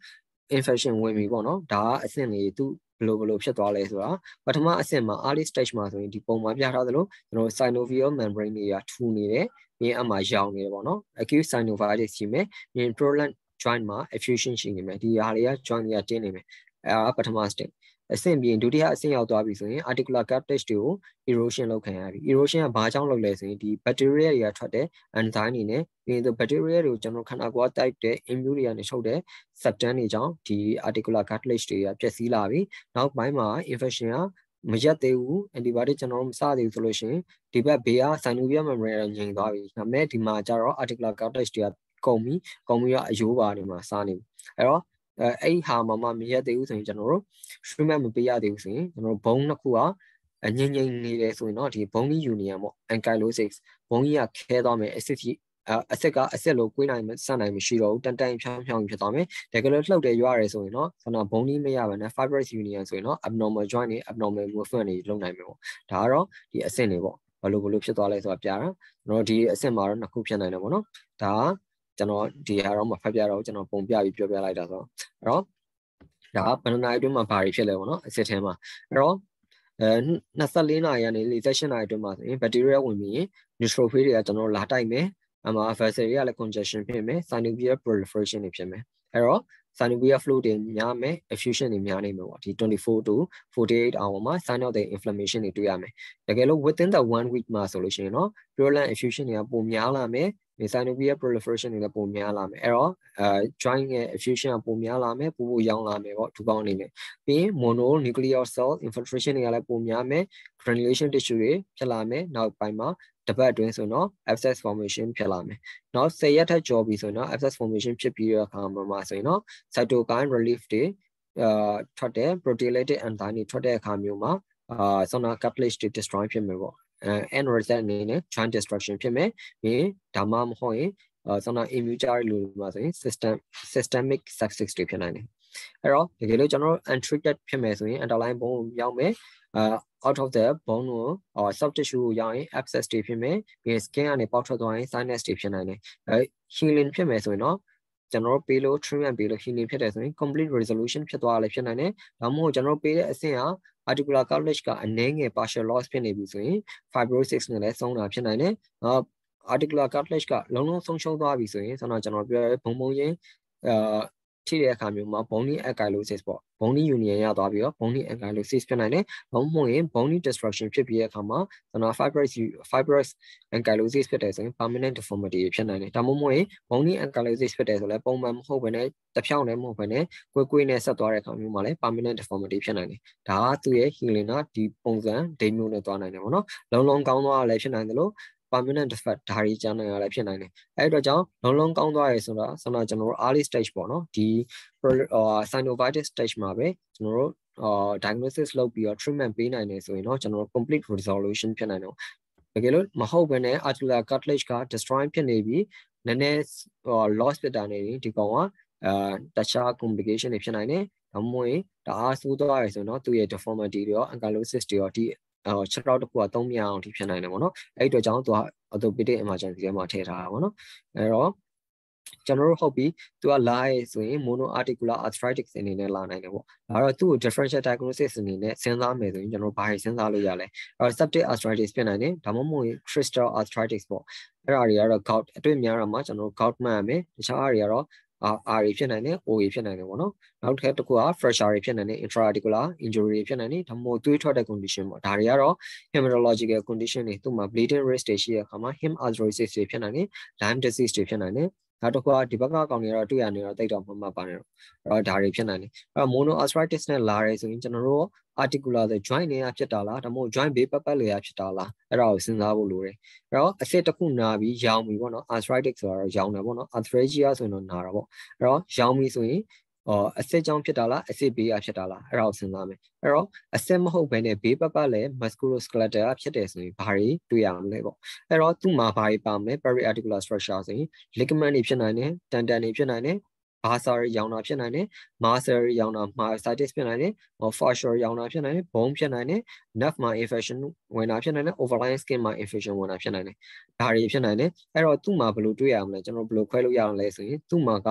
infection ဝင်ပြီပေါ့နော်ဒါကအဆင့်လေးသူ ဘယ်လိုဘယ်လိုဖြစ်သွားလဲဆိုတာပထမအဆင့်မှာ early stage မှာဆိုရင်ဒီပုံမှာပြထားသလိုကျွန်တော် synovial membrane တွေကထူနေတယ်ပြီးရင်အမှရောင်နေတယ်ပေါ့နော် acute synovitis ရှိမယ်ပြီးရင် prolonged joint မှာ effusion ရှိနေမယ်ဒီဟာတွေက joint တွေကတင်းနေမယ်အဲဒါပထမ stage အဆင့်ပြီးရင်ဒုတိယအဆင့်ရောက်သွားပြီဆိုရင် articular cartilage တွေကို erosion လုပ်ခံရပြီ erosion ကဘာကြောင့်လုပ်လဲဆိုရင်ဒီ bacteria တွေကထွက်တဲ့ enzyme တွေနဲ့ပြီးရင် bacteria တွေကိုကျွန်တော်ခန္ဓာကိုယ်တိုက်တဲ့ immune တွေကနေထုတ်တဲ့ substance တွေကြောင့်ဒီ articular cartilage တွေကပျက်စီးလာပြီနောက်ပိုင်းမှာ infection ကမရက်သေးဘူး antibiotic ကျွန်တော်မစသေးဘူးဆိုလို့ရှိရင်ဒီဘက်ဘေးက synovial membrane ကငြိမ်သွားပြီဒါပေမဲ့ဒီမှာကျတော့ articular cartilage တွေကကုန်ပြီကုန်ပြီးတော့အယိုးပါနေမှာစားနေပြီအဲ့တော့ အဲအဲ့ဟာမှမမရက်သေးဘူးဆိုရင်ကျွန်တော်တို့ treatment မပေးရသေးဘူးဆိုရင်ကျွန်တော်တို့ဘုံနှစ်ခုကအငြိမ့်ငြိမ့်နေတယ်ဆိုရင်တော့ဒီဘုံကြီး union ပေါ့ ankylosis ဘုံကြီးကခဲသွားမယ် acid အစစ်ကအစစ်လို့ကိုးနိုင်စနိုင်မရှိတော့ဘူးတန်တန်ဖြောင်းဖြောင်းဖြစ်သွားမယ်တကယ်လို့လှုပ်တယ်ရွရတယ်ဆိုရင်တော့ဆန္ဒဘုံကြီးမရပါနဲ့ fibrous union ဆိုရင်တော့ abnormal joint တွေ abnormal movement တွေလုပ်နိုင်မယ်ပေါ့ဒါကတော့ဒီအဆင့်တွေပေါ့ဘယ်လိုဘယ်လိုဖြစ်သွားလဲဆိုတာပြတာကျွန်တော်ဒီအဆင့်မှာတော့နှစ်ခုဖြစ်နိုင်တယ်ပေါ့နော်ဒါက ကျွန်တော်ဒီဟာတော့မဖတ်ပြတော့ကျွန်တော်ပုံပြပြီးပြောပြလိုက်တာဆိုတော့အဲ့တော့ဒါကဘယ်နှနာရီအတွင်းမှာဘာတွေဖြစ်လဲပေါ့နော်အစစ်ထဲမှာအဲ့တော့အဲ24နာရီကနေ48နာရီအတွင်းမှာဆိုရင်ဘက်တီးရီးယားဝင်ပြီးရင် neutrophil တွေကကျွန်တော်လာတိုက်မယ်အမှာ vessel တွေကလည်း congestion ဖြစ်မယ် synovial proliferation တွေဖြစ်မယ်အဲ့တော့ synovial flow တွေများမယ် effusion တွေများနေမှာပေါ့ဒီ24 to 48 hour မှာ sign of the inflammation တွေတွေ့ရမယ်တကယ်လို့ within the one week မှာဆိုလို့ရှိရင်တော့ purulent effusion တွေကပိုများလာမယ် synovial proliferation တွေလည်းပိုများလာမယ်အဲ့တော့အဲ joint ရဲ့ effusion ကပိုများလာမယ်ပိုပိုရောင်းလာမယ်ပေါ့ဒီပေါင်းအနေနဲ့ပြီးရင် mononuclear cell infiltration တွေကလည်းပိုများမယ် granulation tissue တွေဖြစ်လာမယ်နောက်ပိုင်းမှာတပတ်အတွင်းဆိုတော့ abscess formation ဖြစ်လာမယ်။နောက်10ရက်ထက်ကျော်ပြီဆိုရင်တော့ abscess formation ဖြစ်ပြီးတဲ့အခါမှာဆိုရင်တော့ cytokine relief တွေအာထွက်တဲ့ proteolytic enzyme တွေထွက်တဲ့အခါမျိုးမှာအာဆောနာ cartilage တွေ destroy ဖြစ်မယ်ပေါ့။အဲ end result အနေနဲ့ joint destruction ဖြစ်မယ်။ပြီးဒါမှမဟုတ်ရင်ဆောနာ immune ကြတဲ့လူတွေမှာဆိုရင် system systemic sepsis တွေဖြစ်နိုင်တယ်။အဲ့တော့တကယ်လို့ကျွန်တော်တို့ untreated ဖြစ်မယ်ဆိုရင် underlying bone ရောက်မယ်အာ out of the bone ကို soft tissue ကိုရောက်ရင် abscess တွေဖြစ်မယ်ပြီး skin ကနေပေါက်ထွက်သွားရင် sinus တွေဖြစ်နိုင်တယ်အဲ healing ဖြစ်မယ်ဆိုရင်တော့ကျွန်တော်တို့ပေးလို့ treatment ပေးလို့ healing ဖြစ်တယ်ဆိုရင် complete resolution ဖြစ်သွားလည်းဖြစ်နိုင်တယ်ဒါမှမဟုတ်ကျွန်တော်တို့ပေးတဲ့အဆင့်ဟာ articular cartilage ကအနည်းငယ် partial loss ဖြစ်နေပြီဆိုရင် fibrosis နဲ့လည်းဆုံးတာဖြစ်နိုင်တယ်နောက် articular cartilage ကလုံးလုံးဆုံးရှုံးသွားပြီဆိုရင်ဆန္ဒကျွန်တော်ပြောရဲဘုံဘုံချင်းအာ ထိတဲ့အခါမျိုးမှာ bony ankylosing ပေါ့ bony union ရသွားပြီးတော့ bony ankylosing ဖြစ်နိုင်တယ်။ဘာမှမဟုတ်ရင် bony destruction ဖြစ်ပြီးတဲ့အခါမှာကျွန်တော် fibrous fibrous ankylosing ဖြစ်တယ်ဆိုရင် permanent deformity ဖြစ်နိုင်တယ်။ဒါမှမဟုတ်ရင် bony ankylosing ဖြစ်တယ်ဆိုလည်းပုံမှန်မဟုတ်ဘဲနဲ့တစ်ဖြောင်းလည်းမဟုတ်ဘဲနဲ့ကွေးကွေးနဲ့ဆက်သွားတဲ့အခါမျိုးမှာလည်း permanent deformity ဖြစ်နိုင်တယ်။ဒါကသူ့ရဲ့ healing ကဒီပုံစံဒိမျိုးနဲ့သွားနိုင်တယ်ပေါ့နော်။လုံးလုံးကောင်းသွားလည်းဖြစ်နိုင်တယ်လို့ permanent defect ဒါတွေကြားနိုင်ရလည်းဖြစ်နိုင်တယ်အဲ့အတွက်ကြောင့်လုံးလုံးကောင်းသွားရယ်ဆိုတော့ဆိုတော့ကျွန်တော်တို့ early stage ပေါ့နော်ဒီ synovitis stage မှာပဲကျွန်တော်တို့အာ diagnosis လုပ်ပြီးတော့ treatment ပေးနိုင်တယ်ဆိုရင်တော့ကျွန်တော်တို့ complete resolution ဖြစ်နိုင်တယ်တကယ်လို့မဟုတ်ဘဲနဲ့ articular cartilage က destroy ဖြစ်နေပြီးနည်းနည်း loss ဖြစ်တာနေဒီကောင်ကအာတခြား complication တွေဖြစ်နိုင်တယ်ဒါမှမဟုတ်တအားဆိုးသွားရယ်ဆိုတော့သူ့ရဲ့ deformity တွေရော ankylosis တွေရောဒီ အော်ချက်တော့တစ်ခုကသုံးမြအောင်ထိဖြစ်နိုင်တယ်ပေါ့နော်အဲ့အတွက်ကြောင့်သူက orthopedic emergency ထဲမှာထည့်ထားတာပေါ့နော်အဲ့တော့ကျွန်တော်တို့ဟုတ်ပြီသူကလာရဲဆိုရင် mono articular arthritis အနေနဲ့လာနိုင်တယ်ပေါ့ဒါတော့သူ့ကို differential diagnosis အနေနဲ့စဉ်းစားမယ်ဆိုရင်ကျွန်တော်ဘာတွေစဉ်းစားလို့ရလဲအဲ့တော့ septic arthritis ဖြစ်နိုင်တယ်ဒါမှမဟုတ် crystal arthritis ပေါ့အဲ့ဒါတွေကတော့ gout အတွေ့များတာမှာကျွန်တော် gout မှတ်ရမယ်တခြားတွေကတော့ အာ R တွေဖြစ်နိုင်တယ် O တွေဖြစ်နိုင်တယ်ပေါ့နော်နောက်တစ်ခါတစ်ခုက fracture တွေဖြစ်နိုင်တယ် intra-articular injury တွေဖြစ်နိုင်တယ်ဒါမှမဟုတ်သွေးထွက်တဲ့ condition ပေါ့ဒါတွေကတော့ hematological condition တွေသူ့မှာ bleeding risk တွေရှိတဲ့အခါမှာ hem arthrosis တွေဖြစ်နိုင်တယ် Lyme disease တွေဖြစ်နိုင်တယ် နောက်တစ်ခုကဒီဘက်ကကောင်တွေတော့တွေ့ရနေတော့တိတ်တော့မမှတ်ပါနဲ့တော့အဲ့တော့ဒါတွေဖြစ်နိုင်တယ်အဲ့တော့ mono arthritis နဲ့လာရဲဆိုရင်ကျွန်တော်တို့ articular ဆို joint တွေကဖြစ်တာလားဒါမှမဟုတ် joint ဘေးပတ်ပတ်လေရဖြစ်တာလားအဲ့ဒါကိုစဉ်းစားဖို့လိုတယ်အဲ့တော့အစစ်တစ်ခုနာပြီးရောင်ပြီပေါ့နော် arthritic ဆိုတာတော့ရောင်တယ်ပေါ့နော် arthritia ဆိုရင်တော့နာတာပေါ့အဲ့တော့ရောင်ပြီဆိုရင် အော်အစစ်ကြောင့်ဖြစ်တာလားအစစ်ဘေးရဖြစ်တာလားအဲ့ဒါကိုစဉ်းစားမယ်အဲ့တော့အစစ်မဟုတ်ဘဲနဲ့ဘေးပတ်ပတ်လည်း musculoskeletal ဖြစ်တယ်ဆိုရင်ဘာတွေတွေ့ရမလဲပေါ့အဲ့တော့သူ့မှာဘာတွေပါမလဲ periarticular structure ဆိုရင် ligament တွေဖြစ်နိုင်တယ် tendon တွေဖြစ်နိုင်တယ်ဘာစာရရောင်တာဖြစ်နိုင်တယ်မာဆာရရောင်တာ myositis ဖြစ်နိုင်တယ် fascial ရောင်တာဖြစ်နိုင်တယ် bone ဖြစ်နိုင်တယ် nerve မှာ infection ဝင်တာဖြစ်နိုင်တယ် overlying skin မှာ infection ဝင်တာဖြစ်နိုင်တယ်ဒါတွေဖြစ်နိုင်တယ်အဲ့တော့သူ့မှာဘယ်လိုတွေ့ရမလဲကျွန်တော်ဘယ်လိုခွဲလို့ရအောင်လဲဆိုရင်သူ့မှာက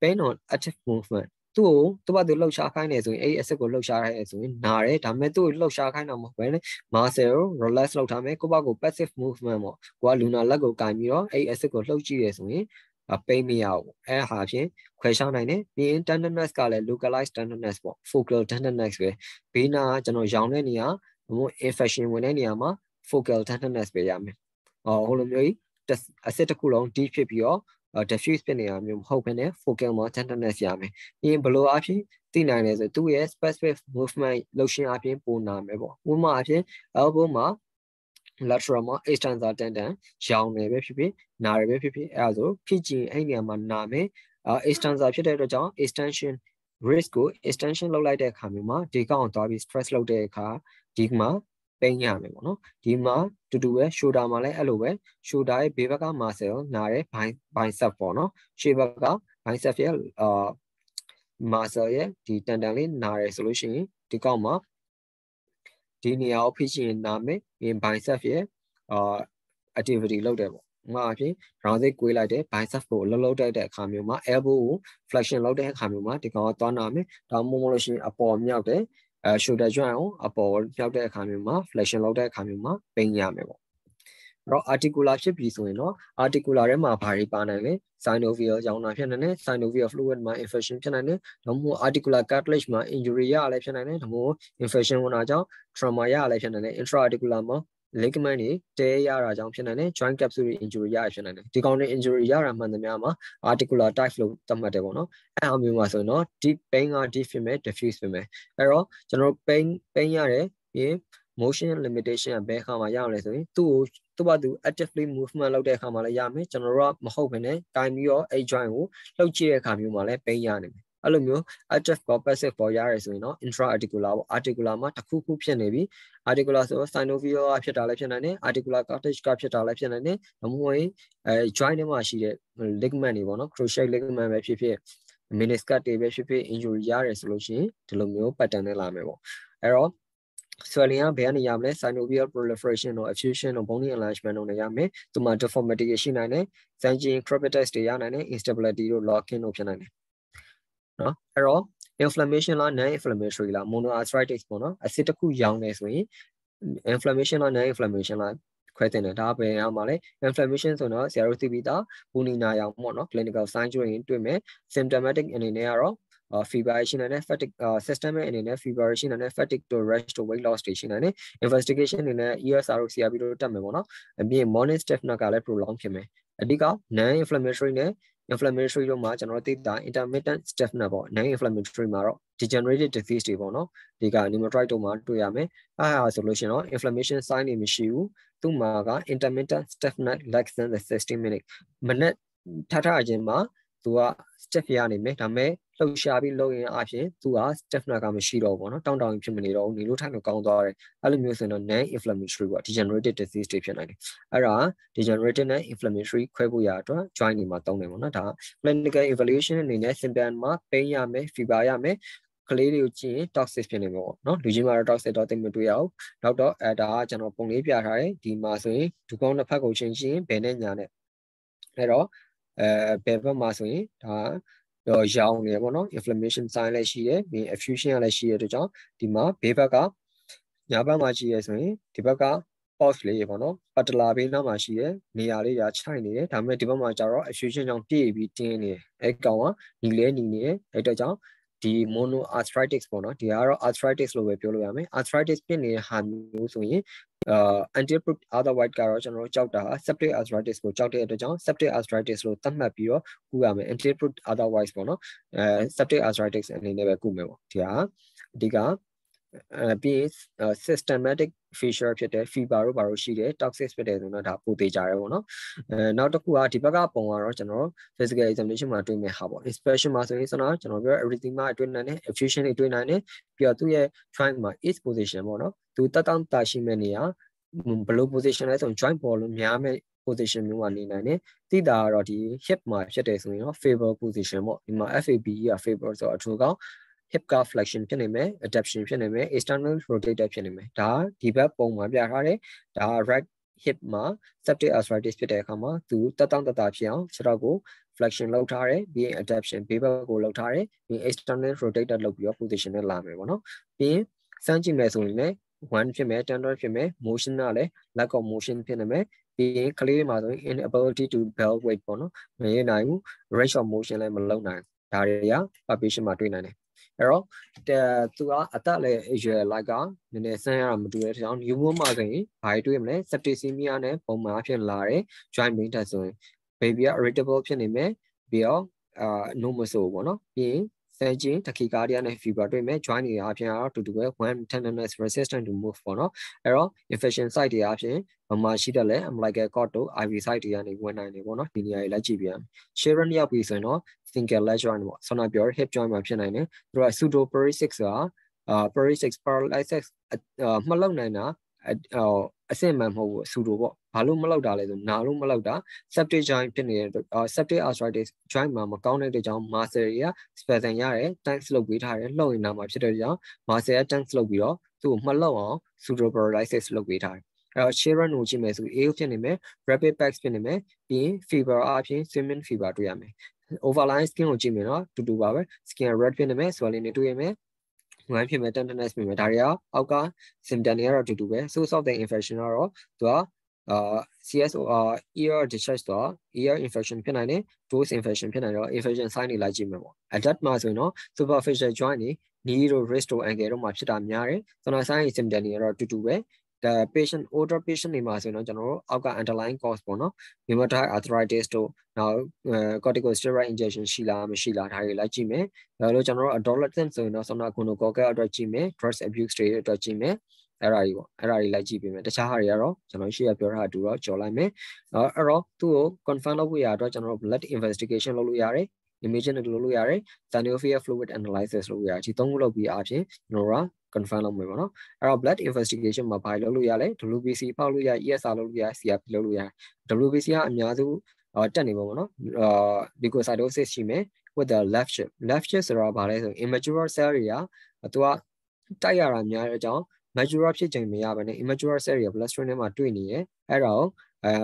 pain on active movement သူ့ကိုသူ့ဘာသူလှုပ်ရှားခိုင်းနေဆိုရင်အဲ့အစစ်ကိုလှုပ်ရှားရဲဆိုရင်နားတယ်ဒါပေမဲ့သူ့ကိုလှုပ်ရှားခိုင်းတာမဟုတ်ဘဲနဲ့ muscle ကို relax လုပ်ထားမယ်ကိုယ့်ဘာကို passive movement ပေါ့ကိုကလူနာလက်ကိုကင်ပြီးတော့အဲ့အစစ်ကိုလှုပ်ကြည့်ရဲဆိုရင်ပိတ်မရဘူးအဲဟာဖြင့်ခွဲခြားနိုင်တယ်ပြီးရင် tenderness ကလည်း localized tenderness ပေါ့ focal tenderness ပဲဘေးနာကကျွန်တော်ရောင်တဲ့နေရာဘုံ infection ဝင်တဲ့နေရာမှာ focal tenderness ပဲရမယ်ဟောဟိုလိုမျိုးကြီးအစစ်တစ်ခုလုံး deep ဖြစ်ပြီးတော့ diffuse ဖြစ်နေတာမျိုးမဟုတ်ဘဲနဲ့ focal မှာ tenderness ရမယ်ပြီးရင်ဘလို့အဖြစ်သိနိုင်တယ်ဆိုသူ့ရဲ့ specific movement လှုပ်ရှင်အပြင်ပိုနာမယ်ပေါ့ဥပမာအဖြစ် elbow မှာ lateral မှာ extensor tendon ရောင်နေပဲဖြစ်ဖြစ်နာရပဲဖြစ်ဖြစ်အဲဒါဆိုဖြစ်ကြည့်အဲ့နေရာမှာနာမယ်အဲ extensor ဖြစ်တဲ့အတွက်ကြောင့် extension wrist ကို extension လုပ်လိုက်တဲ့အခါမျိုးမှာဒီကောင်သွားပြီး stress လုပ်တဲ့အခါဒီမှာ ပိန်ရမယ်ပေါ့နော်ဒီမှာတူတူပဲ shoulder မှာလည်းအဲ့လိုပဲ shoulder ရဲ့ဘေးဘက်က muscle နားတဲ့ bicep ပေါ့နော်ရှေ့ဘက်က bicep ရဲ့အာ muscle ရဲ့ဒီတန်တန်လေးနားရဲဆိုလို့ရှိရင်ဒီကောင်မှာဒီနေရာကိုဖိချင်နာမယ်ပြီး bicep ရဲ့အာ activity လုပ်တယ်ပေါ့ဥပမာအဖြစ် round စိတ်ကွေးလိုက်တယ် bicep ကိုလှုပ်လှုပ်တိုက်တဲ့အခါမျိုးမှာ elbow ကို flexion လုပ်တဲ့အခါမျိုးမှာဒီကောင်ကသွားနာမယ်ဒါမှမဟုတ်လို့ရှိရင်အပေါ်မြောက်တယ် အဲ shoulder joint ကိုအပေါ်မြောက်တဲ့အခါမျိုးမှာ flexion လုပ်တဲ့အခါမျိုးမှာပိန်ရမယ်ပေါ့အဲ့တော့ articular ဖြစ်ပြီဆိုရင်တော့ articular ထဲမှာဘာတွေပါနိုင်လဲ synovial ရောင်တာဖြစ်နိုင်တယ် synovial fluid မှာ infection ဖြစ်နိုင်တယ်ဒါမှမဟုတ် articular cartilage မှာ injury ရလည်းဖြစ်နိုင်တယ်ဒါမှမဟုတ် infection ဝင်တာကြောင့် trauma ရလည်းဖြစ်နိုင်တယ် intra articular မှာ ligament တွေတဲရတာကြောင့်ဖြစ်နိုင်တယ် joint capsule injury ရဖြစ်နိုင်တယ်ဒီကောင်တွေ injury ရတာမှန်သမျှမှာ articular type လို့သတ်မှတ်တယ်ပေါ့နော်အဲ့အမျိုးမှာဆိုရင်တော့ deep pain က deep ဖြစ်မယ် diffuse ဖြစ်မယ်အဲ့တော့ကျွန်တော် pain pain ရတယ်ပြီး motion limitation ကဘယ်အခါမှာရအောင်လဲဆိုရင်သူ့ကိုသူ့ဘာသူ actively movement လုပ်တဲ့အခါမှာလည်းရမယ်ကျွန်တော်တို့ကမဟုတ်ဘဲနဲ့တိုင်ပြီးတော့အဲ့ joint ကိုလှုပ်ကြည့်တဲ့အခါမျိုးမှာလည်း pain ရနိုင်မယ် အဲ့လိုမျိုး active ပေါ် passive ပေါ်ရရဲဆိုရင်တော့ intra articular ပေါ့ articular မှာတစ်ခုခုဖြစ်နေပြီ articular ဆိုတော့ synovial ကဖြစ်တာလည်းဖြစ်နိုင်တယ် articular cartilage ကဖြစ်တာလည်းဖြစ်နိုင်တယ်ဒါမှမဟုတ်အဲ joint ထဲမှာရှိတဲ့ ligament တွေပေါ့နော် cruciate ligament ပဲဖြစ်ဖြစ် meniscus တွေပဲဖြစ်ဖြစ် injury ရတယ်ဆိုလို့ရှိရင်ဒီလိုမျိုး pattern နဲ့လာမယ်ပေါ့အဲ့တော့ swelling ကဘယ်ကနေရမလဲ synovial proliferation တို့ effusion တို့ bony enlargement တို့နဲ့ရမယ်သူမှာ deformity ရှိနိုင်တယ် Sanchin crepitus တွေရနိုင်တယ် instability တို့ locking တို့ဖြစ်နိုင်တယ် နော်အဲ့တော့ inflammation လား non inflammatory လား monoarthritis ပေါ့နော်အစစ်တစ်ခုရောင်းနေဆိုရင် inflammation လား non inflammation လားခွဲတင်တယ်ဒါပဲရမှာလဲ inflammation ဆိုတော့ဆရာတို့သိပြီးသားပူနီနာရောင်ပေါ့နော် clinical sign ကျွရင်တွေ့မယ် symptomatic အနေနဲ့ကတော့ feveration နဲ့ fatigue systemic အနေနဲ့ feveration နဲ့ fatigue to rash to weight loss တွေရှိနေတယ် investigation အနေနဲ့ ESR တို့ CRP တို့တက်မယ်ပေါ့နော်အပြင် morning stiffness ကလည်း prolong ဖြစ်မယ်အဓိက non inflammatory နဲ့ inflammatory တို့မှာကျွန်တော်သိတာ intermittent stiffness ပေါ့ non inflammatory မှာတော့ degenerative disease တွေပေါ့နော်ဒီက pneumothorax တို့မှာတွေ့ရမယ်အဲဟာဆိုလို့ရှိရင်တော့ inflammation sign တွေမရှိဘူးသူ့မှာက intermittent stiffness less than the 60 minute မနက်ထထခြင်းမှာ သူက step ရနေမယ်ဒါပေမဲ့လှုပ်ရှားပြီးလုပ်ရင်အပြင်သူက stiffness ကမရှိတော့ဘူးပေါ့နော်တောင်းတောင်းဖြစ်မနေတော့ဘူးနေလို့ထိုင်လို့ကောင်းသွားတယ်အဲ့လိုမျိုးဆိုရင်တော့ non inflammatory ပေါ့ degenerative disease တွေဖြစ်နိုင်တယ်အဲ့ဒါ degenerative နဲ့ inflammatory ခွဲဖို့ရအတွက် joint တွေမှာသုံးတယ်ပေါ့နော်ဒါ clinical evaluation အနေနဲ့ symptom မှာ pain ရမယ် fever ရမယ်ကလေးတွေကိုကြည့်ရင် toxic ဖြစ်နေမှာပေါ့နော်လူကြီးမှာတော့ toxic တော့သိမတွေ့ရဘူးနောက်တော့အဲဒါကကျွန်တော်ပုံလေးပြထားတယ်ဒီမှာဆိုရင်ဒူကောင်းတစ်ဖက်ကိုချင်းချင်းဘယ်နဲ့ညာနဲ့အဲ့တော့ အဲဘယ်ဘက်မှာဆိုရင်ဒါတော့ရောင်နေပေါ့နော် inflammation sign လည်းရှိတယ်ပြီး effusion လည်းရှိတဲ့အတွက်ကြောင့်ဒီမှာဘေးဘက်ကညာဘက်မှာရှိရဆိုရင်ဒီဘက်က pulse လေးပေါ့နော်ပတ်တလာဘေးနောက်မှာရှိတယ်နေရာလေးညာခြိုက်နေတယ်ဒါပေမဲ့ဒီဘက်မှာကျတော့ effusion ကြောင့်ပြည့်ပြီးတင်းနေတယ်အဲကောင်ကညီလဲညီနေတယ်အဲအတွက်ကြောင့်ဒီ mono arthritis ပေါ့နော်ဒီကတော့ arthritis လို့ပဲပြောလို့ရမယ် arthritis ဖြစ်နေတဲ့ဟာမျိုးဆိုရင် အာ antiprot otherwise ကတော့ကျွန်တော်တို့ကြောက်တာ septic arthritis ကိုကြောက်တဲ့အတွက်ကြောင့် septic arthritis လို့သတ်မှတ်ပြီးတော့ကုရမယ် antiprot otherwise ပေါ့နော်အဲ septic arthritis အနေနဲ့ပဲကုမယ်ပေါ့ဒီဟာအဓိက အဲပြီး systematic feature ဖြစ်တဲ့ fever တို့ဘာလို့ရှိတယ် toxic ဖြစ်တယ်ဆိုတော့ဒါပိုသေးကြတယ်ပေါ့နော်အဲနောက်တစ်ခုကဒီဘက်ကပုံကတော့ကျွန်တော် physical examination မှာတွေ့မယ်ဟာပေါ့ inspection မှာဆိုရင်ကျွန်တော်ကျွန်တော်ပြော everything မှာတွေ့နိုင်တယ် effusion တွေတွေ့နိုင်တယ်ပြီးတော့သူ့ရဲ့ joint မှာ east position ပေါ့နော်သူတက်တောင့်တာရှိမဲ့နေရာဘယ်လို position လဲဆိုရင် joint ပေါ်လို့များမဲ့ position မျိုးကနေနိုင်တယ်တိတာကတော့ဒီ hip မှာဖြစ်တယ်ဆိုရင်တော့ favor position ပေါ့ဒီမှာ FAB က favor ဆိုတော့အထူးကောင်း hip calf flexion ဖြစ်နေမယ် adaptation ဖြစ်နေမယ် external rotator ဖြစ်နေမယ်ဒါဒီဘက်ပုံမှာပြထားတယ်ဒါ right hip မှာ septic arthritis ဖြစ်တဲ့အခါမှာသူတက်တောင့်တတဖြစ်အောင်ခြေထောက်ကို flexion လုပ်ထားတယ်ပြီးရင် adaptation ဘေးဘက်ကိုလုပ်ထားတယ်ပြီး external rotator လုပ်ပြီးတော့ position နဲ့လာမယ်ပေါ့နော်ပြီးရင်စမ်းကြည့်မယ်ဆိုရင်လည်း1ဖြစ်မယ် tender ဖြစ်မယ် motion ကလည်း lack of motion ဖြစ်နေမယ်ပြီးရင်ကလေးတွေမှာဆိုရင် inability to bear weight ပေါ့နော်မရနိုင်ဘူး range of motion လည်းမလုပ်နိုင်ဒါတွေက population မှာတွေ့နိုင်တယ် အဲ့တော့သူကအသက်လည်းအရွယ်လိုက်ကနည်းနည်းဆန်းရတာမတူတဲ့ကြောင့် new moon မှာဆိုရင်ဘာတွေတွေ့မလဲ septicemia နဲ့ပုံမှန်ဖြစ်လာတဲ့ joint pain တက်ဆိုရင် baby က irritable ဖြစ်နေမယ်ပြီးတော့အာ no မဆိုပေါ့နော်ပြီးရင် ဆဲချင်းတခိကာဒီယာနဲ့ fever တွေ့မယ် joint တွေအပြင်ကတော့တူတူပဲ one tenderness resistant to move ပေါ့နော်အဲ့တော့ infection site တွေအပြင်မမရှိတဲ့လဲ umbilical cord တို့ IV site တွေကနေဝင်နိုင်တယ်ပေါ့နော်ဒီနေရာတွေလိုက်ကြည့်ပြန် Sharon ရောက်ပြီဆိုရင်တော့ single leg joint ပေါ့ဆောနာပြော hip joint မှာဖြစ်နိုင်တယ်သူက pseudo parisix ကအာ parisix paralysis မလောက်နိုင်တာအဆင့်မှန်မဟုတ်ဘူးဆူတိုပေါ့ ဘာလို့မလောက်တာလဲဆိုနာလို့မလောက်တာ septic joint ဖြစ်နေတဲ့ septic arthritis joint မှာမကောင်းတဲ့ကြောင့် muscle တွေက spasm ရတယ် tense လုပ်ပေးထားတယ်လှုပ်ရင်နာမှာဖြစ်တဲ့ကြောင့် muscle က tense လုပ်ပြီးတော့သူ့ကိုမလှုပ်အောင် pseudo paralysis လုပ်ပေးထားတယ်အဲ့တော့ Sharon ကိုကြည့်မယ်ဆို AO ဖြစ်နေမယ် rapid pax ဖြစ်နေမယ်ပြီးရင် fever အပြင် swimming fever တွေ့ရမယ် overline skin ကိုကြည့်မယ်နော်တူတူပါပဲ skin red ဖြစ်နေမယ် swelling တွေတွေ့ရမယ်ငွမ်းဖြစ်မယ် tenderness ဖြစ်မယ်ဒါတွေကအောက်က symptom တွေကတော့တူတူပဲ source of the infection ကတော့သူကအာ CSOR ear discharge တော့ ear infection ဖြစ်နိုင်တယ် dose infection ဖြစ်နိုင်တော့ infection sign တွေလိုက်ကြည့်မယ်ပေါ့ adapt မှာဆိုရင်တော့ superficial joint တွေ knee တို့ wrist တို့ ankle တို့မှာဖြစ်တာများတယ်ကျွန်တော် sign symptom တွေကတော့တူတူပဲဒါ patient older patient တွေမှာဆိုရင်တော့ကျွန်တော်တို့အောက်က underlying cause ပေါ့နော် rheumatoid arthritis တို့နောက် corticosteroid injection ရှိလားမရှိလားဒါတွေလိုက်ကြည့်မယ်ဒါလို့ကျွန်တော်တို့ adolescent ဆိုရင်တော့ sona gonococcal အတွက်ကြည့်မယ် drug abuse တွေအတွက်ကြည့်မယ် အဲ့ဒါကြီးပေါ့အဲ့ဒါကြီးလိုက်ကြည့်ပေးမယ်တခြားဟာတွေကတော့ကျွန်တော်ရှေ့ကပြောထားတာတူတော့ကြော်လိုက်မယ်အဲ့တော့သူ့ကို confirm လုပ်ဖို့ရတော့ကျွန်တော်တို့ blood investigation လုပ်လို့ရတယ် imaging လုပ်လို့ရတယ် synovial fluid analysis လုပ်လို့ရတယ်ဒီသုံးခုလုပ်ပြီးအပြင်ကျွန်တော်တို့ confirm လုပ်မယ်ပေါ့နော်အဲ့တော့ blood investigation မှာဘာလုပ်လို့ရလဲ WBC ဖောက်လို့ရ ESR လုပ်လို့ရ CRP လုပ်လို့ရ WBC ကအများစုတက်နေပါပေါ့နော်အာ leukocytosis ရှိမယ် with the left shift left shift ဆိုတာဘာလဲဆို immature cell တွေကသူကတိုက်ရတာများတဲ့အကြောင်း mature ဖြစ်ချိန်မရဘဲနဲ့ immature cell တွေက bloodstream ထဲမှာတွေ့နေရအဲ့တော့အဲ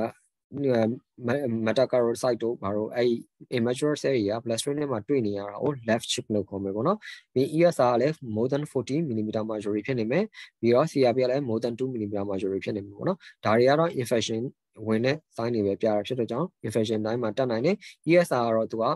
metakaryocyte တို့ဘာလို့အဲ့ immature cell တွေက bloodstream ထဲမှာတွေ့နေရတာကို left chip လို့ခေါ်မယ်ပေါ့နော်ဒီ ESR ကလည်း more than 40 mm mercury ဖြစ်နေမယ်ပြီးတော့ CRP ကလည်း more than 2 mm mercury ဖြစ်နေမယ်ပေါ့နော်ဒါတွေကတော့ infection ဝင်တဲ့ sign တွေပဲပြတာဖြစ်တဲ့ကြောင့် infection တိုင်းမှာတက်နိုင်တယ် ESR ကတော့သူက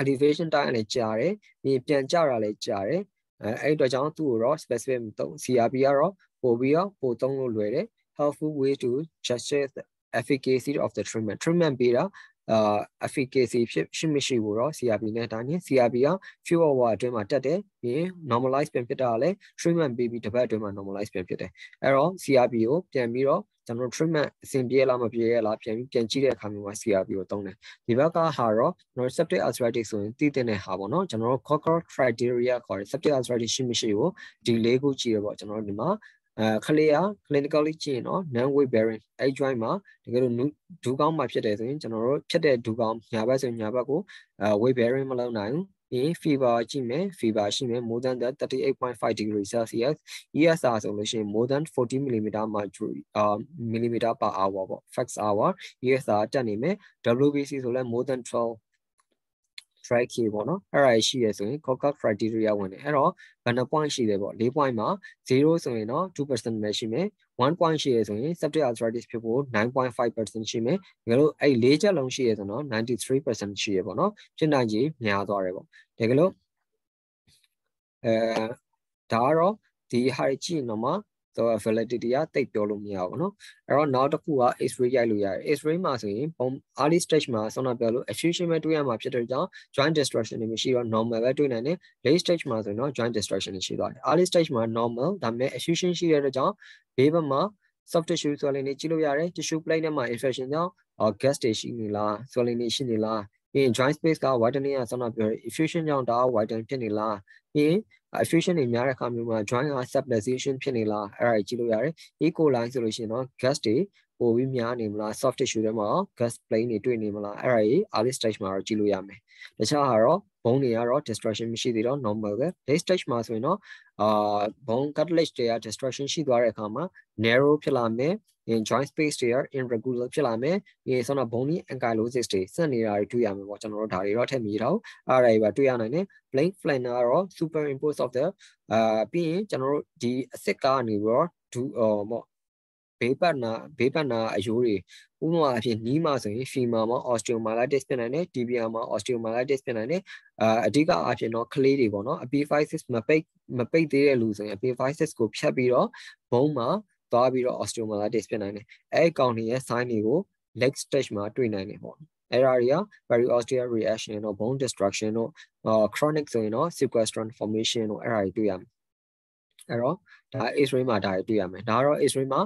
elevation time လည်းကြာတယ်ပြီးပြန်ကျတာလည်းကြာတယ် အဲအဲ့အတွက်ကြောင့်သူ့ကိုတော့ specific မသုံး CRP ကတော့ပို့ပြီးတော့ပို့သုံးလို့လွယ်တယ် helpful way to judge the efficacy of the treatment treatment ပေးတာ အာ efficacy ဖြစ်ရှိမရှိကိုတော့ CRP နဲ့တိုင်းနေ CRP က few hour အတွင်းမှာတက်တယ်ပြီး normalize ပြန်ဖြစ်တာလည်း treatment ပေးပြီးတစ်ပတ်အတွင်းမှာ normalize ပြန်ဖြစ်တယ်အဲ့တော့ CRP ကိုပြန်ပြီးတော့ကျွန်တော် treatment အဆင်ပြေလားမပြေရလားပြန်ပြီးပြန်ကြည့်တဲ့အခါမျိုးမှာ CRP ကိုသုံးတယ်ဒီဘက်ကဟာတော့ကျွန်တော် septic arthritis ဆိုရင်တည်တဲ့ဟာပေါ့နော်ကျွန်တော် Cocker criteria ခေါ်တဲ့ septic arthritis ရှိမရှိကိုဒီလေးခုကြည့်ရပေါ့ကျွန်တော်ဒီမှာ အဲခလေးက clinically ကြည့်ရင်တော့ non weight bearing အဲ joint မှာတကယ်လို့ဒူးကောင်းမှာဖြစ်တယ်ဆိုရင်ကျွန်တော်တို့ဖြစ်တဲ့ဒူးကောင်းညာဘက်ဆိုညာဘက်ကိုအဲ weight bearing မလုပ်နိုင်ဘူးပြီး fever ကြည့်မယ် fever ရှိမယ် more than that 38.5 degree celsius ESR ဆိုလို့ရှိရင် more than 40 mm mercury အာ millimeter per hour ပေါ့ fax hour ESR တက်နေမယ် WBC ဆိုလဲ more than 12 track key ပေါ့နော်အဲ့ဒါရှိရဆိုရင် Coca criteria ဝင်တယ်အဲ့တော့ဘယ်နှ point ရှိတယ်ပေါ့၄ point မှာ0ဆိုရင်တော့2%ပဲရှိမယ်1 point ရှိရဆိုရင် septic arthritis ဖြစ်ဖို့9.5%ရှိမယ်ဒါကြလို့အဲ့၄ချက်လုံးရှိရဆိုတော့93%ရှိရပေါ့နော်ဖြစ်နိုင်ကြီးများသွားတယ်ပေါ့ဒါကြလို့အဲဒါကတော့ဒီဟာကြည့်တော့မှ ဆိုတော့ validity ကတိတ်ပြောလို့မရဘူးเนาะအဲ့တော့နောက်တစ်ခုက x-ray ရိုက်လို့ရတယ် x-ray မှာဆိုရင် early stage မှာဆောနာပြောလို့ effusion ပဲတွေ့ရမှာဖြစ်တဲ့ကြောင့် joint destruction တွေမရှိတော့ normal ပဲတွေ့နိုင်တယ် late stage မှာဆိုရင်တော့ joint destruction တွေရှိသွားတယ် early stage မှာ normal ဒါပေမဲ့ effusion ရှိတဲ့အတွက်ကြောင့်ဘေးဘက်မှာ soft tissue swelling တွေကြည့်လို့ရတယ် tissue plate ထဲမှာ infection ကြောင့် gas တွေရှိနေလား swelling တွေရှိနေလား ပြီးရင် joint space က whitening ကဆောနာပြောရ effusion ကြောင့်ဒါ whitening ဖြစ်နေလားပြီးရင် effusion တွေများတဲ့အခါမျိုးမှာ joint က subluxation ဖြစ်နေလားအဲ့ဒါကြီးကြည့်လို့ရတယ် E coli ဆိုလို့ရှိရင်တော့ gas တွေ ပိုပြီးများနေမလား soft tissue ထဲမှာ gas plane တွေတွေ့နေမလားအဲ့ဒါကြီး early stage မှာတော့ကြည့်လို့ရမယ်တခြားဟာတော့ bone တွေကတော့ destruction မရှိသေးတော့ normal ပဲ late stage မှာဆိုရင်တော့အာ bone cartilage တွေက destruction ရှိသွားတဲ့အခါမှာ narrow ဖြစ်လာမယ် in joint space တွေက irregular ဖြစ်လာမယ်ဒီဆိုတော့ bony ankylosis တွေဆက်နေတာတွေတွေ့ရမှာပေါ့ကျွန်တော်တို့ဒါတွေတော့ထည့်မိတော့အဲ့ဒါတွေပါတွေ့ရနိုင်တယ် blank flanner ကတော့ superimpose of the အာပြီးရင်ကျွန်တော်တို့ဒီအစစ်ကားနေပြီးတော့ဒူဟောပေါ့ ဘေးပတ်နာဘေးပတ်နာအယိုးတွေဥပမာအဖြစ်နီးမှာဆိုရင် femur မှာ osteomyelitis ဖြစ်နိုင်တယ် tibia မှာ osteomyelitis ဖြစ်နိုင်တယ်အာအဓိကအဖြစ်တော့ကလေးတွေပေါ့နော် epiphysis မပိတ်မပိတ်သေးတဲ့လူဆိုရင် epiphysis ကိုဖြတ်ပြီးတော့ဘုံမှာသွားပြီးတော့ osteomyelitis ဖြစ်နိုင်တယ်အဲအကောင်တွေရဲ့ sign တွေကို leg stage မှာတွေ့နိုင်တယ်ပေါ့အဲ့ဒါတွေက periosteal reaction တို့ bone destruction တို့ chronic ဆိုရင်တော့ sequestration formation တို့အဲ့ဒါတွေတွေ့ရမယ်အဲ့တော့ ဒါ X-ray မှာဒါတွေတွေ့ရမယ်ဒါကတော့ X-ray မှာ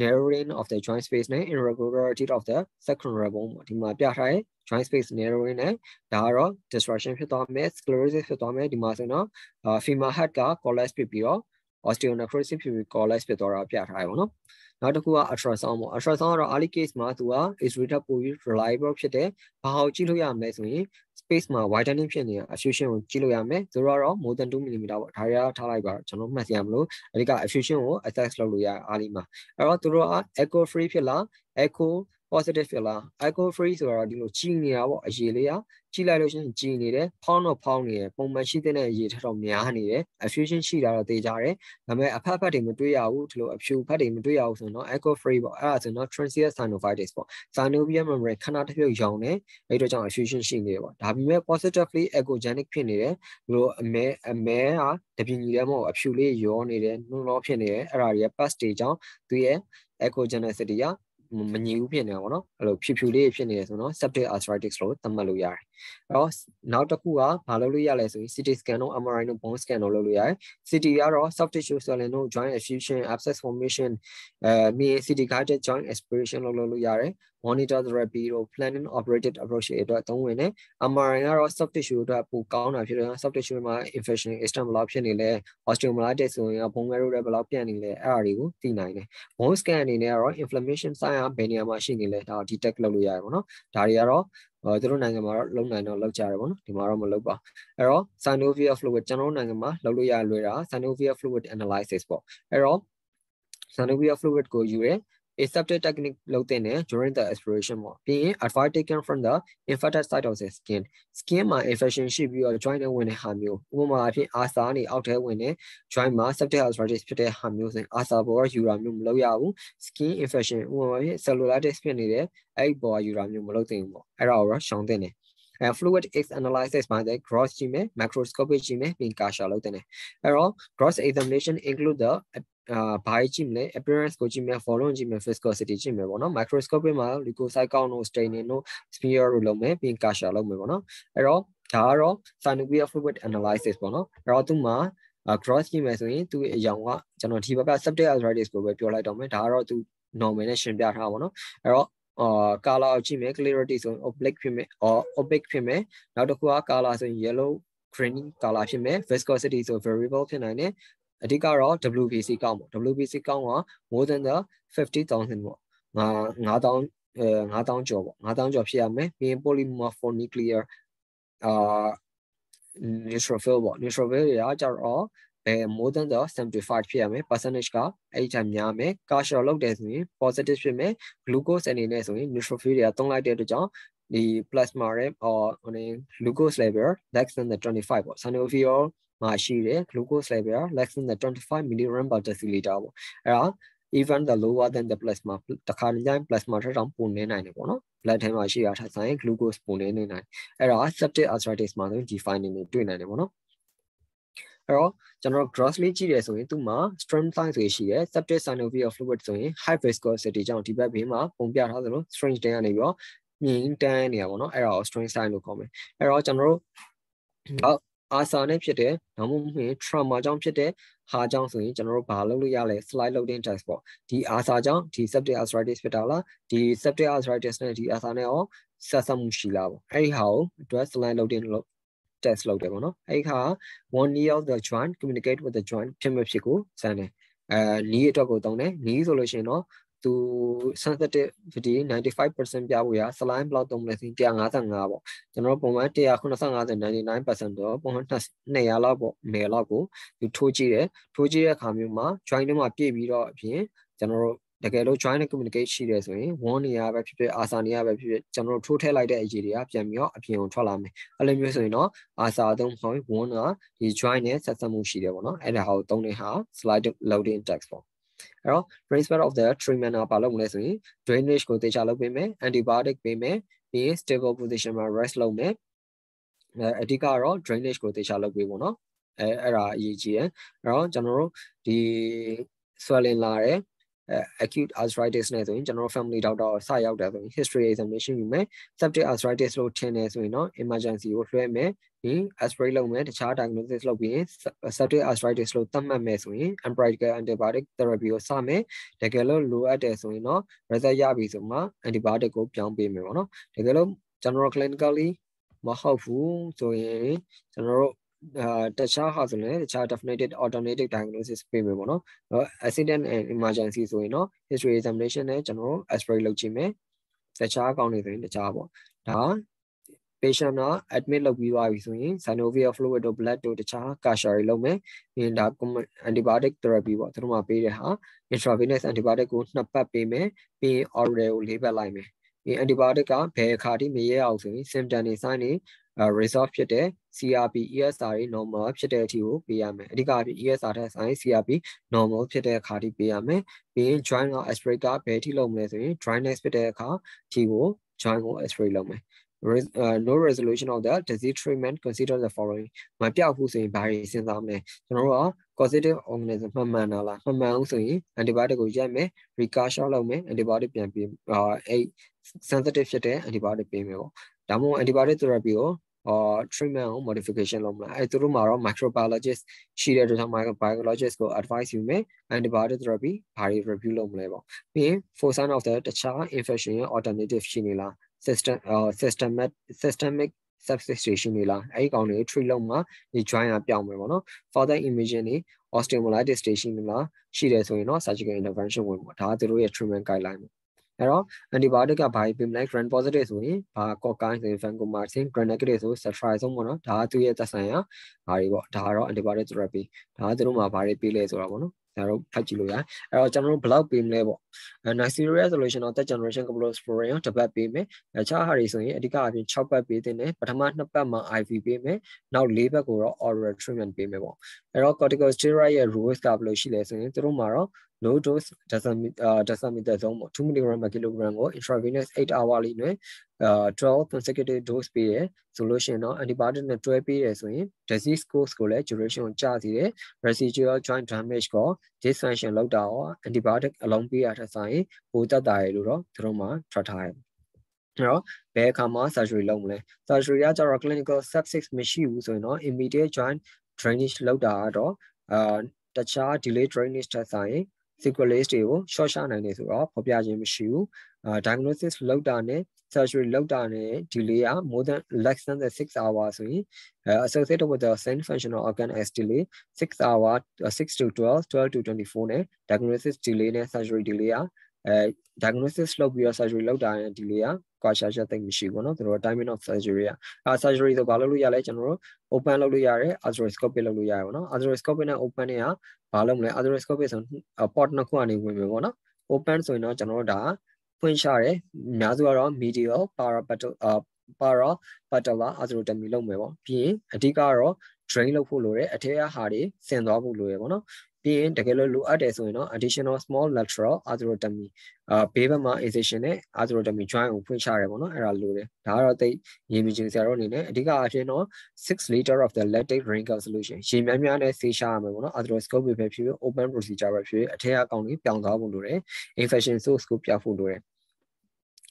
narrowing of the joint space နဲ့ irregularity of the secondary bone ပေါ့ဒီမှာပြထားတဲ့ joint space narrowing နဲ့ဒါကတော့ destruction ဖြစ်သွားမယ် sclerosis ဖြစ်သွားမယ်ဒီမှာဆိုတော့ femur head က collapse ဖြစ်ပြီးတော့ osteonecrosis ဖြစ်ပြီး collapse ဖြစ်သွားတာပြထားရပါတော့နောက်တစ်ခုက ultrasound ပေါ့ ultrasound ကတော့ early case မှာသူက X-ray ထပ်ပိုပြီး reliable ဖြစ်တယ်ဘာကိုကြည့်လို့ရမလဲဆိုရင် space မှာ widening ဖြစ်နေတဲ့ effusion ကိုကြည့်လို့ရမယ်ဆိုတော့ more than 2 mm ပေါ့ဒါတွေကထားလိုက်ပါကျွန်တော်မှတ်ရမလို့အဓိက effusion ကို assess လုပ်လို့ရ early မှာအဲ့တော့သူတို့က echo free ဖြစ်လား echo positive ဖြစ်လား echo free ဆိုတော့ဒီလိုကြည်နေတာပေါ့အရေးလေးကကြည့်လိုက်လို့ရှိရင်ကြည်နေတယ်ဖောင်းတော့ဖောင်းနေတယ်ပုံမှန်ရှိတဲ့အရေးထက်တော့များနေတယ် effusion ရှိတာတော့သိကြတယ်ဒါပေမဲ့အဖက်ဖက်တွေမတွေ့ရဘူးဒီလိုအဖြူဖက်တွေမတွေ့ရဘူးဆိုတော့ echo free ပေါ့အဲ့ဒါဆိုတော့ transient synovitis ပေါ့ synovial membrane ခဏတစ်ပြုတ်ရောင်နေအဲ့တော့ကြောင့် effusion ရှိနေတယ်ပေါ့ဒါပေမဲ့ positively echogenic ဖြစ်နေတယ်ဒီလိုအမဲအမဲဟာတပြင်းကြီးလည်းမဟုတ်အဖြူလေးရောနေတယ်နှုံလောဖြစ်နေတယ်အဲ့ဒါတွေက past တွေကြောင့်သူရဲ့ echogenicity က မညီဘူးဖြစ်နေတာပေါ့နော်အဲ့လိုဖြူဖြူလေးဖြစ်နေတယ်ဆိုတော့ septic arthritis လို့သတ်မှတ်လို့ရတယ် အဲ့တော့နောက်တစ်ခုကဘာလုပ်လို့ရလဲဆိုရင် CT scan တို့ MRI တို့ bone scan တို့လုပ်လို့ရတယ် CT ကတော့ soft tissue swelling တို့ joint effusion abscess formation အဲမြင် CT guided joint aspiration လုပ်လို့ရတယ် monitor therapy တို့ planning operated approach တွေအတွက်သုံးဝင်တယ် MRI ကတော့ soft tissue အတွက်ပိုကောင်းတာဖြစ်တယ် soft tissue မှာ infection extent ဘယ်လောက်ဖြစ်နေလဲ osteomyelitis ဆိုရင် bone marrow တွေဘယ်လောက်ပြန့်နေလဲအဲ့ဒါတွေကိုသိနိုင်တယ် bone scan အနေနဲ့ကတော့ inflammation sign ကဘယ်နေရာမှာရှိနေလဲဒါကို detect လုပ်လို့ရတယ်ပေါ့နော်ဒါတွေကတော့ အဲသူတို့နိုင်ငံမှာတော့လုံနိုင်တော့လောက်ကြတယ်ပေါ့နော်ဒီမှာတော့မလုပ်ပါအဲ့တော့ synovial fluid ကျွန်တော်တို့နိုင်ငံမှာလုပ်လို့ရလွယ်တာ synovial fluid analysis ပေါ့အဲ့တော့ synovial fluid ကိုယူရဲ aseptic technique လုပ်တဲ့နဲ့ during the aspiration ပေါ့ပြီးရင် advice taken from the infected side of the skin skin မှာ infection ရှိပြီးတော့ joint နဲ့ဝင်တဲ့ဟာမျိုးဥပမာအဖြစ်အာစာနေအောက်ထဲဝင်တဲ့ joint မှာ septic arthritis ဖြစ်တဲ့ဟာမျိုးဆိုရင်အာစာပေါ်ကယူတာမျိုးမလုပ်ရဘူး skin infection ဥပမာဖြစ် cellulitis ဖြစ်နေတဲ့အဲ့ဒီပေါ်ကယူတာမျိုးမလုပ်သင့်ဘူးပေါ့အဲ့ဒါကိုတော့ရှောင်သင့်တယ်အဲ fluid x analysis မှာတဲ့ gross ကြည့်မယ် macroscopic ကြည့်မယ်ပြီး kasha လုပ်တဲ့အဲ့တော့ gross examination include the အာဘာကြည့်မလဲ appearance ကိုကြည့်မယ် volume ကြည့်မယ် viscosity ကြည့်မယ်ပေါ့နော် microscopic မှာ leukocyte count တို့ staining တို့ smear တို့လုပ်မယ်ပြီး kasha လုပ်မယ်ပေါ့နော်အဲ့တော့ဒါကတော့ synovial fluid analysis ပေါ့နော်အဲ့တော့သူ့မှာ cross ကြည့်မယ်ဆိုရင်သူ့အယောင်ကကျွန်တော်ဒီဘက်က septic arthritis ကိုပဲပြောလိုက်တော့မယ်ဒါကတော့သူ normal နဲ့ရှင်းပြထားပါတော့အဲ့တော့အာ color ကိုကြည့်မယ် clarity ဆိုရင် oblique ဖြစ်မယ် or opaque ဖြစ်မယ်နောက်တစ်ခုက color ဆိုရင် yellow green color ဖြစ်မယ် viscosity ဆို variable ဖြစ်နိုင်တယ် အဓိကတော့ WBC ကောင်းပေါ့ WBC ကောင်းက more than the 50000ပေါ့ငါ9000အဲ9000ကျော်ပေါ့9000ကျော်ဖြစ်ရမယ်ပြီးရင် polymorphonuclear အာ neutrophil ပေါ့ neutrophil တွေကကြတော့အဲ more than the 75ဖြစ်ရမယ် percentage ကအဲ့ဒီချိန်များမယ် calcium လောက်တယ်ဆိုရင် positive ဖြစ်မယ် glucose အနေနဲ့ဆိုရင် neutrophil တွေကတုံးလိုက်တဲ့အတွက်ကြောင့်ဒီ plasma ရဲ့ or glucose level less than the 25ပေါ့ synovial မှာရှိတဲ့ glucose level less than the 25 mg per deciliter ပေါ့အဲ့ဒါ even the lower than the plasma တခါတည်း plasma ထက်တောင်ပိုနေနိုင်တယ်ပေါ့နော် blood ထဲမှာရှိတာထက်ဆိုင် glucose ပိုနေနေနိုင်အဲ့ဒါ septic arthritis မှာဆိုရင်ဒီ finding တွေတွေ့နိုင်တယ်ပေါ့နော်အဲ့တော့ကျွန်တော် grossly ကြည့်တယ်ဆိုရင်သူ့မှာ strength size တွေရှိတယ် septic synovial fluid ဆိုရင် high viscosity ကြောင့်ဒီဘက်ဘေးမှာပုံပြထားသလို strength တန်းကနေပြီးတော့မြင်တန်းနေရပါတော့အဲ့ဒါကို strength size လို့ခေါ်မယ်အဲ့တော့ကျွန်တော်တို့ အာစာနဲ့ဖြစ်တဲ့ဒါမှမဟုတ် trauma ကြောင့်ဖြစ်တဲ့ဟာကြောင့်ဆိုရင်ကျွန်တော်တို့ဘာလုပ်လို့ရလဲ slide loading test ပေါ့ဒီအာစာကြောင့်ဒီ septic arthritis ဖြစ်တာလားဒီ septic arthritis နဲ့ဒီအာစာနဲ့ရောဆက်ဆက်မှုရှိလားပေါ့အဲ့ဒီဟာကိုအတွက် slide loading လို့ test လုပ်တယ်ပေါ့နော်အဲ့ဒီခါ one knee of the joint communicate with the joint ဖြစ်မဖြစ်ကိုစမ်းတယ်အဲ knee အတွက်ကိုသုံးတယ် knee ဆိုလို့ရှိရင်တော့ သူ sensitivity 95%ပြဖို့ရ slime ဘယ်လောက်သုံးလဲဆိုရင်155ပေါ့ကျွန်တော်ပုံမှန်185 99%တော့ပုံမှန်200လောက်ပေါ့မယ်လောက်ကိုသူထိုးကြည့်တယ်ထိုးကြည့်တဲ့အခါမျိုးမှာ joint ထဲမှာပြည့်ပြီးတော့အပြင်ကျွန်တော်တို့တကယ်လို့ joint နဲ့ communicate ရှိတယ်ဆိုရင် one နေရာပဲဖြစ်ဖြစ်အာစာနေရာပဲဖြစ်ဖြစ်ကျွန်တော်တို့ထိုးထည့်လိုက်တဲ့အရေးတွေကပြန်ပြီးတော့အပြင်ကိုထွက်လာမယ်အဲ့လိုမျိုးဆိုရင်တော့အာစာသုံးဟော one ကဒီ joint နဲ့ဆက်ဆက်မှုရှိတယ်ပေါ့နော်အဲ့ဒါဟာကိုသုံးတဲ့ဟာ slide loading text ပေါ့ အဲ့တော့ principle of the treatment ကဘာလုပ်မလဲဆိုရင် drainage ကိုသေချာလုပ်ပေးမယ် antibiotic ပေးမယ်ပြီးရင် stable position မှာ rest လုပ်မယ်အဲအဓိကတော့ drainage ကိုသေချာလုပ်ပေးပေါ့နော်အဲအဲ့ဒါအရေးကြီးတယ်အဲ့တော့ကျွန်တော်တို့ဒီ swelling လာတယ် acute arthritis နဲ့ဆိုရင်ကျွန်တော်တို့ family doctor စရောက်တယ်ဆိုရင် history examination ယူမယ် septic arthritis လို့ထင်တယ်ဆိုရင်တော့ emergency ကိုလွှဲမယ်ပြီး x-ray လုပ်မယ်တခြား diagnosis လုပ်ပြီး septic arthritis လို့သတ်မှတ်မယ်ဆိုရင် empirical antibiotic therapy ကိုစမယ်တကယ်လို့လိုအပ်တယ်ဆိုရင်တော့ result ရပြီဆိုမှ antibiotic ကိုပြောင်းပေးမယ်ပေါ့နော်တကယ်လို့ general clinically မဟုတ်ဘူးဆိုရင်ကျွန်တော်တို့အာ တခြားဟာဆိုရင်တခြား definitive alternative diagnosis ပေးမယ်ပေါ့နော် accident and emergency ဆိုရင်တော့ history examination နဲ့ကျွန်တော်တို့ x-ray လုပ်ကြည့်မယ်တခြားအကောင့်တွေဆိုရင်တခြားပေါ့ဒါ patient က admit လုပ်ပြီးသွားပြီဆိုရင် synovial fluid တို့ blood တို့တခြား kasha တွေလုပ်မယ်ပြီးရင်ဒါ antibiotic therapy ပေါ့သူတို့မှာပေးတဲ့ဟာ intravenous antibiotic ကိုနှစ်ပတ်ပေးမယ်ပြီးရင် oral ကိုလေးပတ်လိုက်မယ်ဒီ antibiotic ကဘယ်အခါထိမရဲအောင်ဆိုရင် symptom တွေ sign တွေ resolve ဖြစ်တဲ့ CRP ESR တွေ normal ဖြစ်တဲ့အထိကိုပေးရမယ်အဓိကအဖြစ် ESR ထက်ဆိုင် CRP normal ဖြစ်တဲ့အခါထိပေးရမယ်ပြီးရင် joint က x-ray ကဘယ်ထိလုပ်မလဲဆိုရင် dryness ဖြစ်တဲ့အခါထိကို joint ကို x-ray လုပ်မယ် uh, no resolution of the disease treatment consider the following မပြောက်ဘူးဆိုရင်ဘာတွေစဉ်းစားမလဲကျွန်တော်တို့က positive organism မှန်မှန်လားမှန်မှန်အောင်ဆိုရင် antibiotic ကိုရိုက်မယ် recursion လုပ်မယ် antibiotic ပြန်ပြီးအာအဲ့ sensitive ဖြစ်တဲ့ antibiotic ပေးမယ်ပေါ့ဒါမှမဟုတ် antibiotic therapy ကိုအာ treatment ကို modification လုပ်မလားအဲသူတို့မှာတော့ microbiologist ရှိတဲ့အတွက် microbiologist ကို advice ယူမယ် antibiotic therapy ဘာတွေ review လုပ်မလဲပေါ့ပြီးရင် for sign of the တခြား infection ရဲ့ alternative ရှိနေလား system uh systemic systemic substitution တွေလားအဲ့ဒီကောင်တွေ treat လုပ်မှာဒီ joint ကပြောင်းမယ်ပေါ့နော် further imaging တွေ osteomyelitis တွေရှိနေလားရှိတယ်ဆိုရင်တော့ surgical intervention ဝင်ပေါ့ဒါကသူတို့ရဲ့ treatment guideline ပေါ့ အဲ့တော့ antibiotic ကဘာပေးမလဲ gram positive ဆိုရင်ဘာ cocaine ဆိုရင် vancomycin gram negative ဆို ceftriaxone ပေါ့နော်ဒါကသူ့ရဲ့သက်ဆိုင်ရာဘာတွေပေါ့ဒါကတော့ antibiotic therapy ဒါကသူတို့မှာဘာတွေပေးလဲဆိုတာပေါ့နော်ဒါတော့ဖတ်ကြည့်လို့ရတယ်အဲ့တော့ကျွန်တော်တို့ဘယ်လောက်ပေးမလဲပေါ့ Neisseria solution တော့ third generation cephalosporin တစ်ပတ်ပေးမယ်အခြားဟာတွေဆိုရင်အဓိကအပြင်6ပတ်ပေးတဲ့နဲ့ပထမ2ပတ်မှာ IV ပေးမယ်နောက်4ပတ်ကိုတော့ oral treatment ပေးမယ်ပေါ့အဲ့တော့ corticosteroid ရဲ့ rules ကဘယ်လိုရှိလဲဆိုရင်သူတို့မှာတော့ low dose dexamethasone ပေါ့2 mg per kilogram ကို intravenous 8 hourly နဲ့12 consecutive dose ပေးရဆိုလို့ရှိရင်တော့ antibiotic နဲ့တွဲပေးရဆိုရင် disease course ကိုလည်း duration ကိုကြာစီတယ် residual joint damage ကို dysfunction လောက်တာရော antibiotic အလုံးပေးရတဲ့ဆိုင်ပိုတက်တာရလို့တော့သူတို့မှာထွက်ထားတယ်အဲ့တော့ဘယ်အခါမှာ surgery လုပ်မလဲ surgery ကကျတော့ clinical sepsis မရှိဘူးဆိုရင်တော့ immediate joint drainage လုပ်တာကတော့အာတခြား delay drainage တက်ဆိုင် sequelae တွေကို short ရှာနိုင်တယ်ဆိုတော့ဖော်ပြခြင်းမရှိဘူးအာ diagnosis လုပ်တာနဲ့ surgery လုပ်တာနဲ့ delay က more than less than 6 hours ဆိုရင် uh, associated with the same functional organ as delay 6 hour uh, 6 to 12 12 to 24နဲ့ diagnosis delay နဲ့ surgery delay က အဲ diagnosis လုပ်ပြီးတော့ surgery လုပ်တာနဲ့ delay ကကွာရှာချက်သိမ့်မရှိဘူးเนาะသူတို့ timing of surgery อ่ะအဲ surgery ဆိုဘာလုပ်လို့ရလဲကျွန်တော်တို့ open လုပ်လို့ရတယ် arthroscopic လုပ်လို့ရတယ်ပေါ့เนาะ arthroscopic နဲ့ open နဲ့ကဘာလုပ်မလဲ arthroscopic ဆို port နှစ်ခုကနေဝင်မယ်ပေါ့เนาะ open ဆိုရင်တော့ကျွန်တော်တို့ဒါဖွင့်ရှာတယ်အများစုကတော့ medial parapatal para patella arthrotomy လုပ်မယ်ပေါ့ပြီးရင်အဓိကတော့ drain လုပ်ဖို့လိုတယ်အထက်ကဟာတွေဆင်သွားဖို့လိုရပေါ့နော် ပြီးရင်တကယ်လို့လိုအပ်တယ်ဆိုရင်တော့ additional small lateral arthrotomy အာဘေးဘက်မှာ incision နဲ့ arthrotomy joint ကိုဖွင့်ချရတယ်ပေါ့နော်အဲ့ဒါလိုတယ်ဒါကတော့တိတ်ရေမြင့်ဆရာတို့အနေနဲ့အဓိကအဖြစ်တော့6 liter of the lactate wrinkle solution ရေများများနဲ့ဆေးရှာရမယ်ပေါ့နော် arthroscopy ပဲဖြစ်ဖြစ် open procedure ပဲဖြစ်ဖြစ်အထက်ကကောင်လေးပြောင်းသွားဖို့လိုတယ် infection source ကိုပြဖို့လိုတယ်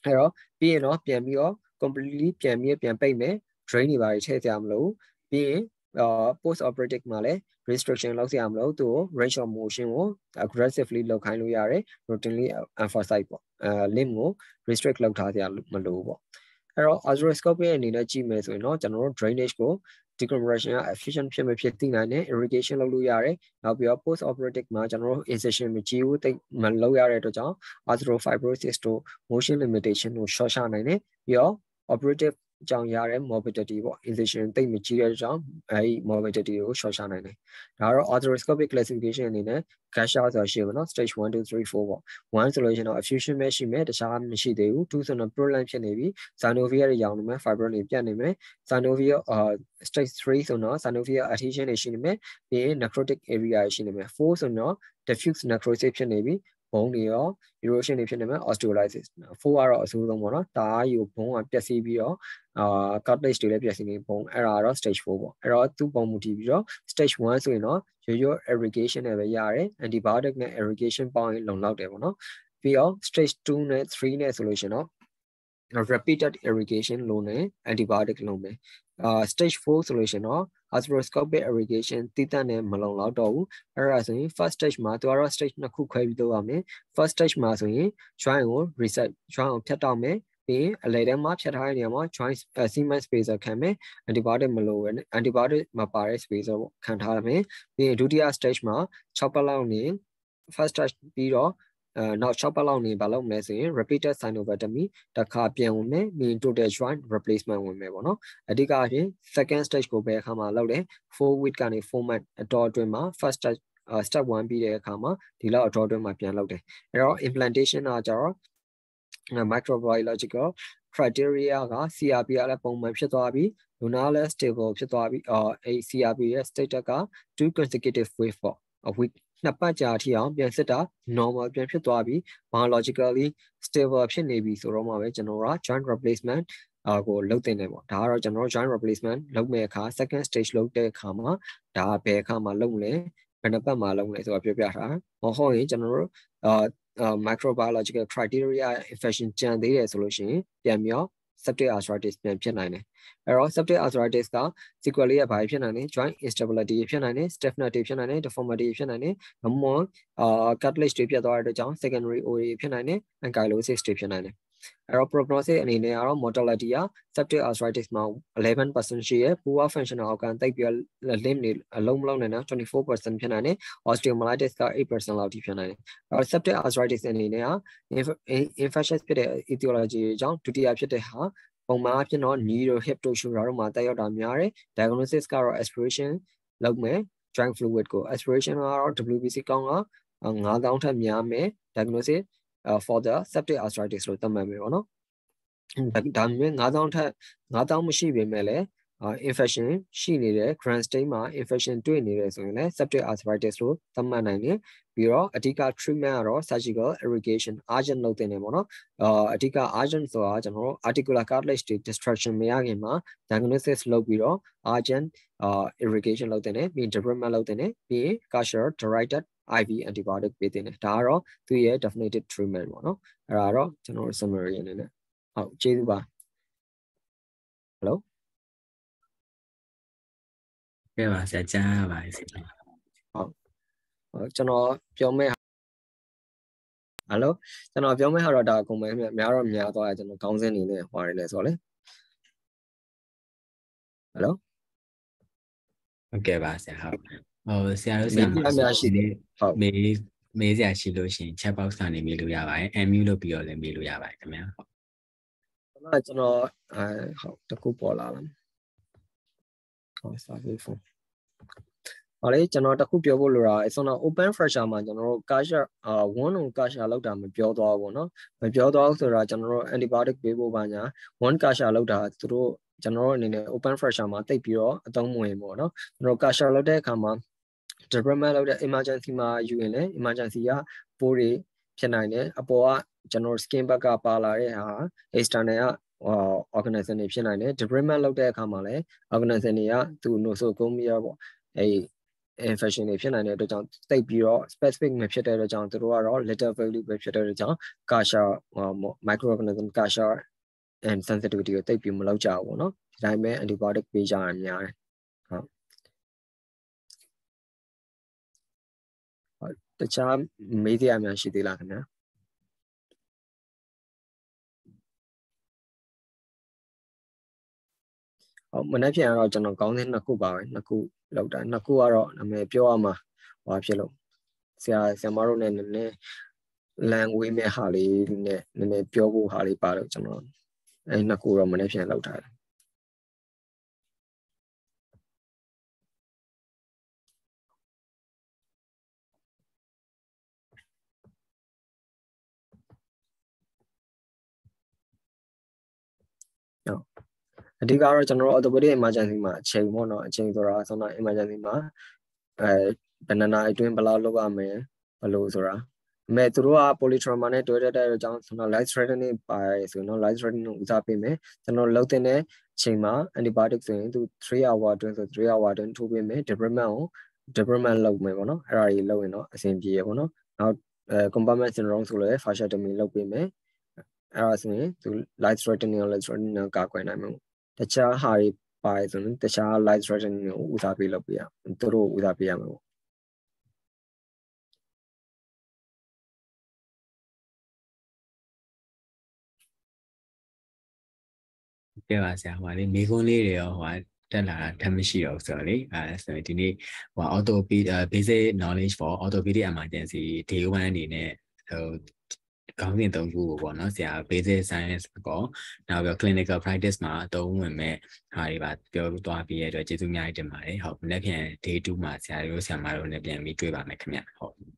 အဲ့တော့ပြီးရင်တော့ပြန်ပြီးတော့ completely ပြန်ပြီးပြန်ပိတ်မယ် drain တွေပါထည့်ကြမလို့ပြီးရင် post operative မှာလည်း restriction လောက်စရာမလိုသူ့ကို range of motion ကို aggressively လောက်ခိုင်းလို့ရတယ် routinely emphasize ပေါ့အဲ limb ကို restrict လောက်ထားစရာမလိုပေါ့အဲ့တော့ arthroscopy အနေနဲ့ကြည့်မယ်ဆိုရင်တော့ကျွန်တော်တို့ drainage ကို decompression က efficient ဖြစ်မဖြစ်သိနိုင်တယ် irrigation လုပ်လို့ရတယ်နောက်ပြီးတော့ post operative မှာကျွန်တော်တို့ incision မကြည့်ဘူးသိမလုပ်ရတဲ့အတွက်ကြောင့် arthrofibrosis တို့ motion limitation တို့ short ချနိုင်တယ်ပြီးတော့ operative အ ကြောင်းရတဲ့ morbidity ပေါ့ incision တိတ်မကြီးတဲ့အကြောင်းအဲဒီ morbidity ကို short ချနိုင်တယ်ဒါကတော့ arthroscopic classification အနေနဲ့ gasha ဆိုတာရှိပါတော့ stage 1 2 3 4ပေါ့1ဆိုလို့ရှိရင်တော့ effusion ပဲရှိမယ်တခြားမရှိသေးဘူး2ဆိုတော့ prolapse ဖြစ်နေပြီ synovial တွေရောင်နေမယ် fibrin တွေပြတ်နေမယ် synovial အာ stage 3ဆိုတော့ synovial adhesion တွေရှိနေမယ်ပြီးရင် necrotic area တွေရှိနေမယ်4ဆိုတော့ diffuse necrosis ဖြစ်နေပြီ ဘုံတွေရော erosion တွေဖြစ်နေမယ် osteolysis 4ကတော့အဆိုးဆုံးပေါ့နော်ဒါအားယူဘုံကပျက်စီးပြီးတော့အာ cartilage တွေလည်းပျက်စီးနေဘုံအဲ့ဒါကတော့ stage 4ပေါ့အဲ့တော့သူ့ပုံမူတည်ပြီးတော့ stage 1ဆိုရင်တော့ရိုးရိုး irrigation နဲ့ပဲရတယ် antibiotic နဲ့ irrigation ပေါင်းရင်လုံလောက်တယ်ပေါ့နော်ပြီးတော့ stage 2နဲ့3နဲ့ဆိုလို့ရှိရင်တော့ repeated irrigation လုံးနဲ့ antibiotic လုံးပဲ အာ stage 4ဆိုလို့ရှိရင်တော့ arthroscopic irrigation တိတက်နဲ့မလုံလောက်တော့ဘူးအဲ့ဒါဆိုရင် first stage မှာသူကတော့ stage နှစ်ခုခွဲပြီးလုပ်ရမယ် first stage မှာဆိုရင် joint ကို reset joint ကိုဖြတ်တော့မယ်ပြီးရင်အလေထဲမှာဖြတ်ထားတဲ့နေရာမှာ joint cement spacer ခံမယ် antibiotic မလိုပဲ antibiotic မပါတဲ့ spacer ပေါ့ခံထားမယ်ပြီးရင်ဒုတိယ stage မှာ6ပတ်လောက်နေ first stage ပြီးတော့ အဲနောက်6ပတ်လောက်နေဘာလုပ်မလဲဆိုရင် repeated synovectomy တစ်ခါပြန်ဝင်မယ်ပြီးရင် total joint replacement ဝင်မယ်ပေါ့နော်အဓိကအဖြစ် second stage ကိုဘယ်အခါမှာလုပ်လဲ4 week ကနေ4 month အတော်အတွင်းမှာ first stage step 1ပြီးတဲ့အခါမှာဒီလောက်အတော်အတွင်းမှာပြန်လုပ်တယ်အဲ့တော့ implantation ကကြတော့ microbiological criteria က CRP ကလည်းပုံမှန်ဖြစ်သွားပြီ lunar လည်း stable ဖြစ်သွားပြီအော်အဲ CRP ရဲ့ status က2 consecutive wave ပေါ့ a week နှစ်ပတ်ကြာအထိအောင်ပြန်စစ်တာ normal ပြန်ဖြစ်သွားပြီး biologically stable ဖြစ်နေပြီဆိုတော့မှပဲကျွန်တော်က joint replacement အာကိုလုပ်တင်တယ်ပေါ့ဒါကတော့ကျွန်တော် joint replacement လုပ်မဲ့အခါ second stage လုပ်တဲ့အခါမှာဒါဘယ်အခါမှာလုပ်မလဲဘယ်နှပတ်မှာလုပ်မလဲဆိုတာပြောပြထားမဟုတ်ရင်ကျွန်တော်တို့အာ microbiological criteria infection ကြံသေးတယ်ဆိုလို့ရှိရင်ပြန်ပြီးတော့ septic arthritis ပြန်ဖြစ်နိုင်တယ်အဲ့တော့ septic arthritis က sequelae ရဘာဖြစ်နိုင်လဲ joint instability ဖြစ်နိုင်တယ် stiffness တွေဖြစ်နိုင်တယ် deformity ဖြစ်နိုင်တယ်အမွန်အာ cartilage တွေပြတ်သွားတဲ့အတွက်ကြောင့် secondary OA ဖြစ်နိုင်တယ် ankylosis တွေဖြစ်နိုင်တယ် အဲ့တော့ prognosis အနေနဲ့ကတော့ mortality က septic arthritis မှာ11%ရှိရယ် poor functional organ တိတ်ပြီး limb တွေအလုံးမလုံးနိုင်တာ24%ဖြစ်နိုင်တယ် osteomyelitis က8%လောက်ထိဖြစ်နိုင်တယ်အဲ့တော့ septic arthritis အနေနဲ့က infectious ဖြစ်တဲ့ etiology တွေကြောင့်ဒုတိယဖြစ်တဲ့ဟာပုံမှန်အဖြစ်တော့ knee တို့ hip တို့ shoulder တို့မှာတက်ရောက်တာများတယ် diagnosis ကတော့ aspiration လုပ်မယ် joint fluid ကို aspiration ကတော့ WBC ကောင်းက9000ထက်များမယ် diagnosis uh, for the septic arthritis လို့သတ်မှတ်မယ်ပေါ့နော်ဒါပေမဲ့9000ထက်9000မရှိပေမဲ့လည်း infection ရှိနေတယ် grand stain မှာ infection တွေ့နေတယ်ဆိုရင်လည်း septic arthritis လို့သတ်မှတ်နိုင်တယ်ပြီးတော့အဓိက treatment ကတော့ surgical irrigation urgent လုပ်တင်တယ်ပေါ့နော်အာအဓိက urgent ဆိုတာကျွန်တော်တို့ articular cartilage တွေ destruction မရခင်မှာ diagnosis လုပ်ပြီးတော့ urgent အာ irrigation လုပ်တင်တယ်ပြီး debridement လုပ်တင်တယ်ပြီး Kasher directed IV antibiotic ပေးတင်တယ်ဒါကတော့သူရဲ့ definitive treatment ပေါ့နော်အဲ့ဒါတော့ကျွန်တော်တို့ summary အနေနဲ့ဟုတ်ကျေးဇူးပါ Hello ကဲပါဆရာကြားရပါတယ်ဆရာဟုတ်ကျွန်တော်ပြောမဲ့ဟယ်လိုကျွန်တော်ပြောမဲ့ဟာတော့ဒါအကုန်ပဲများတော့များသွားတယ်ကျွန်တော်ခေါင်းစဉ်နေနဲ့ဟွာရလဲဆိုတော့လေဟယ်လိုဟုတ်ကဲ့ပါဆရာဟုတ် ဟိုဆရာတို့ဆရာမအများရှိတယ်ဟုတ်မေးမေးဆရာရှိလို့ရှိရင် chat box ကနေမေးလို့ရပါတယ် unmute လုပ်ပြီးတော့လည်းမေးလို့ရပါတယ်ခင်ဗျာဟုတ်ကျွန်တော်ကျွန်တော်အဲဟုတ်တကူပေါ်လာလားဟော survey form ဟောလေကျွန်တော်တခုပြောဖို့လိုတာအဲဆိုတော့ open fresher မှာကျွန်တော်တို့ kasha အာ1လုံး kasha လောက်တာမပြောသွားဘူးပေါ့နော်မပြောသွားဘူးဆိုတာကျွန်တော်တို့ antibiotic ပေးဖို့ပါညာ1 kasha လောက်တာသူတို့ကျွန်တော်တို့အနေနဲ့ open fresher မှာတိတ်ပြီးတော့အသုံးမဝင်ဘူးပေါ့နော်ကျွန်တော် kasha လောက်တဲ့အခါမှာ development လောက်တဲ့ emergency မှာယူရင်လည်း emergency ကပိုးတွေဖြစ်နိုင်တယ်အပေါ်ကကျွန်တော် skin ဘက်ကပါလာတဲ့ဟာ external ကဟော organism တွေဖြစ်နိုင်တယ် development လောက်တဲ့အခါမှာလည်း organism တွေကသူ nosocomial ပေါ့အဲ infection တွေဖြစ်နိုင်တဲ့အတွက်ကြောင့်တိတ်ပြီးတော့ specific မဖြစ်တဲ့အတွက်ကြောင့်သူတို့ကတော့ little value ပဲဖြစ်တဲ့အတွက်ကြောင့် kasha microorganism kasha and sensitivity ကိုတိတ်ပြီးမလောက်ကြဘူးပေါ့နော်ဒီတိုင်းပဲ antibiotic ပေးကြရများတယ်ဟုတ် တခြားမေးစရာများရှိသေးလားခင်ဗျာဟုတ်မနေ့ပြန်တော့ကျွန်တော်ကောင်းတဲ့နှစ်ခုပါပဲနှစ်ခုလောက်တာနှစ်ခုကတော့နာမည်ပြောရမှာဟောဖြစ်လို့ဆရာဆရာမတို့နဲ့နည်းနည်း language မဲ့ဟာလေးနဲ့နည်းနည်းပြောဖို့ဟာလေးပါလို့ကျွန်တော်အဲနှစ်ခုတော့မနေ့ပြန်လောက်ထားတယ် အဓိကတော့ကျွန်တော်တို့ orthopedic emergency မှာအချိန်ပေါ့နော်အချိန်ဆိုတာဆိုတော့ emergency မှာအဲဘယ်နှစ်နာရီအတွင်းဘယ်လောက်လုပ်ရမလဲဘယ်လိုဆိုတာအမေသူတို့က polytrauma နဲ့တွေ့တဲ့အကြောင်းဆိုတော့ life threatening ပါတယ်ဆိုတော့ life threatening ကိုဦးစားပေးမယ်ကျွန်တော်လုပ်တဲ့အချိန်မှာ antibiotic ဆိုရင်သူ3 hour အတွင်းဆို3 hour အတွင်းထိုးပေးမယ် debridement ကို debridement လုပ်မယ်ပေါ့နော်အဲ့ဒါကြီးလုပ်ရင်တော့အဆင်ပြေရပေါ့နော်နောက်အဲ compartment syndrome ဆိုလည်း fasciectomy လုပ်ပေးမယ်အဲ့ဒါဆိုရင်သူ life threatening ကို life threatening ကာကွယ်နိုင်မှာ တခြားဟာတွေပါတယ်ဆိုရင်တခြား live threatening ကိုဦးစားပေးလုပ်ပေးရသူတို့ဦးစားပေးရမှာပေါ့ကဲပါဆရာဟိုလေမိကုန်းလေးတွေရောဟိုတက်လာတာထပ်မရှိတော့ဆိုတော့လေအဲဆိုရင်ဒီနေ့ဟို auto basic knowledge for orthopedic emergency day 1အနေနဲ့ဟို ခေါင်းစဉ်သုံးခုကိုပေါ့နော်ဆရာ basic science ကောနောက်ပြီး clinical practice မှာအသုံးဝင်မဲ့ဟာတွေပါပြောသွားပြီးရတဲ့အတွက်ကျေးဇူးအများကြီးတင်ပါတယ်ဟုတ်မနေ့ပြန် day 2မှာဆရာတို့ဆရာမတို့နဲ့ပြန်ပြီးတွေ့ပါမယ်ခင်ဗျဟုတ်